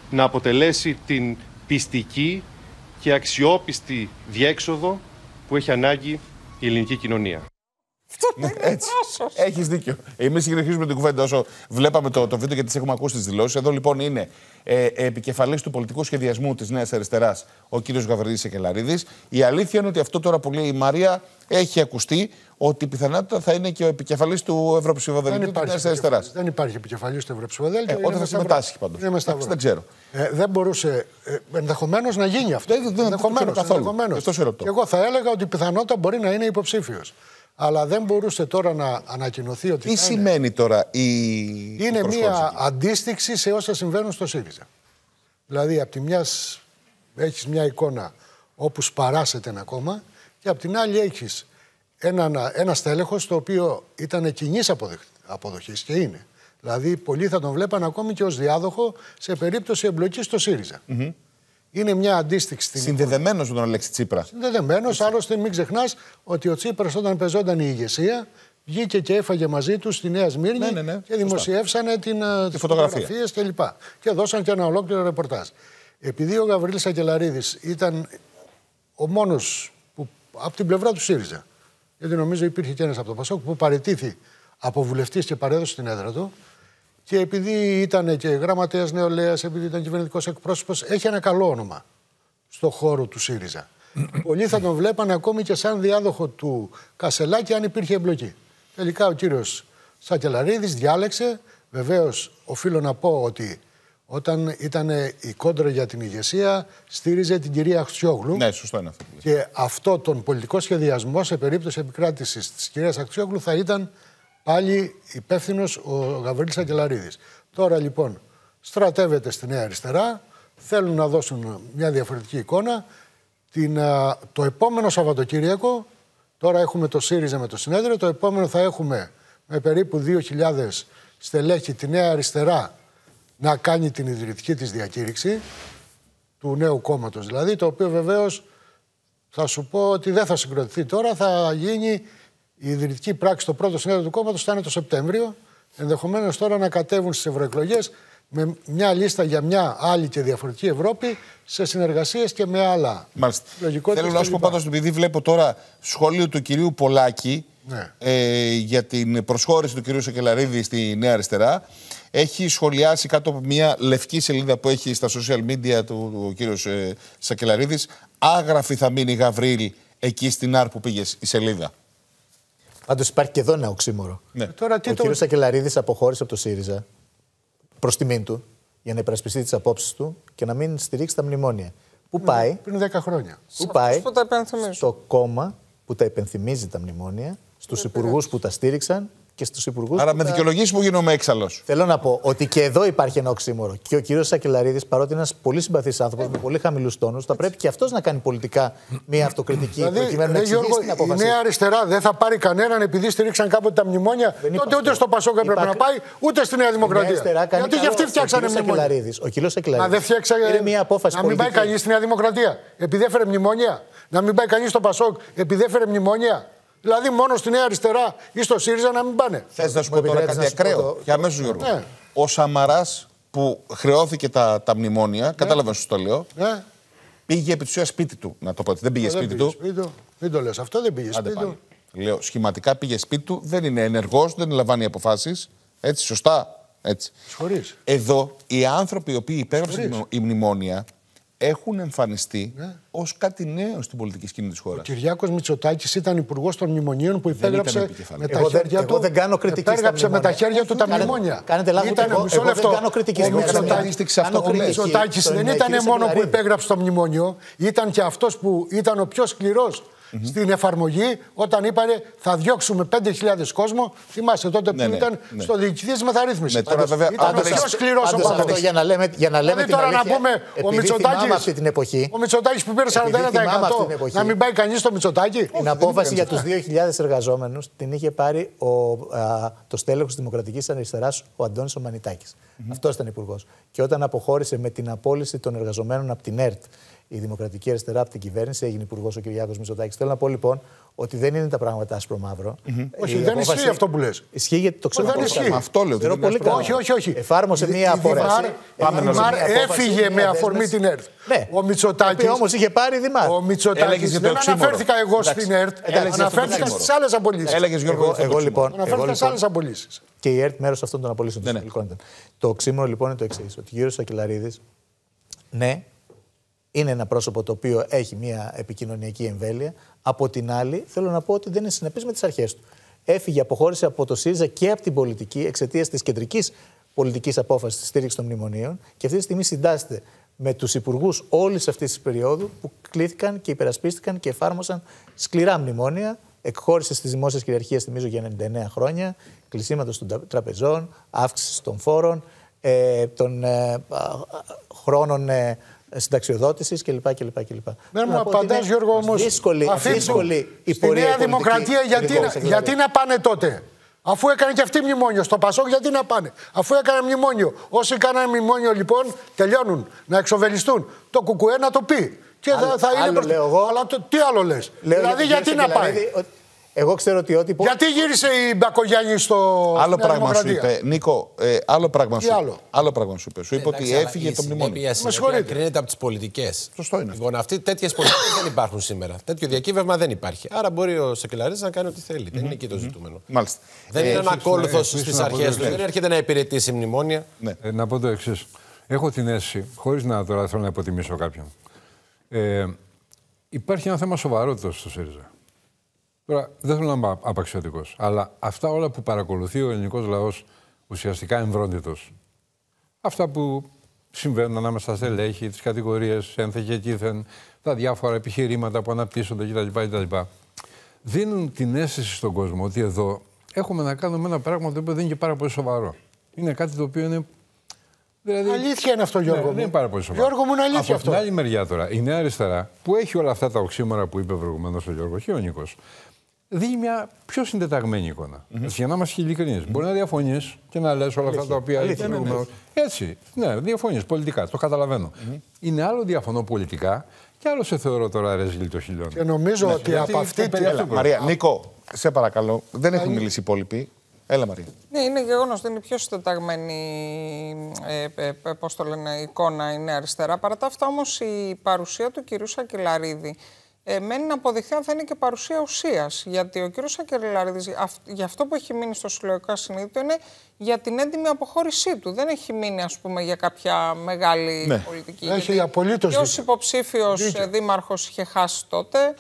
να αποτελέσει την πιστική και αξιόπιστη διέξοδο που έχει ανάγκη η ελληνική κοινωνία. Έτσι. Έχεις δίκιο. Εμείς συνεχίζουμε την κουβέντα όσο βλέπαμε το, το βίντεο γιατί τις έχουμε ακούσει τι δηλώσεις. Εδώ λοιπόν είναι ε, επικεφαλής του πολιτικού σχεδιασμού της Νέας Αριστεράς ο κύριος Γαβριλίδης Εκελαρίδη. Η αλήθεια είναι ότι αυτό τώρα που λέει η Μαρία έχει ακουστεί ότι πιθανότατα θα είναι και ο επικεφαλής του Δεν Ευρωψηφοδελτίου της Νέας υπάρχει, Αριστεράς. επικεφαλής. δεν υπάρχει επικεφαλής στο Ευρωψηφοδέλτιο. Ε, είναι όταν θα με σταυρό. συμμετάσχει πάντως. Είναι με σταυρό. Εντάξει, δεν ξέρω. Ε, δεν μπορούσε. Ε, Ενδεχομένως να γίνει αυτό. Δεν- δεν- δεν το Ενδεχομένως, ξέρω καθόλου. ενδεχομένως. Γι' αυτό σε ρωτώ. Και εγώ θα έλεγα ότι πιθανότατα μπορεί να είναι υποψήφιος. Αλλά δεν μπορούσε τώρα να ανακοινωθεί ότι. Τι θα είναι. σημαίνει τώρα η. Είναι η προσχώρηση μια εκεί; αντίστοιξη σε όσα συμβαίνουν στο ΣΥΡΙΖΑ. Δηλαδή, από τη μιας έχεις μια εικόνα όπου σπαράσεται ένα κόμμα και από την άλλη έχεις ένα, ένα στέλεχος το οποίο ήταν κοινής αποδοχής και είναι. Δηλαδή, πολλοί θα τον βλέπαν ακόμη και ως διάδοχο σε περίπτωση εμπλοκής στο ΣΥΡΙΖΑ. Είναι μια αντίστοιξη στην Συνδεδεμένος με τον Αλέξη Τσίπρα. Συνδεδεμένος, άλλωστε μην ξεχνάς ότι ο Τσίπρας όταν πεζόταν η ηγεσία βγήκε και έφαγε μαζί του στη Νέα Σμύρνη Ναι, ναι, ναι, και σωστά. δημοσιεύσανε την, ε, τις φωτογραφία. φωτογραφίες και λοιπά. Και δώσαν και ένα ολόκληρο ρεπορτάζ. Επειδή ο Γαβρίλης Ακελαρίδης ήταν ο μόνος που, από την πλευρά του ΣΥΡΙΖΑ, γιατί νομίζω υπήρχε και ένας από το Πασόκ που παρετήθη από βουλευτής και παρέδωσε την έδρα του και επειδή ήταν και γραμματέας νεολαίας, επειδή ήταν κυβερνητικός εκπρόσωπος, έχει ένα καλό όνομα στο χώρο του ΣΥΡΙΖΑ. [clears throat] Πολλοί θα τον βλέπανε ακόμη και σαν διάδοχο του Κασελάκη αν υπήρχε εμπλοκή. Τελικά ο κύριος Σακελαρίδης διάλεξε, βεβαίως οφείλω να πω ότι όταν ήταν η κόντρα για την ηγεσία στήριζε την κυρία Αξιόγλου Ναι, σωστό είναι αυτό. που λες. και αυτό τον πολιτικό σχεδιασμό σε περίπτωση επικράτησης της κυρίας Αξιόγλου θα ήταν πάλι υπεύθυνος ο Γαβρίλης Αγγελαρίδης. Τώρα λοιπόν στρατεύεται στη Νέα Αριστερά, θέλουν να δώσουν μια διαφορετική εικόνα. Την, α, το επόμενο Σαββατοκύριακο Τώρα έχουμε το ΣΥΡΙΖΑ με το συνέδριο. Το επόμενο θα έχουμε με περίπου 2.000 στελέχη τη Νέα Αριστερά να κάνει την ιδρυτική της διακήρυξη του νέου κόμματος δηλαδή, το οποίο βεβαίως θα σου πω ότι δεν θα συγκροτηθεί τώρα, θα γίνει η ιδρυτική πράξη στο πρώτο συνέδριο του κόμματος, θα είναι το Σεπτέμβριο, ενδεχομένως τώρα να κατέβουν στις ευρωεκλογές με μια λίστα για μια άλλη και διαφορετική Ευρώπη σε συνεργασίες και με άλλα. Μάλιστα. Θέλω να σου πω πάντως, επειδή βλέπω τώρα σχόλιο του κυρίου Πολάκη Ναι. ε, για την προσχώρηση του κυρίου Σακελαρίδη στη Νέα Αριστερά, έχει σχολιάσει κάτω από μια λευκή σελίδα που έχει στα social media του, του κύριος ε, Σακελαρίδης άγραφη θα μείνει η Γαβρίλ εκεί στην ΑΡ που πήγε η σελίδα. Πάντως υπάρχει και εδώ ένα οξύμορο. Ναι. Τώρα τι Ο το... κ. Σακελαρίδης αποχώρησε από το ΣΥΡΙΖΑ προς τιμήν του για να υπερασπιστεί τις απόψεις του και να μην στηρίξει τα μνημόνια. Πού πάει, Πριν 10 χρόνια. πού πάει; που τα υπενθυμίζω. στο κόμμα που τα υπενθυμίζει τα μνημόνια, στους υπουργούς που τα στήριξαν και στους υπουργούς. Άρα που με τα... δικαιολογήσεις που γίνομαι έξαλλος. Θέλω να πω ότι και εδώ υπάρχει ένα οξύμορο. Και ο κύριος Σακελαρίδης, παρότι είναι ένας πολύ συμπαθής άνθρωπος με πολύ χαμηλούς τόνους, θα πρέπει και αυτός να κάνει πολιτικά μια αυτοκριτική Δηλαδή, προκειμένου να ρε εξηγήσει Γιώργο, την η απόφαση. Νέα Αριστερά δεν θα πάρει κανέναν επειδή στηρίξαν κάποτε τα μνημόνια. Δεν Τότε είπα ούτε αυτό. στο Πασόκ έπρεπε Είπα- να πάει, ούτε στη Νέα Η Νέα Δημοκρατία. Αριστερά κάνει Γιατί και καλό. αυτοί φτιάξανε Ο κύριος μνημόνια. Σακελαρίδης- Ο κύριος Να Σακελαρίδης. δεν φτιάξα. Είναι μια απόφαση Να μην πάει πολιτική. κανείς στη Νέα Δημοκρατία επειδή έφερε μνημόνια. Να μην πάει κανείς στο Πασόκ επειδή έφερε μνημόνια. Δηλαδή μόνο στη Νέα Αριστερά ή στο ΣΥΡΙΖΑ να μην πάνε. Θες να σου Μου πω τώρα επιτρέπεις κάτι να σου πω ακραίο; το- Και αμέσως Γιώργο. Ναι. Ο Σαμαράς που χρεώθηκε τα, τα μνημόνια, κατάλαβα σου το λέω, Ναι. πήγε επί της ουσίας σπίτι του. Να το πω έτσι. Δεν πήγε Δεν σπίτι πήγε του. σπίτι του. Μην το λες αυτό, δεν πήγε Άντε σπίτι του. πάλι. Λέω σχηματικά πήγε σπίτι του, δεν είναι ενεργός, δεν λαμβάνει αποφάσεις. Έτσι, σωστά. Έτσι. Χωρίς. Εδώ οι άνθρωποι οι οποίοι υπέγραψαν Χωρίς. η μνημόνια έχουν εμφανιστεί Ναι. ως κάτι νέο στην πολιτική σκηνή της χώρας. Ο Κυριάκος Μητσοτάκης ήταν υπουργός των μνημονίων που υπέγραψε επικεφαλής. με τα Εγώ δεν- χέρια εγώ του. δεν κάνω κριτική στα Υπέγραψε με τα μνημόνια. χέρια του τα Κάνετε- μνημόνια. κάνετε λάθος Ήταν εγώ. μισό Εγώ δεν λεπτό. κάνω κριτική. Ο Εγώ έκανα μια Μητσοτάκης- αντίστοιξη κάνω αυτό που λες. Ο κριτική Μητσοτάκης στον δεν κύριο ήταν μόνο που Σακελαρίδη. υπέγραψε το μνημόνιο, ήταν και αυτός που ήταν ο πιο σκληρός στην εφαρμογή όταν είπανε θα διώξουμε 5.000 κόσμο. Θυμάσαι τότε που Ναι, ναι, ήταν ναι. στο διοικητή της μεταρρύθμισης. Ναι, τώρα βέβαια, ήταν ο πάντως- πιο σκληρός ο Πάντως αυτό Παπαδόπουλος. για να λέμε, για να λέμε Δηλαδή την τώρα να αλήθεια, πούμε ο επειδή Μητσοτάκης, θυμάμαι αυτή την εποχή, ο Μητσοτάκης που πήρε Επειδή θυμάμαι αυτή την 41% εποχή. να μην πάει κανείς στο Μητσοτάκη; την απόφαση για τους 2.000 εργαζόμενους την είχε πάρει ο, α, το στέλεχος της Δημοκρατικής Αριστεράς, ο Αντώνης ο Μανιτάκης. Αυτός ήταν υπουργός. Και όταν αποχώρησε με την απόλυση των εργαζομένων από την ΕΡΤ, η Δημοκρατική Αριστερά από την κυβέρνηση, έγινε υπουργός ο Κυριάκος Μητσοτάκης. Θέλω να πω λοιπόν ότι δεν είναι τα πράγματα άσπρο-μαύρο. Όχι, Η δεν απόφαση- ισχύει αυτό που λες. Ισχύει γιατί το ξέρω δεν πολύ ισχύει. καλά. Αυτό λέω, Ξέρω δεν είναι πολύ άσπρο. καλά. Όχι, όχι, όχι. Εφάρμοσε Η- μία η Δημάρ- απόφαση. η εφάρμοσε Δημάρ μία απόφαση, έφυγε μία με αφορμή δέσμευση. την ΕΡΤ. Ναι. Ο Μητσοτάκης- Το οποίος όμως είχε πάρει Δημάρ. Ο Έλεγες Μητσοτάκης για το δεν οξύμορο. αναφέρθηκα εγώ Εντάξει. στην ΕΡΤ, Έλεγες για το αναφέρθηκα οξύμορο. στις άλλες απολύσεις. Έλεγες Γιώργο. Εγώ, αυτό το εγώ οξύμορο. λοιπόν. εγώ, Αναφέρθηκα στις λοιπόν άλλες απολύσεις. και η ΕΡΤ μέρος αυτών των απολύσεων Ναι, του ναι. συνολικού ήταν. Το οξύμορο λοιπόν είναι το εξής: Ότι ο κύριο Σακελαρίδη, ναι, είναι ένα πρόσωπο το οποίο έχει μια επικοινωνιακή εμβέλεια. Από την άλλη, θέλω να πω ότι δεν είναι συνεπής με τις αρχές του. Έφυγε, αποχώρησε από το ΣΥΡΙΖΑ και από την πολιτική εξαιτίας της κεντρικής πολιτικής απόφασης της στήριξης των μνημονίων και αυτή τη στιγμή συντάσσεται με τους υπουργούς όλης αυτής της περίοδου που κλήθηκαν και υπερασπίστηκαν και εφάρμοσαν σκληρά μνημόνια. Εκχώρηση τη δημόσια κυριαρχία, θυμίζω, για 99 χρόνια, κλεισίματος των τρα- τραπεζών, αύξηση των φόρων, ε, των ε, α, α, χρόνων ε, συνταξιοδότησης κλπ. κλπ, κλπ. Δεν μου Να πω ότι απαντάς είναι Γιώργο όμως. Δύσκολη, Αφήνω. δύσκολη η Στη πορεία. Νέα η πολιτική. Δημοκρατία γιατί, Λοιπόν, να- σε γιατί να πάνε τότε; Αφού έκανε και αυτή μνημόνιο. Στο Πασόκ γιατί να πάνε; Αφού έκανε μνημόνιο. Όσοι κάνανε μνημόνιο λοιπόν τελειώνουν να εξοβελιστούν. Το κουκουέ να το πει. Και θα, Άλλο- θα είναι άλλο προς- λέω εγώ. Αλλά το, τι άλλο λες; Λέω δηλαδή για τον γιατί κύριο να πάει; Σακελαρίδη ότι- Εγώ ξέρω ότι ό,τι. Γιατί γύρισε η Μπακογιάννη στο. Άλλο στη Νέα πράγμα σου Δημοκρατία? είπε. Νίκο, ε, άλλο πράγμα Τι σου άλλο? άλλο πράγμα σου είπε. Σου είπε ότι Εντάξει, αλλά έφυγε η το μνημόνιο. συνέπεια- Η συνέπεια συγχωρείτε. κρίνεται από τι πολιτικέ. Σωστό είναι αυτό. Λοιπόν, αυτοί τέτοιε πολιτικέ δεν υπάρχουν σήμερα. Τέτοιο διακύβευμα δεν υπάρχει. Άρα μπορεί ο Σακελαρίδη να κάνει ό,τι θέλει. Δεν είναι εκεί το ζητούμενο. Μάλιστα. Δεν Ε, είναι επίσης, ανακόλουθο ναι, στι επίσης να πω αρχέ το του. εξής. Δεν έρχεται να υπηρετήσει μνημόνια. Ναι. Ε, να πω το εξή. Έχω την αίσθηση, χωρί να τώρα θέλω να υποτιμήσω κάποιον. Ε, υπάρχει ένα θέμα σοβαρότητα στο ΣΥΡΙΖΑ. Τώρα δεν θέλω να είμαι απαξιωτικός, αλλά αυτά όλα που παρακολουθεί ο ελληνικός λαός ουσιαστικά εμβρόντιτος. Αυτά που συμβαίνουν ανάμεσα στα στελέχη, τις κατηγορίες, ένθε και κήθεν, τα διάφορα επιχειρήματα που αναπτύσσονται κτλ. κτλ. Δίνουν την αίσθηση στον κόσμο ότι εδώ έχουμε να κάνουμε ένα πράγμα το οποίο δεν είναι και πάρα πολύ σοβαρό. Είναι κάτι το οποίο είναι. Δηλαδή, Αλήθεια είναι αυτό, Γιώργο ναι, μου. δεν είναι πάρα πολύ σοβαρό. Γιώργο μου, είναι αλήθεια Από αυτό. την άλλη μεριά τώρα, η Νέα Αριστερά, που έχει όλα αυτά τα οξύμορα που είπε προηγουμένως ο Γιώργος και ο Νίκος, δίνει μια πιο συντεταγμένη εικόνα. Mm-hmm. Για να είμαστε ειλικρινείς. Mm-hmm. Μπορεί να διαφωνείς και να λες όλα αυτά τα οποία Αλήθεια, ναι, ναι. Έτσι. Ναι, διαφωνείς πολιτικά, το καταλαβαίνω. Mm-hmm. Είναι άλλο διαφωνώ πολιτικά και άλλο σε θεωρώ τώρα ρεζίλ το χιλιόν. Και νομίζω ναι, ότι από αυτή την. Μαρία, Νίκο, σε παρακαλώ, δεν έχουν μιλήσει οι υπόλοιποι. Έλα, Μαρία. Ναι, είναι γεγονός ότι είναι πιο συντεταγμένη ε, ε, ε, πώς το λένε, εικόνα η Νέα Αριστερά. Παρά τα αυτά, όμως, η παρουσία του κυρίου Σακελαρίδη ε, μένει να αποδειχθεί αν θα είναι και παρουσία ουσίας. Γιατί ο κ. Σακελαρίδη, για αυτό που έχει μείνει στο συλλογικό συνείδητο είναι για την έντιμη αποχώρησή του. Δεν έχει μείνει, ας πούμε, για κάποια μεγάλη ναι. πολιτική. Έχει απολύτως. Ποιος υποψήφιος δήμαρχος είχε χάσει τότε.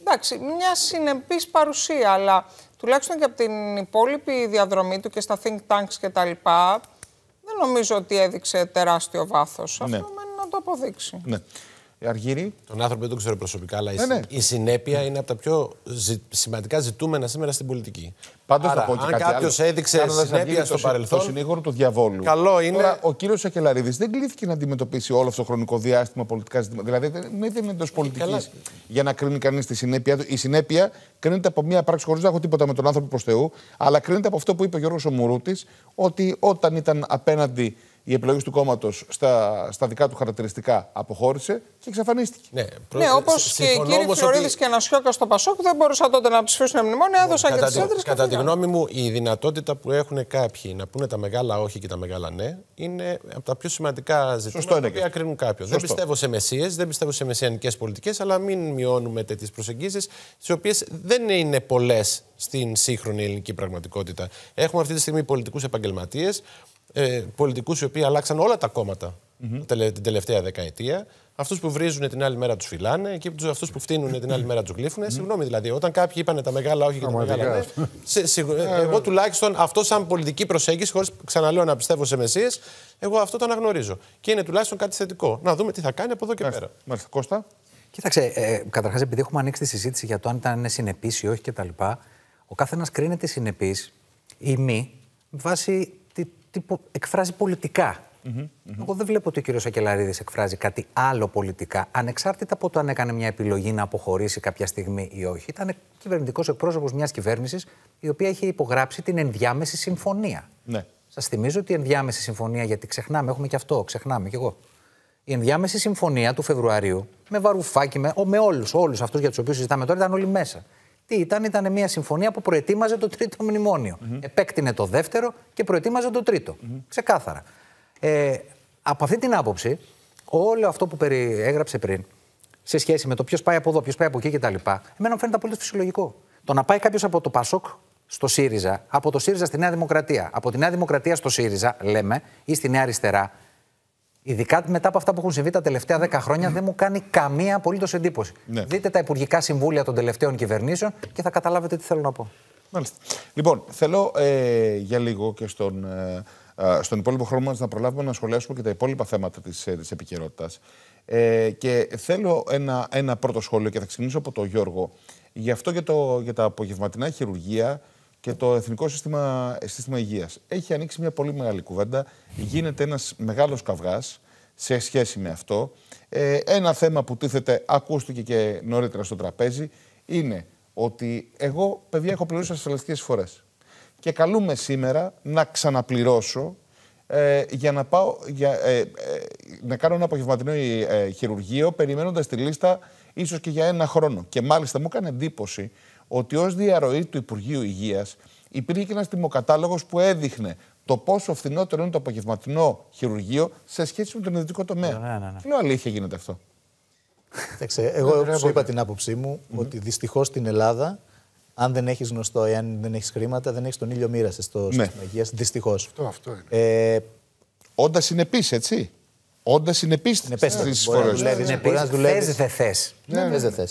Εντάξει, μια συνεπής παρουσία, αλλά τουλάχιστον και από την υπόλοιπη διαδρομή του και στα think tanks κτλ. Δεν νομίζω ότι έδειξε τεράστιο βάθος. Ναι. Αυτό μένει να το αποδείξει. Ναι. Αργύρι. Τον άνθρωπο δεν τον ξέρω προσωπικά, αλλά ναι, ναι. η συνέπεια είναι από τα πιο ζη... σημαντικά ζητούμενα σήμερα στην πολιτική. Πάντως θα πω και αν κάποιος έδειξε συνέπεια στο παρελθόν. Το συνήγορο του διαβόλου. Καλό είναι. Τώρα, ο κύριος Σακελαρίδης δεν κλείθηκε να αντιμετωπίσει όλο αυτό το χρονικό διάστημα πολιτικά ζητήματα. Δηλαδή δεν είναι εντός πολιτικής για να κρίνει κανείς τη συνέπεια του. Η συνέπεια κρίνεται από μια πράξη χωρίς να έχω τίποτα με τον άνθρωπο προς Θεού, αλλά κρίνεται από αυτό που είπε ο Γιώργος Ομουρούτης, ότι όταν ήταν απέναντι η επιλογή του κόμματος στα, στα δικά του χαρακτηριστικά αποχώρησε και εξαφανίστηκε. Ναι, προ... ναι όπω και οι κύριοι Φλωρίδη ότι... και Ανασιώκα στο Πασόκ δεν μπορούσαν τότε να ψηφίσουν μνημόνια, έδωσαν κατά και τις έδρε. Κατά τη γνώμη μου, η δυνατότητα που έχουν κάποιοι να πούνε τα μεγάλα όχι και τα μεγάλα ναι είναι από τα πιο σημαντικά ζητήματα που κρίνουν κάποιον. Δεν πιστεύω σε μεσίες, δεν πιστεύω σε μεσιανικές πολιτικές, αλλά μην μειώνουμε τέτοιες προσεγγίσεις, τις οποίες δεν είναι πολλές στην σύγχρονη ελληνική πραγματικότητα. Έχουμε αυτή τη στιγμή πολιτικούς επαγγελματίες ε, πολιτικούς οι οποίοι αλλάξαν όλα τα κόμματα mm-hmm. την τελευταία δεκαετία. Αυτούς που βρίζουν την άλλη μέρα τους φυλάνε και αυτούς που φτύνουν την άλλη μέρα τους γλύφουν. Mm-hmm. Συγγνώμη δηλαδή, όταν κάποιοι είπαν τα μεγάλα όχι και τα μεγάλα ναι. Σε, σε, ε, εγώ τουλάχιστον αυτό σαν πολιτική προσέγγιση, χωρίς ξαναλέω να πιστεύω σε μεσίες, εγώ αυτό το αναγνωρίζω. Και είναι τουλάχιστον κάτι θετικό. Να δούμε τι θα κάνει από εδώ και πέρα. Μάλιστα, Κώστα; Κοίταξε, ε, καταρχάς, επειδή έχουμε ανοίξει τη συζήτηση για το αν ήταν συνεπής ή όχι κτλ., ο κάθε ένα κρίνεται συνεπής ή μη βάσει τι εκφράζει πολιτικά. Εγώ δεν βλέπω ότι ο κύριος Ακελαρίδη εκφράζει κάτι άλλο πολιτικά, ανεξάρτητα από το αν έκανε μια επιλογή να αποχωρήσει κάποια στιγμή ή όχι. Ήταν κυβερνητικός εκπρόσωπος μιας κυβέρνησης η οποία είχε υπογράψει την ενδιάμεση συμφωνία. Ναι. Σας θυμίζω ότι η ενδιάμεση συμφωνία, γιατί ξεχνάμε, έχουμε και αυτό, ξεχνάμε κι εγώ. Η ενδιάμεση συμφωνία του Φεβρουαρίου με Βαρουφάκη, με, με όλους όλους αυτούς για τους οποίους συζητάμε τώρα, ήταν όλοι μέσα. Τι ήταν, ήταν μια συμφωνία που προετοίμαζε το τρίτο μνημόνιο. Mm-hmm. Επέκτηνε το δεύτερο και προετοίμαζε το τρίτο. Mm-hmm. Ξεκάθαρα. Ε, από αυτή την άποψη, όλο αυτό που περιέγραψε πριν, σε σχέση με το ποιος πάει από εδώ, ποιος πάει από εκεί κτλ., εμένα μου φαίνεται απολύτως φυσιολογικό. Το να πάει κάποιος από το Πασόκ στο ΣΥΡΙΖΑ, από το ΣΥΡΙΖΑ στη Νέα Δημοκρατία, από τη Νέα Δημοκρατία στο ΣΥΡΙΖΑ, λέμε, ή στη Νέα Αριστερά, Ειδικά μετά από αυτά που έχουν συμβεί τα τελευταία 10 χρόνια, δεν μου κάνει καμία απολύτως εντύπωση. Ναι. Δείτε τα υπουργικά συμβούλια των τελευταίων κυβερνήσεων και θα καταλάβετε τι θέλω να πω. Μάλιστα. Λοιπόν, θέλω ε, για λίγο και στον, ε, ε στον υπόλοιπο χρόνο μας να προλάβουμε να σχολιάσουμε και τα υπόλοιπα θέματα της της ε, επικαιρότητας. Ε, και θέλω ένα, ένα πρώτο σχόλιο και θα ξεκινήσω από τον Γιώργο. Γι' αυτό για, το, για τα απογευματινά χειρουργία και το Εθνικό Σύστημα, Σύστημα Υγείας. Έχει ανοίξει μια πολύ μεγάλη κουβέντα. Γίνεται ένας μεγάλος καυγάς σε σχέση με αυτό. Ε, ένα θέμα που τίθεται, ακούστηκε και νωρίτερα στο τραπέζι, είναι ότι εγώ, παιδιά, έχω πληρώσει ασφαλιστικές φορές. Και καλούμε σήμερα να ξαναπληρώσω ε, για να, πάω, για, ε, ε να κάνω ένα απογευματινό ε, χειρουργείο, περιμένοντας τη λίστα ίσως και για ένα χρόνο. Και μάλιστα μου έκανε εντύπωση ότι ως διαρροή του Υπουργείου Υγείας υπήρχε και ένας τιμοκατάλογο που έδειχνε το πόσο φθηνότερο είναι το απογευματινό χειρουργείο σε σχέση με τον ιδιωτικό τομέα. Ναι, ναι, ναι. Λέω αλήθεια γίνεται αυτό. εγώ σου είπα την άποψή μου ότι δυστυχώς στην Ελλάδα, αν δεν έχεις γνωστό, εάν δεν έχεις χρήματα, δεν έχεις τον ήλιο μοίρασε στο ναι. σύστημα υγείας. Δυστυχώς. Αυτό, αυτό είναι. Ε, Όντας συνεπή, έτσι. Όντα συνεπή στις φορές. Μπορεί να δουλεύεις. Θες δεν θες.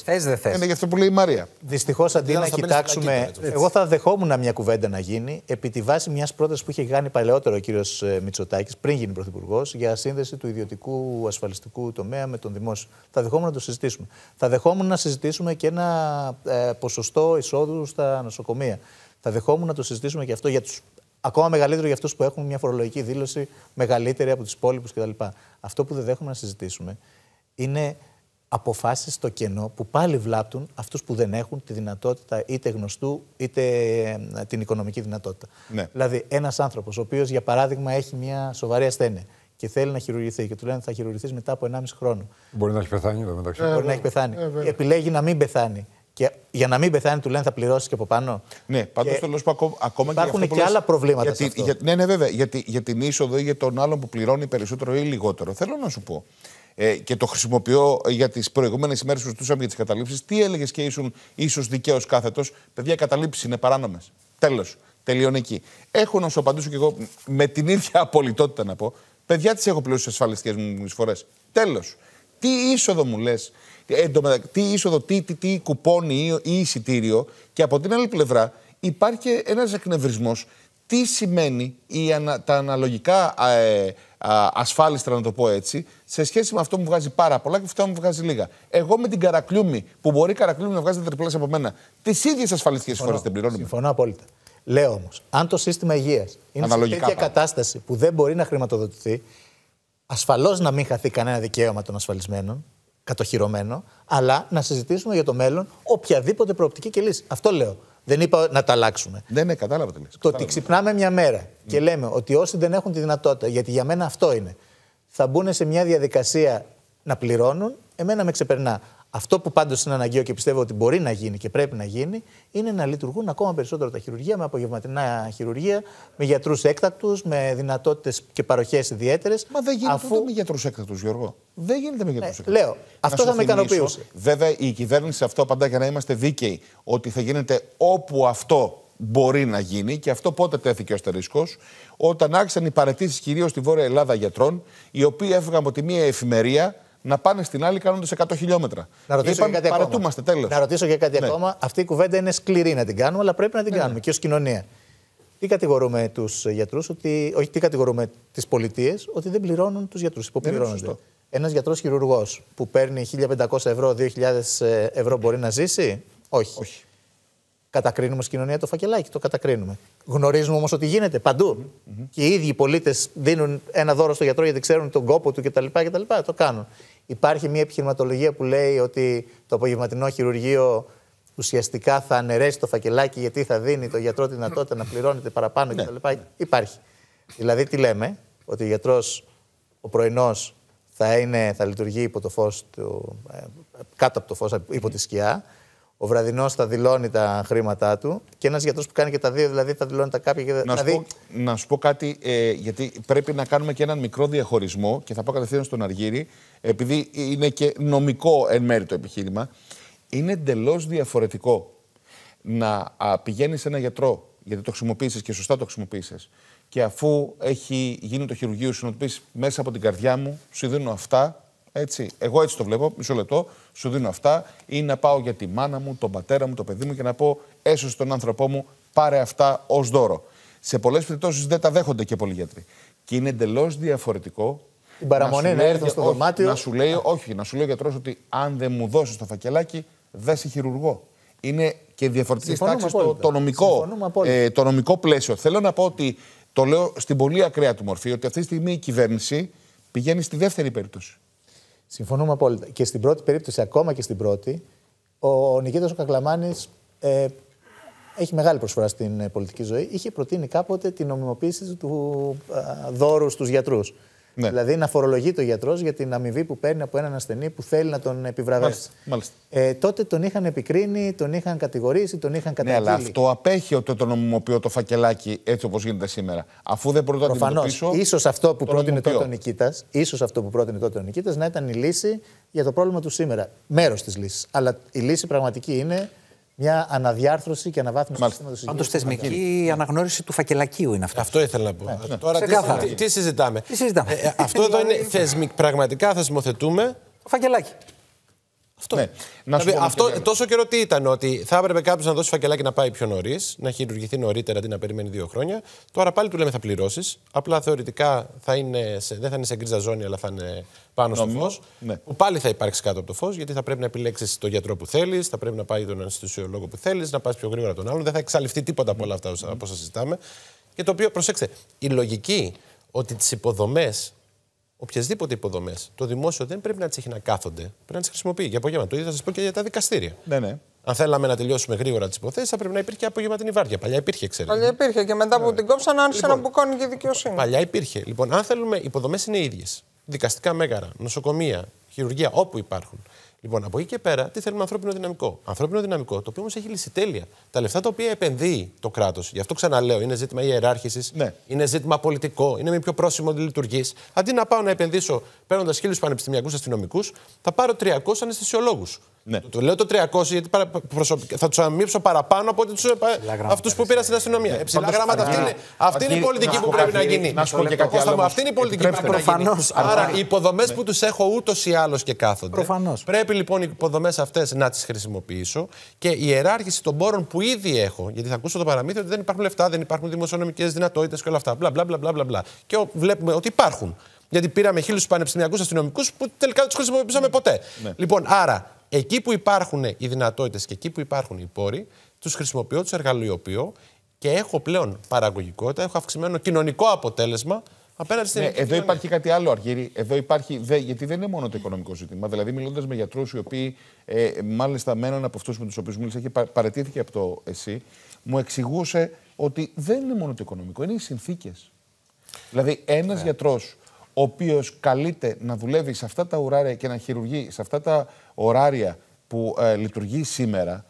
Θες δεν θες. Είναι γι' αυτό που λέει η Μαρία. Δυστυχώς αντί να κοιτάξουμε. Εγώ θα δεχόμουν μια κουβέντα να γίνει επί τη βάση μιας πρότασης που είχε κάνει παλαιότερο ο κύριος ε, Μητσοτάκης πριν γίνει πρωθυπουργός για σύνδεση του ιδιωτικού ασφαλιστικού τομέα με τον δημόσιο. Θα δεχόμουν να το συζητήσουμε. Θα δεχόμουν να συζητήσουμε και ένα ε, ποσοστό εισόδου στα νοσοκομεία. Θα δεχόμουν να το συζητήσουμε και αυτό για τους ακόμα μεγαλύτερο για αυτούς που έχουν μια φορολογική δήλωση μεγαλύτερη από τους υπόλοιπους κτλ. Αυτό που δεν δέχομαι να συζητήσουμε είναι αποφάσεις στο κενό που πάλι βλάπτουν αυτούς που δεν έχουν τη δυνατότητα είτε γνωστού είτε ε, την οικονομική δυνατότητα. Ναι. Δηλαδή, ένας άνθρωπος, ο οποίος για παράδειγμα έχει μια σοβαρή ασθένεια και θέλει να χειρουργηθεί και του λένε θα χειρουργηθείς μετά από 1,5 χρόνο. Μπορεί να έχει πεθάνει εδώ μεταξύ. Μπορεί να έχει πεθάνει. Επιλέγει να μην πεθάνει. Και για να μην πεθάνει, του λένε θα πληρώσεις και από πάνω. Ναι, πάντως Και θέλω να σου πω ακόμα, ακόμα υπάρχουν και, αυτό που και λες, άλλα προβλήματα Γιατί, σε αυτό. για- ναι, ναι, βέβαια. Γιατί, για την είσοδο ή για τον άλλον που πληρώνει περισσότερο ή λιγότερο. Θέλω να σου πω. Ε, και το χρησιμοποιώ για τις προηγούμενες ημέρες που ζητούσαμε για τις καταλήψεις. Τι έλεγες και ήσουν ίσως δικαίω κάθετος; Παιδιά, οι καταλήψεις είναι παράνομες. Τέλος. Τελειώνει εκεί. Έχω να σου απαντήσω κι εγώ με την ίδια [laughs] απολυτότητα να πω. Παιδιά, τις έχω πληρώσει στι ασφαλιστικές μου εισφορές. Τέλος. Τι είσοδο μου λες, τι είσοδο, τι, τι, τι κουπόνι ή, ή εισιτήριο. Και από την άλλη πλευρά υπάρχει και ένας εκνευρισμός. Τι σημαίνει η ανα- τα αναλογικά ε, α, ασφάλιστρα, να το πω έτσι, σε σχέση με αυτό που μου βγάζει πάρα πολλά και αυτό που μου βγάζει λίγα. Εγώ με την Καρακλιούμη, που μπορεί η Καρακλιούμη να βγάζει τριπλάσια από μένα, τις ίδιες ασφαλιστικές εισφορέ δεν πληρώνουμε. Συμφωνώ απόλυτα. Λέω όμως, αν το σύστημα υγείας είναι Αναλογικά σε τέτοια πάντα. κατάσταση που δεν μπορεί να χρηματοδοτηθεί, ασφαλώς να μην χαθεί κανένα δικαίωμα των ασφαλισμένων, κατοχυρωμένο, αλλά να συζητήσουμε για το μέλλον οποιαδήποτε προοπτική και λύση. Αυτό λέω. Δεν είπα να τα αλλάξουμε. Ναι, ναι, κατάλαβα τι λες. Το ότι ξυπνάμε μια μέρα και λέμε ότι όσοι δεν έχουν τη δυνατότητα, γιατί για μένα αυτό είναι, θα μπουν σε μια διαδικασία να πληρώνουν, εμένα με ξεπερνά. Αυτό που πάντως είναι αναγκαίο και πιστεύω ότι μπορεί να γίνει και πρέπει να γίνει, είναι να λειτουργούν ακόμα περισσότερο τα χειρουργεία με απογευματινά χειρουργία, με γιατρούς έκτακτους, με δυνατότητες και παροχές ιδιαίτερες. Μα δεν γίνεται ούτε με γιατρούς έκτακτους, Γιώργο. Δεν γίνεται με γιατρούς έκτακτους. Ναι, λέω, αυτό θα με ικανοποιούσε. Βέβαια, η κυβέρνηση αυτό απαντά για να είμαστε δίκαιοι ότι θα γίνεται όπου αυτό μπορεί να γίνει και αυτό πότε τέθηκε ω ρίσκο, όταν άρχισαν οι παρετήσεις κυρίως στη Βόρεια Ελλάδα γιατρών, οι οποίοι έφυγαν από τη μία εφημερία να πάνε στην άλλη κάνοντας 100 χιλιόμετρα. Να ρωτήσω Είπαν, και κάτι ακόμα. παρετούμαστε τέλος. Να ρωτήσω και κάτι Ναι. ακόμα. Αυτή η κουβέντα είναι σκληρή να την κάνουμε, αλλά πρέπει να την κάνουμε και ως κοινωνία. Τι κατηγορούμε τους γιατρούς, ότι, όχι τι κατηγορούμε τις πολιτείες, ότι δεν πληρώνουν τους γιατρούς. Υποπληρώνονται. σωστό. Ένας γιατρός χειρουργός που παίρνει 1.500 ευρώ, 2.000 ευρώ μπορεί να ζήσει; Όχι. Όχι. Κατακρίνουμε ως κοινωνία το φακελάκι, το κατακρίνουμε. Γνωρίζουμε όμως ότι γίνεται παντού. Και οι ίδιοι οι πολίτες δίνουν ένα δώρο στο γιατρό γιατί ξέρουν τον κόπο του κτλ. κτλ. Το κάνουν. Υπάρχει μια επιχειρηματολογία που λέει ότι το απογευματινό χειρουργείο ουσιαστικά θα αναιρέσει το φακελάκι γιατί θα δίνει το γιατρό τη δυνατότητα να πληρώνεται παραπάνω κτλ. Υπάρχει. Δηλαδή τι λέμε, ότι ο γιατρός ο πρωινός θα, είναι, θα λειτουργεί υπό το φως του, ε, κάτω από το φως, υπό τη σκιά. Ο βραδινός θα δηλώνει τα χρήματά του και ένας γιατρός που κάνει και τα δύο, δηλαδή θα δηλώνει τα κάποια. Και... Να σου, δηλαδή, πω, να σου πω κάτι, ε, γιατί πρέπει να κάνουμε και έναν μικρό διαχωρισμό και θα πάω κατευθείαν στον Αργύρι, επειδή είναι και νομικό εν μέρη το επιχείρημα. Είναι εντελώς διαφορετικό να πηγαίνεις σε ένα γιατρό, γιατί το χρησιμοποίησες και σωστά το χρησιμοποίησες, και αφού έχει γίνει το χειρουργείο σου, να του πεις μέσα από την καρδιά μου, σου δίνω αυτά. Έτσι. Εγώ έτσι το βλέπω, μισό λεπτό, σου δίνω αυτά, ή να πάω για τη μάνα μου, τον πατέρα μου, το παιδί μου και να πω έσωσε τον άνθρωπό μου, πάρε αυτά ως δώρο. Σε πολλές περιπτώσεις δεν τα δέχονται και πολλοί γιατροί. Και είναι εντελώς διαφορετικό. Την παραμονή σου να λέει- έρθουν στο όχι, δωμάτιο. Να σου λέει, όχι, να σου λέει ο γιατρός ότι αν δεν μου δώσεις το φακελάκι, δεν σε χειρουργώ. Είναι και διαφορετικής Συμφωνούμε τάξης το, απόλυτα. το, νομικό, Συμφωνούμε απόλυτα. ε, το νομικό πλαίσιο. Θέλω να πω ότι το λέω στην πολύ ακραία του μορφή ότι αυτή τη στιγμή η κυβέρνηση πηγαίνει στη δεύτερη περίπτωση. Συμφωνούμε απόλυτα. Και στην πρώτη περίπτωση, ακόμα και στην πρώτη, ο Νικήτας ο Κακλαμάνης ε, έχει μεγάλη προσφορά στην ε, πολιτική ζωή. Είχε προτείνει κάποτε την νομιμοποίηση του α, δώρου στους γιατρούς. Ναι. Δηλαδή να φορολογεί το γιατρός για την αμοιβή που παίρνει από έναν ασθενή που θέλει να τον επιβραβεύσει. Μάλιστα, μάλιστα. Ε, τότε τον είχαν επικρίνει, τον είχαν κατηγορήσει, τον είχαν Ναι, καταγγείλει. αλλά αυτό απέχει ότι το νομιμοποιώ το φακελάκι έτσι όπως γίνεται σήμερα. Αφού δεν μπορώ να το Προφανώς. αντιμετωπίσω. ίσως αυτό που το πρότεινε νομιμοποιώ. τότε ο Νικήτας, ίσως αυτό που πρότεινε τότε ο Νικήτας να ήταν η λύση για το πρόβλημα του σήμερα. Μέρος της λύσης. Αλλά η λύση πραγματική είναι μια αναδιάρθρωση και αναβάθμιση του συστήματος υγείας. Πάντω θεσμική αναγνώριση του φακελακίου είναι αυτό. Αυτό ήθελα να πω. Ναι. Τώρα τι, Ξεκάθαρα. τι, τι συζητάμε; Τι συζητάμε; Ε, ε, αυτό εδώ είναι θεσμικ, πραγματικά θεσμοθετούμε. Το φακελάκι. Αυτό. Ναι. Να σου Δηλαδή, πω αυτό κάτι άλλο. τόσο καιρό τι ήταν, ότι θα έπρεπε κάποιος να δώσει φακελάκι να πάει πιο νωρίς, να χειρουργηθεί νωρίτερα αντί να περιμένει δύο χρόνια. Τώρα πάλι του λέμε θα πληρώσεις. Απλά θεωρητικά θα είναι σε, δεν θα είναι σε γκρίζα ζώνη, αλλά θα είναι πάνω στο Νόμιμο, φως. ναι. Που πάλι θα υπάρξει κάτω από το φως, γιατί θα πρέπει να επιλέξεις τον γιατρό που θέλεις, θα πρέπει να πάει τον αναισθησιολόγο που θέλεις, να πας πιο γρήγορα τον άλλον. Δεν θα εξαλειφθεί τίποτα από όλα αυτά όσα- από όσα συζητάμε. Και το οποίο, προσέξτε, η λογική ότι τις υποδομές οποιασδήποτε υποδομές, το δημόσιο δεν πρέπει να τις έχει να κάθονται. Πρέπει να τις χρησιμοποιεί για απόγευμα. Το ίδιο θα σας πω και για τα δικαστήρια. Ναι, ναι. Αν θέλαμε να τελειώσουμε γρήγορα τις υποθέσεις, θα πρέπει να υπήρχε απογευματινή βάρδια. Παλιά υπήρχε, ξέρετε. Παλιά υπήρχε και μετά που την κόψαν, άρχισε Λοιπόν, να μπουκώνει και η δικαιοσύνη. Παλιά υπήρχε. Λοιπόν, αν θέλουμε, οι υποδομές είναι ίδιες. Δικαστικά μέγαρα, νοσοκομεία, χειρουργία, όπου υπάρχουν. Λοιπόν, από εκεί και πέρα, τι θέλουμε ανθρώπινο δυναμικό; Ανθρώπινο δυναμικό, το οποίο όμως έχει λυσιτέλεια. Τα λεφτά τα οποία επενδύει το κράτος, γι' αυτό ξαναλέω, είναι ζήτημα ιεράρχησης, Ναι. είναι ζήτημα πολιτικό, είναι με πιο πρόσημο λειτουργείς. Αντί να πάω να επενδύσω παίρνοντας χίλιους πανεπιστημιακούς αστυνομικούς, θα πάρω 300 αναισθησιολόγους. Ναι. Το, το λέω το 300 γιατί παρα- προσωπικά, θα τους αμύψω παραπάνω από αυτούς που πήραν στην αστυνομία. Ε, ψηλά Πάντως, γράμματα. Αυτή Αργύρη, είναι, αυτή είναι η Αργύρη, πολιτική να που σου πω πρέπει να κάτι, γίνει. να σου πω και κάτι Κώστα άλλο μου, όμως. Αυτή είναι η πολιτική που πρέπει να γίνει. Προφανώς, Άρα Αργύρη. οι υποδομές που τους έχω ούτως ή άλλως και κάθονται. Προφανώς. Πρέπει λοιπόν οι υποδομές αυτές να τις χρησιμοποιήσω και η ιεράρχηση των πόρων που ήδη έχω, γιατί θα ακούσω το παραμύθι ότι δεν υπάρχουν λεφτά, δεν υπάρχουν δημοσιονομικές δυνατότητες και όλα αυτά. Μπλα, μπλα, μπλα, μπλα, μπλα, μπλα. Και ο- βλέπουμε ότι υπάρχουν. Γιατί πήραμε χίλιους πανεπιστημιακούς αστυνομικούς που τελικά δεν τους χρησιμοποιήσαμε ποτέ. Λοιπόν, άρα εκεί που υπάρχουν οι δυνατότητες και εκεί που υπάρχουν οι πόροι, τους χρησιμοποιώ, τους εργαλειοποιώ και έχω πλέον παραγωγικότητα, έχω αυξημένο κοινωνικό αποτέλεσμα απέναντι στην Ναι, ελληνική εδώ κοινωνίας. υπάρχει κάτι άλλο, Αργύρη. Εδώ υπάρχει, δε, γιατί δεν είναι μόνο το οικονομικό ζήτημα. Δηλαδή, μιλώντας με γιατρούς, οι οποίοι, ε, μάλιστα με έναν από αυτούς με τους οποίους μίλησα, και πα- παρετήθηκε από το ΕΣΥ, μου εξηγούσε ότι δεν είναι μόνο το οικονομικό, είναι οι συνθήκες. Δηλαδή, ένας Ναι. γιατρός, ο οποίος καλείται να δουλεύει σε αυτά τα ωράρια και να χειρουργεί σε αυτά τα ωράρια που ε, λειτουργεί σήμερα,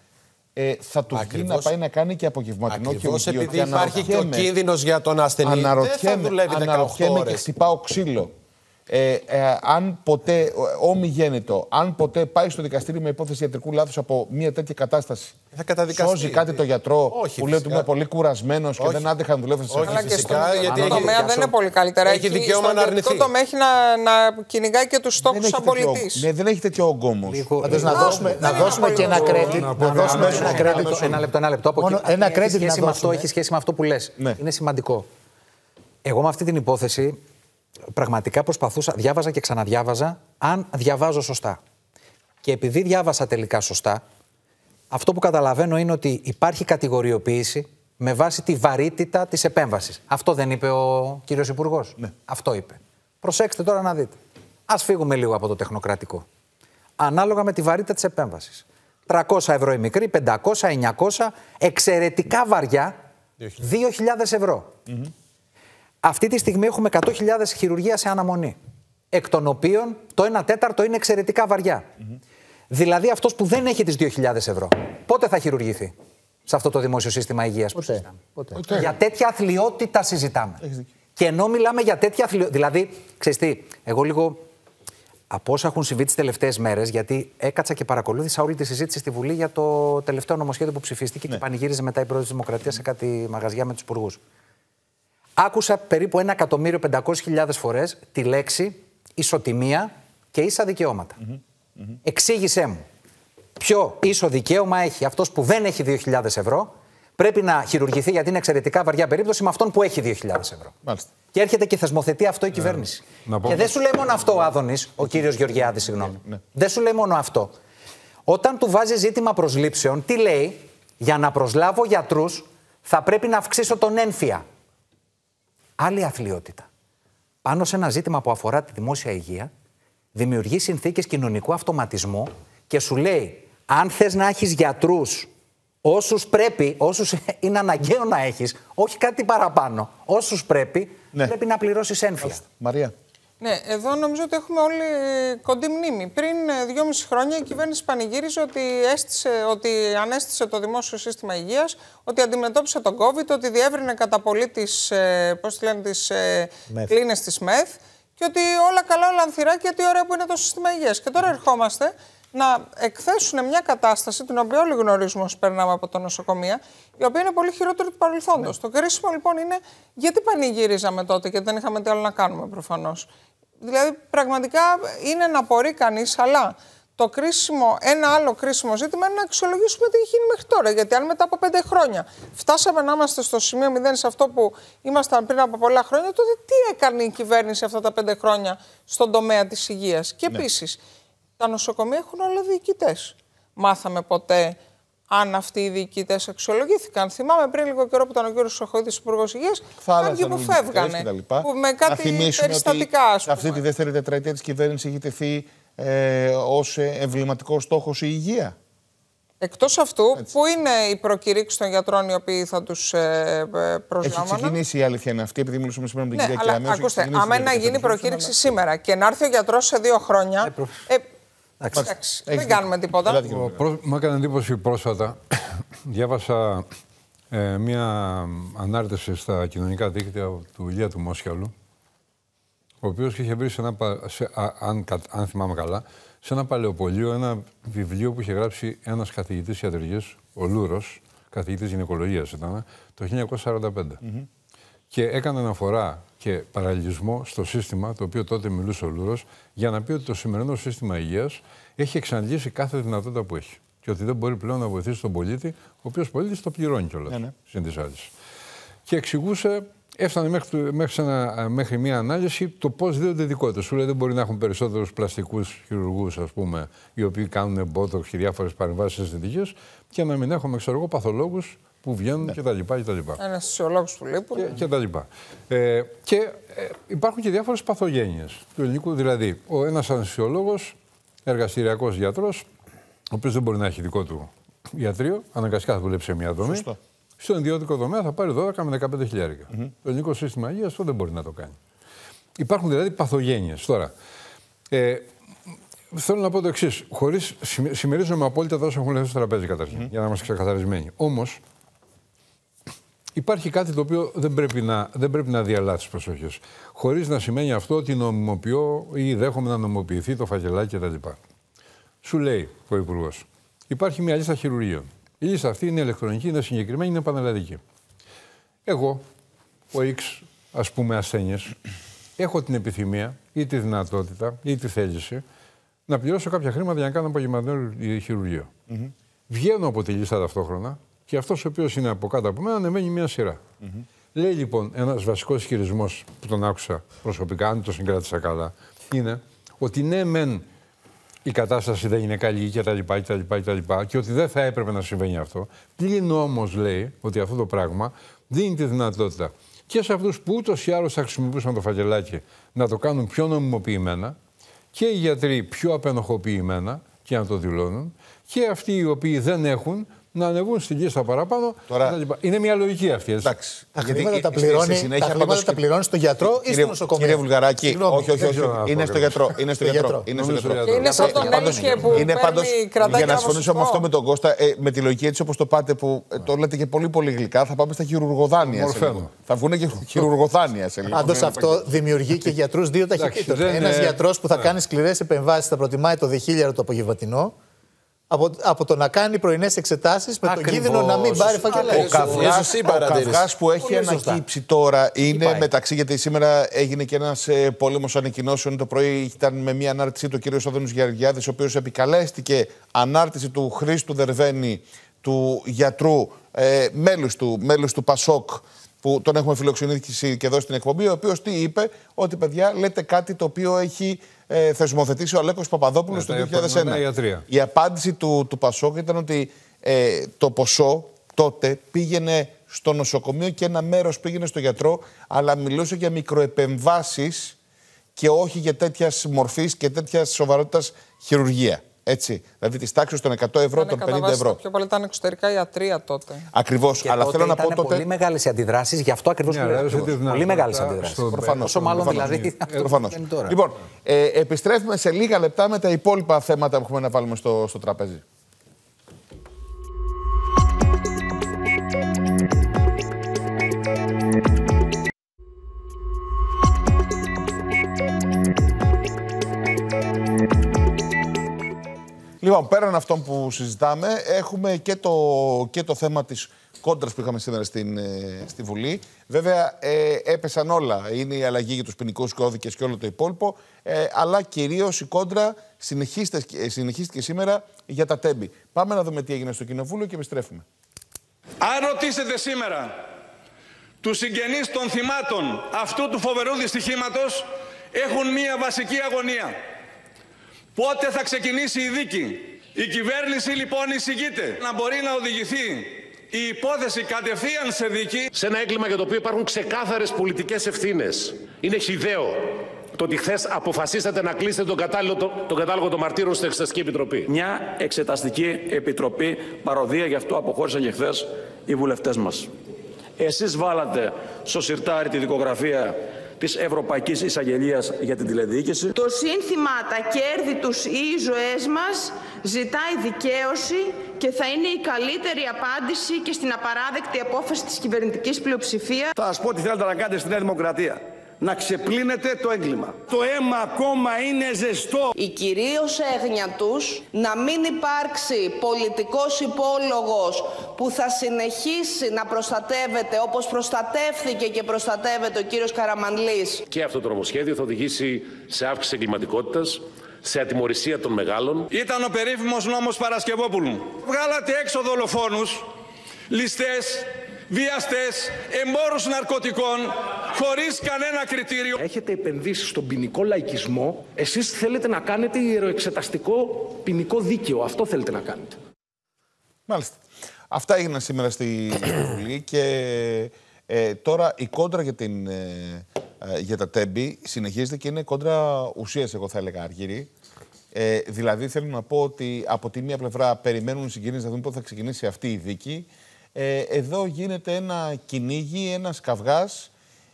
ε, θα του βγει Ακριβώς. να πάει να κάνει και απογευματινό Ακριβώς χειρουργείο. επειδή υπάρχει και ο αναρωτιέμαι- κίνδυνος για τον ασθενή, δεν θα Αναρωτιέμαι, δουλεύει 18 αναρωτιέμαι και ώρες. χτυπάω ξύλο. Ε, ε, αν ποτέ, ε, όμοι γέννητο, αν ποτέ πάει στο δικαστήριο με υπόθεση ιατρικού λάθου από μια τέτοια κατάσταση, Θα καταδικαστεί. σώζει κάτι το γιατρό Όχι, που λέει ότι φυσικά. είμαι πολύ κουρασμένο και Όχι. δεν άντεχα να δουλεύω σε Όχι, Αλλά και φυσικά, στον γιατί ιδιωτικό έχει- τομέα δεν είναι πολύ καλύτερα. έχει δικαίωμα να στον ιδιωτικό αρνηθεί. τομέα έχει να, να κυνηγάει και του στόχου δεν, έχει σαν τέτοιο, πολιτή. ναι, δεν έχει τέτοιο όγκο όμω. Πάντως να δώσουμε, να δεν δώσουμε είναι και ένα πολύ credit. Να δώσουμε και ένα credit. Ένα λεπτό, ένα λεπτό. Από Μόνο εκεί- ένα έχει credit σχέση να με αυτό, δώσουμε. έχει σχέση με αυτό που λε. Ναι. Είναι σημαντικό. Εγώ με αυτή την υπόθεση πραγματικά προσπαθούσα, διάβαζα και ξαναδιάβαζα, αν διαβάζω σωστά. Και επειδή διάβασα τελικά σωστά, αυτό που καταλαβαίνω είναι ότι υπάρχει κατηγοριοποίηση με βάση τη βαρύτητα της επέμβασης. Αυτό δεν είπε ο κύριος Υπουργός. Αυτό είπε. Προσέξτε τώρα να δείτε. Α φύγουμε λίγο από το τεχνοκρατικό. Ανάλογα με τη βαρύτητα της επέμβασης. 300 ευρώ η μικρή, 500, 900, εξαιρετικά βαριά, 2.000 ευρώ. Αυτή τη στιγμή έχουμε 100.000 χειρουργία σε αναμονή. Εκ των οποίων το 1 τέταρτο είναι εξαιρετικά βαριά. Δηλαδή αυτός που δεν έχει τις 2.000 ευρώ, πότε θα χειρουργηθεί σε αυτό το δημόσιο σύστημα υγείας που συζητάμε; Ποτέ. Για τέτοια αθλειότητα συζητάμε. Και ενώ μιλάμε για τέτοια αθλειότητα. Δηλαδή, ξέρεις τι, εγώ λίγο από όσα έχουν συμβεί τις τελευταίες μέρες, γιατί έκατσα και παρακολούθησα όλη τη συζήτηση στη Βουλή για το τελευταίο νομοσχέδιο που ψηφίστηκε και πανηγύριζε μετά η πρόεδρος της Δημοκρατίας σε κάτι μαγαζιά με τους υπουργούς. Άκουσα περίπου 1.500.000 φορές τη λέξη ισοτιμία και ίσα δικαιώματα. Εξήγησέ μου. Ποιο ίσο δικαίωμα έχει αυτός που δεν έχει 2.000 ευρώ, πρέπει να χειρουργηθεί γιατί είναι εξαιρετικά βαριά περίπτωση με αυτόν που έχει 2.000 ευρώ. Μάλιστα. Και έρχεται και θεσμοθετεί αυτό η κυβέρνηση. Να πω- Και δεν σου λέει μόνο αυτό ο Άδωνης, ο κύριος Γεωργιάδης, συγγνώμη. Δεν σου λέει μόνο αυτό. Όταν του βάζει ζήτημα προσλήψεων, τι λέει, για να προσλάβω γιατρούς θα πρέπει να αυξήσω τον ένφια. Άλλη αθλειότητα. Πάνω σε ένα ζήτημα που αφορά τη δημόσια υγεία, δημιουργεί συνθήκες κοινωνικού αυτοματισμού και σου λέει, αν θες να έχεις γιατρούς όσους πρέπει, όσους είναι αναγκαίο να έχεις, όχι κάτι παραπάνω, όσους πρέπει, Ναι. πρέπει να πληρώσεις ένφια. Μαρία. Ναι, εδώ νομίζω ότι έχουμε όλοι κοντή μνήμη. Πριν ε, δυόμιση χρόνια η κυβέρνηση πανηγύριζε ότι, έστησε, ότι ανέστησε το δημόσιο σύστημα υγείας, ότι αντιμετώπισε τον COVID, ότι διεύρυνε κατά πολύ τις, ε, πώς τη λένε, τις ε, ΜΕΘ. κλίνες της ΜΕΘ και ότι όλα καλά, όλα ανθυρά και τι ωραία που είναι το σύστημα υγείας. Και τώρα ερχόμαστε να εκθέσουν μια κατάσταση, την οποία όλοι γνωρίζουμε όσοι περνάμε από τα νοσοκομεία, η οποία είναι πολύ χειρότερη του παρελθόντος. Το κρίσιμο λοιπόν είναι γιατί πανηγύριζαμε τότε και δεν είχαμε τι άλλο να κάνουμε προφανώς. Δηλαδή, πραγματικά είναι να απορεί κανείς, αλλά το κρίσιμο, ένα άλλο κρίσιμο ζήτημα είναι να αξιολογήσουμε τι έχει γίνει μέχρι τώρα. Γιατί αν μετά από πέντε χρόνια φτάσαμε να είμαστε στο σημείο μηδέν σε αυτό που ήμασταν πριν από πολλά χρόνια, τότε τι έκανε η κυβέρνηση αυτά τα πέντε χρόνια στον τομέα της υγείας; Και επίσης, τα νοσοκομεία έχουν όλα διοικητές. Μάθαμε ποτέ αν αυτοί οι διοικητές αξιολογήθηκαν. Θυμάμαι πριν λίγο καιρό που ήταν ο κ. Σοχοίδης υπουργός Υγείας, κάποιοι που φεύγανε. Που με κάτι περιστατικά, ας πούμε. Αυτή τη δεύτερη τετραετία της κυβέρνησης έχει τεθεί ε, ως εμβληματικός στόχος η υγεία. Εκτός αυτού, Έτσι. πού είναι οι προκηρύξεις των γιατρών οι οποίοι θα τους ε, προσλάβουν. Έχει ξεκινήσει η αλήθεια είναι αυτή, επειδή μιλούσαμε σήμερα με την ναι, κυρία Κεραμέο. Ακούστε, άμα να γίνει προκήρυξη σήμερα και να έρθει ο γιατρός σε δύο χρόνια. Ε, ε, Εντάξει, δεν κάνουμε τίποτα. Μου έκανε εντύπωση πρόσφατα. [clears throat] Διάβασα ε, μία ανάρτηση στα κοινωνικά δίκτυα του Ηλία του Μόσχιαλου, ο οποίος είχε βρει σε ένα, σε, αν, αν θυμάμαι καλά, σε ένα παλαιοπωλείο ένα βιβλίο που είχε γράψει ένας καθηγητής ιατρικής, ο Λούρος, καθηγητής γυναικολογίας ήταν, το 1945. Και έκανε αναφορά και παραλληλισμό στο σύστημα, το οποίο τότε μιλούσε ο Λούρος, για να πει ότι το σημερινό σύστημα υγείας έχει εξαντλήσει κάθε δυνατότητα που έχει. Και ότι δεν μπορεί πλέον να βοηθήσει τον πολίτη, ο οποίος πολίτης το πληρώνει κιόλας. Ναι, ναι. Συν Και εξηγούσε έφτανε μέχρι, μέχρι, ένα, μέχρι μια ανάλυση το πώς δίνονται ειδικότητε. Σου λέει δεν μπορεί να έχουν περισσότερους πλαστικούς χειρουργούς, ας πούμε, οι οποίοι κάνουν μπότοξ και διάφορες παρεμβάσεις αισθητικέ, και να μην έχουμε, ξέρω εγώ, παθολόγους που βγαίνουν ναι. κτλ. Ένας φυσιολόγο που λείπουν. Και, και, τα λοιπά. Ε, και ε, υπάρχουν και διάφορες παθογένειες του ελληνικού. Δηλαδή, ένας αναισθησιολόγο, εργαστηριακός γιατρός, ο οποίος δεν μπορεί να έχει δικό του ιατρείο, αναγκαστικά θα δουλέψει σε μια δομή. Σωστό. Στον ιδιωτικό τομέα θα πάρει 12 με 15 χιλιάρικα. Mm -hmm. Το ελληνικό σύστημα υγείας αυτό δεν μπορεί να το κάνει. Υπάρχουν δηλαδή παθογένειες. Τώρα, ε, θέλω να πω το εξής. Χωρίς συμμερίζομαι απόλυτα τόσο έχουν λεφτά στο τραπέζι καταρχήν, mm για να είμαστε ξεκαθαρισμένοι. Όμως, υπάρχει κάτι το οποίο δεν πρέπει να, δεν πρέπει να διαλάθει τις προσοχές. Χωρίς να σημαίνει αυτό ότι νομιμοποιώ ή δέχομαι να νομιμοποιηθεί το φακελάκι κτλ. Σου λέει ο Υπουργός, υπάρχει μια λίστα χειρουργείων. Η λίστα αυτή είναι ηλεκτρονική, είναι συγκεκριμένη, είναι πανελλαδική. Εγώ, ο X, ας πούμε ασθένειες, έχω την επιθυμία ή τη δυνατότητα ή τη θέληση να πληρώσω κάποια χρήματα για να κάνω απογευματινό χειρουργείο. Mm -hmm. Βγαίνω από τη λίστα ταυτόχρονα και αυτός ο οποίος είναι από κάτω από μένα ανεβαίνει μια σειρά. Mm -hmm. Λέει λοιπόν ένας βασικός ισχυρισμό που τον άκουσα προσωπικά, αν το συγκράτησα καλά, είναι ότι ναι, μεν η κατάσταση δεν είναι καλή και τα λοιπά και τα λοιπά και τα λοιπά και ότι δεν θα έπρεπε να συμβαίνει αυτό. Πλην όμως λέει ότι αυτό το πράγμα δίνει τη δυνατότητα και σε αυτούς που ούτως ή άλλως θα χρησιμοποιούσαν το φαγελάκι να το κάνουν πιο νομιμοποιημένα και οι γιατροί πιο απενοχοποιημένα και να το δηλώνουν και αυτοί οι οποίοι δεν έχουν να ανεβούν στην λίστα παραπάνω. Τώρα... Είναι μια λογική αυτή. Έτσι. Εντάξει. Τα χρήματα τα πληρώνει, τα χρήματα τα πληρώνει στο γιατρό ή στο νοσοκομείο; Κύριε Βουλγαράκη, όχι, όχι, όχι. Είναι στο γιατρό. Είναι στο γιατρό. Είναι στο γιατρό. Είναι σαν τον Έλκε που είναι πάντως, Για να συμφωνήσω με αυτό με τον Κώστα, ε, με τη λογική έτσι όπως το πάτε που ε, το λέτε και πολύ πολύ γλυκά, θα πάμε στα χειρουργοδάνεια. Θα βγουν και [laughs] χειρουργοδάνεια σε λίγο. Πάντως αυτό δημιουργεί και γιατρούς δύο ταχυτήτων. Ένας γιατρός που θα ναι. κάνει σκληρές επεμβάσεις θα προτιμάει το διχίλιαρο το απογευματινό από, από το να κάνει πρωινές εξετάσεις με τον κίνδυνο να μην πάρει φακελάκι. Ο καυγά που έχει Πολύ ανακύψει τώρα είναι μεταξύ, γιατί σήμερα έγινε και ένας ε, πόλεμος ανακοινώσεων. Το πρωί ήταν με μια ανάρτηση του κ. Σόδωνου Γεωργιάδης, ο οποίος επικαλέστηκε ανάρτηση του Χρήστου Δερβένη, του γιατρού, ε, μέλους του, μέλους του Πασόκ, που τον έχουμε φιλοξενήσει και εδώ στην εκπομπή, ο οποίος τι είπε, ότι παιδιά λέτε κάτι το οποίο έχει ε, θεσμοθετήσει ο Αλέκος Παπαδόπουλος το 2001. Η απάντηση του, του Πασόκ ήταν ότι ε, το ποσό τότε πήγαινε στο νοσοκομείο και ένα μέρος πήγαινε στο γιατρό, αλλά μιλούσε για μικροεπεμβάσεις και όχι για τέτοιας μορφής και τέτοιας σοβαρότητας χειρουργία. Έτσι. Δηλαδή της τάξης των 100 ευρώ, των 50 ευρώ. Πιο πολύ ήταν εξωτερικά ιατρία τότε. Ακριβώς. Αλλά θέλω να πω τότε. Πολύ μεγάλες οι αντιδράσεις, γι' αυτό ακριβώς yeah, Πολύ μεγάλες αντιδράσεις. Προφανώς. Όσο μάλλον δηλαδή. Προφανώς. Λοιπόν, ε, επιστρέφουμε σε λίγα λεπτά με τα υπόλοιπα θέματα που έχουμε να βάλουμε στο, στο τραπέζι. Λοιπόν, πέραν αυτών που συζητάμε, έχουμε και το, και το θέμα της κόντρας που είχαμε σήμερα στην, ε, στη Βουλή. Βέβαια, ε, έπεσαν όλα. Είναι η αλλαγή για τους ποινικούς κώδικες και όλο το υπόλοιπο. Ε, αλλά κυρίως η κόντρα συνεχίστηκε, συνεχίστηκε σήμερα για τα τέμπη. Πάμε να δούμε τι έγινε στο Κοινοβούλιο και επιστρέφουμε. Αν ρωτήσετε σήμερα τους συγγενείς των θυμάτων αυτού του φοβερού δυστυχήματος, έχουν μία βασική αγωνία. Πότε θα ξεκινήσει η δίκη; Η κυβέρνηση λοιπόν εισηγείται να μπορεί να οδηγηθεί η υπόθεση κατευθείαν σε δίκη. Σε ένα έγκλημα για το οποίο υπάρχουν ξεκάθαρες πολιτικές ευθύνες. Είναι χιδαίο το ότι χθες αποφασίσατε να κλείσετε τον κατάλογο, τον κατάλογο των μαρτύρων στην Εξεταστική Επιτροπή. Μια Εξεταστική Επιτροπή παροδία, γι' αυτό αποχώρησαν και χθες οι βουλευτές μας. Εσείς βάλατε στο σιρτάρι τη δικογραφία της Ευρωπαϊκής Εισαγγελίας για την τηλεδιοίκηση. Το σύνθημα «Τα κέρδη τους ή οι ζωές μας» ζητάει δικαίωση και θα είναι η καλύτερη απάντηση και στην απαράδεκτη απόφαση της κυβερνητικής πλειοψηφίας. Θα σας πω τι θέλετε να κάνετε στη Νέα Δημοκρατία να ξεπλύνετε το έγκλημα. Το αίμα ακόμα είναι ζεστό. Η κυρίως έγνοια τους να μην υπάρξει πολιτικός υπόλογος που θα συνεχίσει να προστατεύεται όπως προστατεύθηκε και προστατεύεται ο κύριος Καραμανλής. Και αυτό το νομοσχέδιο θα οδηγήσει σε αύξηση εγκληματικότητας, σε ατιμορρησία των μεγάλων. Ήταν ο περίφημος νόμος Παρασκευόπουλου. Βγάλατε έξω δολοφόνους, ληστές, βιαστές, εμπόρους ναρκωτικών, χωρίς κανένα κριτήριο. Έχετε επενδύσει στον ποινικό λαϊκισμό. Εσείς θέλετε να κάνετε ιεροεξεταστικό ποινικό δίκαιο. Αυτό θέλετε να κάνετε. Μάλιστα. Αυτά έγιναν σήμερα στη Βουλή και ε, τώρα η κόντρα για, την, ε, ε, για τα τέμπη συνεχίζεται και είναι κόντρα ουσίας, εγώ θα έλεγα, αργύρι. Ε, δηλαδή θέλω να πω ότι από τη μία πλευρά περιμένουν οι συγκίνησεις να δουν πότε θα ξεκινήσει αυτή η δίκη ε, εδώ γίνεται ένα κυνήγι, ένας καυγάς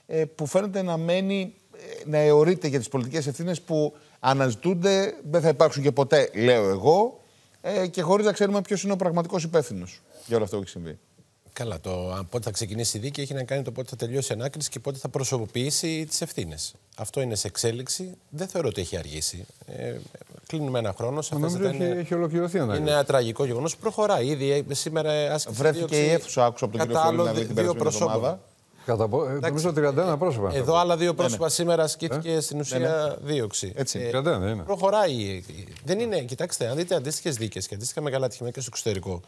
ε, που φαίνεται να μένει, ε, να αιωρείται για τις πολιτικές ευθύνες που αναζητούνται, δεν θα υπάρξουν και ποτέ, λέω εγώ, ε, και χωρίς να ξέρουμε ποιος είναι ο πραγματικός υπεύθυνος για όλο αυτό που έχει συμβεί. Καλά, το πότε θα ξεκινήσει η δίκη έχει να κάνει το πότε θα τελειώσει η ανάκριση και πότε θα προσωποποιήσει τις ευθύνες. Αυτό είναι σε εξέλιξη. Δεν θεωρώ ότι έχει αργήσει. Ε, κλείνουμε ένα χρόνο. Σε Νομίζω έχει, είναι, έχει ολοκληρωθεί Είναι ένα τραγικό γεγονός. Προχωράει ήδη. Ε, σήμερα άσκηση. Βρέθηκε η αίθουσα, άκουσα από τον κύριο Φερολίνη την δύο προσώπα. Κατά, ε, νομίζω 31 πρόσωπα. Εδώ άλλα δύο πρόσωπα ναι, ναι. σήμερα ασκήθηκε ε; στην ουσία ναι, ναι. δίωξη. Έτσι. Ε, 31 είναι. Προχωράει. Δεν είναι, κοιτάξτε, αν δείτε αντίστοιχες δίκες και αντίστοιχα μεγάλα ατυχήματα και στο εξωτερικό,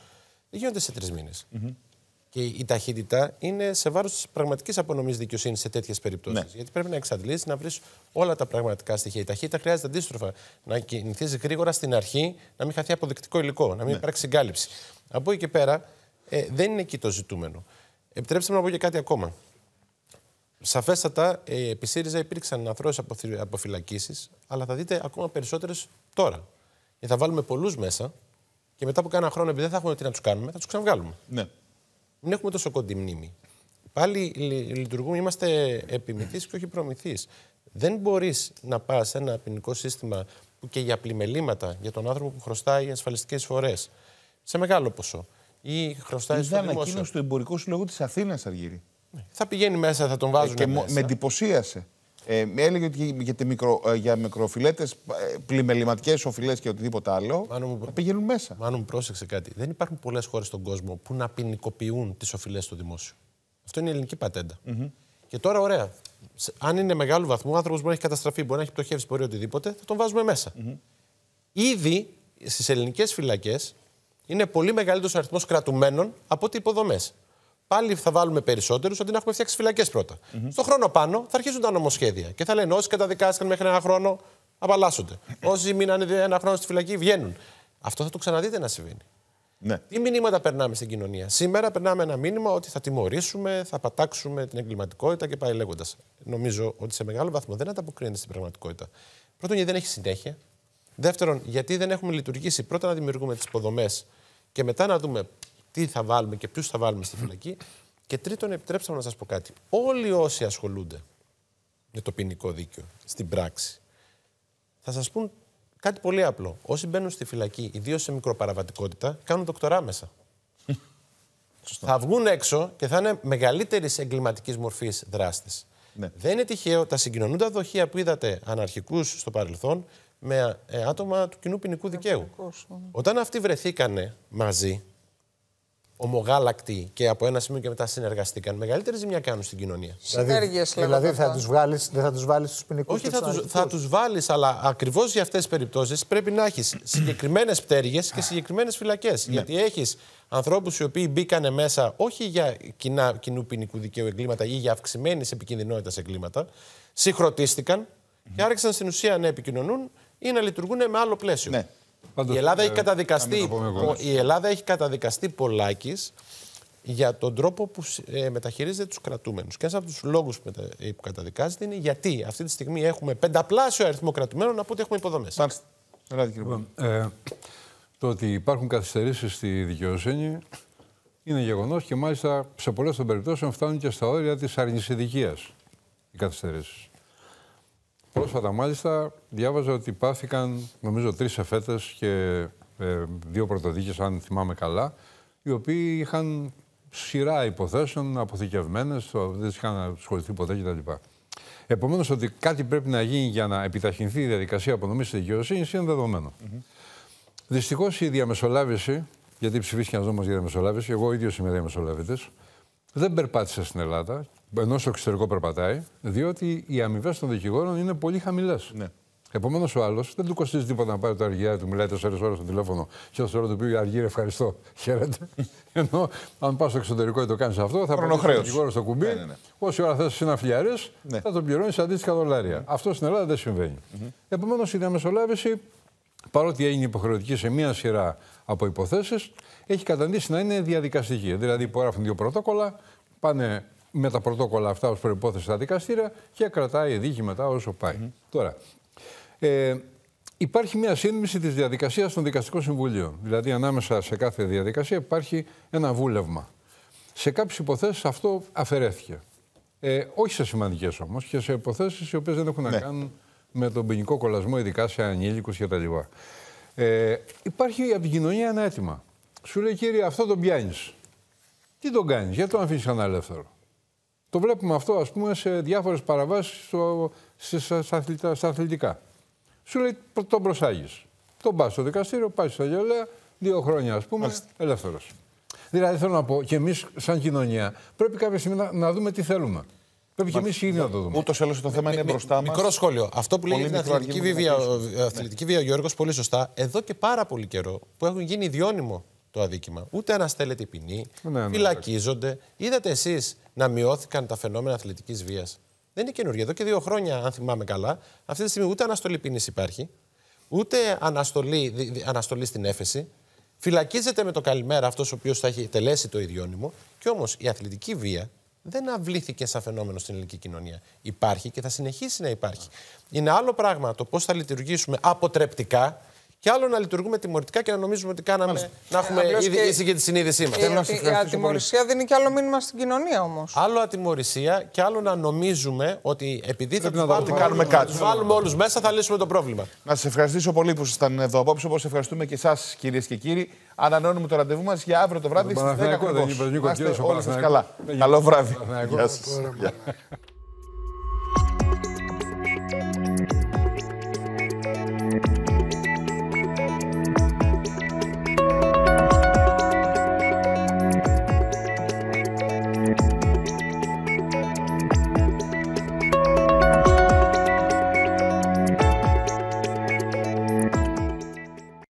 δεν γίνονται σε τρεις μήνες. Mm-hmm. Και η ταχύτητα είναι σε βάρος της πραγματικής απονομής δικαιοσύνης σε τέτοιες περιπτώσεις. Ναι. Γιατί πρέπει να εξαντλήσεις, να βρεις όλα τα πραγματικά στοιχεία. Η ταχύτητα χρειάζεται αντίστροφα να κινηθείς γρήγορα στην αρχή, να μην χαθεί αποδεικτικό υλικό, να μην ναι. υπάρξει συγκάλυψη. Από εκεί και πέρα ε, δεν είναι εκεί το ζητούμενο. Επιτρέψτε μου να πω και κάτι ακόμα. Σαφέστατα, ε, επί ΣΥΡΙΖΑ υπήρξαν ανθρώπου αποφυλακίσεις, αλλά θα δείτε ακόμα περισσότερες τώρα. Και θα βάλουμε πολλούς μέσα και μετά από κάνα χρόνο, επειδή δεν θα έχουμε τι να τους κάνουμε, θα τους ξαναβγάλουμε. Ναι μην έχουμε τόσο κοντή μνήμη. Πάλι λειτουργούμε, είμαστε επιμηθείς και όχι προμηθείς. Δεν μπορείς να πας σε ένα ποινικό σύστημα που και για πλημελήματα για τον άνθρωπο που χρωστάει ασφαλιστικές φορές σε μεγάλο ποσό ή χρωστάει στο δημόσιο. ανακοίνωση του Εμπορικού Συλλόγου της Αθήνας, Αργύρι. Θα πηγαίνει μέσα, θα τον βάζουν. Ε, και μέσα. με εντυπωσίασε. Ε, έλεγε ότι για, μικρο, ε, για μικροφιλέτες, ε, πλημεληματικές οφειλές και οτιδήποτε άλλο, μου, θα πηγαίνουν μέσα. Μάνο μου πρόσεξε κάτι. Δεν υπάρχουν πολλές χώρες στον κόσμο που να ποινικοποιούν τις οφειλές στο δημόσιο. Αυτό είναι η ελληνική πατέντα. Mm-hmm. Και τώρα, ωραία. Αν είναι μεγάλο βαθμό, ο άνθρωπος μπορεί να έχει καταστραφεί, μπορεί να έχει πτωχεύσει, μπορεί οτιδήποτε, θα τον βάζουμε μέσα. Mm-hmm. Ήδη στις ελληνικές φυλακές είναι πολύ μεγαλύτερος αριθμός κρατουμένων από ότι υποδομές πάλι θα βάλουμε περισσότερους αντί να έχουμε φτιάξει φυλακές πρώτα. Mm-hmm. Στο χρόνο πάνω θα αρχίσουν τα νομοσχέδια και θα λένε όσοι καταδικάστηκαν μέχρι ένα χρόνο απαλλάσσονται. όσοι μείνανε ένα χρόνο στη φυλακή βγαίνουν. Αυτό θα το ξαναδείτε να συμβαίνει. Ναι. Τι μηνύματα περνάμε στην κοινωνία; Σήμερα περνάμε ένα μήνυμα ότι θα τιμωρήσουμε, θα πατάξουμε την εγκληματικότητα και πάει λέγοντας. Νομίζω ότι σε μεγάλο βαθμό δεν ανταποκρίνεται στην πραγματικότητα. Πρώτον, γιατί δεν έχει συνέχεια. Δεύτερον, γιατί δεν έχουμε λειτουργήσει πρώτα να δημιουργούμε τις υποδομές και μετά να δούμε τι θα βάλουμε και ποιους θα βάλουμε στη φυλακή. Και τρίτον, επιτρέψτε μου να σας πω κάτι. Όλοι όσοι ασχολούνται με το ποινικό δίκαιο στην πράξη θα σας πούν κάτι πολύ απλό. Όσοι μπαίνουν στη φυλακή, ιδίως σε μικροπαραβατικότητα, κάνουν δοκτορά μέσα. θα βγουν έξω και θα είναι μεγαλύτερης εγκληματικής μορφής δράστε. Ναι. Δεν είναι τυχαίο τα συγκοινωνούντα δοχεία που είδατε αναρχικούς στο παρελθόν με ε, άτομα του κοινού ποινικού δικαίου. Ναι. Όταν αυτοί βρεθήκανε μαζί, ομογάλακτοι και από ένα σημείο και μετά συνεργαστήκαν, μεγαλύτερη ζημιά κάνουν στην κοινωνία. Δηλαδή, δηλαδή θα τους βάλεις, δεν θα τους βάλεις στους ποινικούς Όχι, θα τους θα τους βάλεις, αλλά ακριβώς για αυτές τις περιπτώσεις πρέπει να έχεις συγκεκριμένες πτέρυγες και συγκεκριμένες φυλακές. Ναι. Γιατί έχεις ανθρώπους οι οποίοι μπήκαν μέσα όχι για κοινά, κοινού ποινικού δικαίου εγκλήματα ή για αυξημένης επικινδυνότητας εγκλήματα, συγχρονίστηκαν και άρχισαν στην ουσία να επικοινωνούν ή να λειτουργούν με άλλο πλαίσιο. Ναι. Πάντως, η, Ελλάδα έχει ε, καταδικαστεί, να μην το πούμε εγώ. η Ελλάδα έχει καταδικαστεί πολλάκις για τον τρόπο που ε, μεταχειρίζεται τους κρατούμενους. Και ένας από τους λόγους που, μετα- ε, που καταδικάζεται είναι γιατί αυτή τη στιγμή έχουμε πενταπλάσιο αριθμό κρατουμένων από ό,τι έχουμε υποδομές. Λοιπόν, ε, το ότι υπάρχουν καθυστερήσεις στη δικαιοσύνη είναι γεγονός και μάλιστα σε πολλές των περιπτώσεων φτάνουν και στα όρια της αρνησιδικίας οι καθυστερήσεις. Πρόσφατα μάλιστα διάβαζα ότι πάθηκαν νομίζω τρεις εφέτες και ε, δύο πρωτοδίκες αν θυμάμαι καλά οι οποίοι είχαν σειρά υποθέσεων αποθηκευμένες, το- δεν τις είχαν ασχοληθεί ποτέ κτλ. Επομένως, ότι κάτι πρέπει να γίνει για να επιταχυνθεί η διαδικασία απονομής της δικαιοσύνης είναι δεδομένο. Δυστυχώς η διαμεσολάβηση, γιατί ψηφίστηκε ένας νόμος για διαμεσολάβηση, εγώ ίδιος είμαι διαμεσολαβητή, δεν περπάτησε στην Ελλάδα, ενώ στο εξωτερικό περπατάει, διότι οι αμοιβέ των δικηγόρων είναι πολύ χαμηλές. Ναι. Επομένως, ο άλλος δεν του κοστίζει τίποτα να πάρει το αργιά του, μιλάει 4 ώρες στο τηλέφωνο και στο ώρα του πει Αργύρε, ευχαριστώ, [laughs] χαίρετε. Ενώ αν πας στο εξωτερικό και το κάνεις αυτό, θα πάρει τον Χρονοχρέος. δικηγόρο στο κουμπί. Ναι, ναι, ναι. Όση ώρα θες συναφλιάρε, Ναι. θα τον πληρώνεις αντίστοιχα δολάρια. Αυτό στην Ελλάδα δεν συμβαίνει. Επομένως, η διαμεσολάβηση, παρότι έγινε υποχρεωτική σε μία σειρά από υποθέσεις, έχει καταντήσει να είναι διαδικαστική. Δηλαδή, υπογράφουν δύο πρωτόκολλα, πάνε με τα πρωτόκολλα αυτά ως προπόθεση στα δικαστήρια και κρατάει η δίκη μετά όσο πάει. Τώρα, ε, υπάρχει μια σύνδεση της διαδικασίας των δικαστικών συμβουλίων. Δηλαδή, ανάμεσα σε κάθε διαδικασία υπάρχει ένα βούλευμα. Σε κάποιες υποθέσεις αυτό αφαιρέθηκε. Ε, όχι σε σημαντικές όμως και σε υποθέσεις οι οποίες δεν έχουν να κάνουν με τον ποινικό κολλασμό, ειδικά σε ανήλικους κτλ. Ε, υπάρχει από την κοινωνία ένα αίτημα. Σου λέει, κύριε, αυτό τον πιάνεις. Τι τον κάνεις, γιατί τον αφήνεις αναλεύθερο; Το βλέπουμε αυτό, ας πούμε, σε διάφορες παραβάσεις στο, σε- στα, στα αθλητα- στα αθλητικά. Σου λέει, προ- τον προσάγεις. Τον πας στο δικαστήριο, πάει στο αγγελέα, δύο χρόνια, ας πούμε, ελεύθερος. Δηλαδή, θέλω να πω, και εμείς σαν κοινωνία πρέπει κάποια στιγμή να, να δούμε τι θέλουμε. Πρέπει και εμείς οι ίδιοι να το δούμε. Ούτως ή άλλως το θέμα είναι μπροστά μας. Μικρό σχόλιο. Αυτό που λέει Πολύ για την μικρό αθλητική αργή βία, μετακίνηση. ο- αθλητική βία ο Γιώργος, πολύ σωστά, εδώ και πάρα πολύ καιρό που έχουν γίνει ιδιώνυμο το αδίκημα. Ούτε αναστέλλεται η ποινή, Ναι, ναι, φυλακίζονται. Είδατε εσείς να μειώθηκαν τα φαινόμενα αθλητικής βίας. Δεν είναι καινούργια. Εδώ και δύο χρόνια, αν θυμάμαι καλά, αυτή τη στιγμή ούτε αναστολή ποινής υπάρχει, ούτε αναστολή, δι- δι- αναστολή στην έφεση. Φυλακίζεται με το καλημέρα αυτός ο οποίος θα έχει τελέσει το ιδιώνυμο. Και όμως η αθλητική βία δεν αυλήθηκε σαν φαινόμενο στην ελληνική κοινωνία. Υπάρχει και θα συνεχίσει να υπάρχει. Είναι άλλο πράγμα το πώς θα λειτουργήσουμε αποτρεπτικά και άλλο να λειτουργούμε τιμωρητικά και να νομίζουμε ότι κάναμε, να έχουμε Απλώς ήδη και- ίση και τη συνείδησή μας. Η, η ατιμορρησία δίνει και άλλο μήνυμα στην κοινωνία όμως. Άλλο ατιμορρησία και άλλο να νομίζουμε ότι επειδή θα Πρέπει τους να βάλουμε, κάνουμε όλους- κάτι. τους βάλουμε όλους μέσα θα λύσουμε το πρόβλημα. Να σας ευχαριστήσω πολύ που ήσασταν εδώ απόψε, όπως ευχαριστούμε και εσάς, κυρίες και κύριοι. Ανανεώνουμε το ραντεβού μας για αύριο το βράδυ Το στις 10 Παναθηναϊκό δεν ακριβώς. είπες, Νίκο, Να είστε κύριε, στο όλοι σας Παναθηναϊκός. καλά. Καλό βράδυ. Παναθηναϊκός. Γεια σας. Γεια.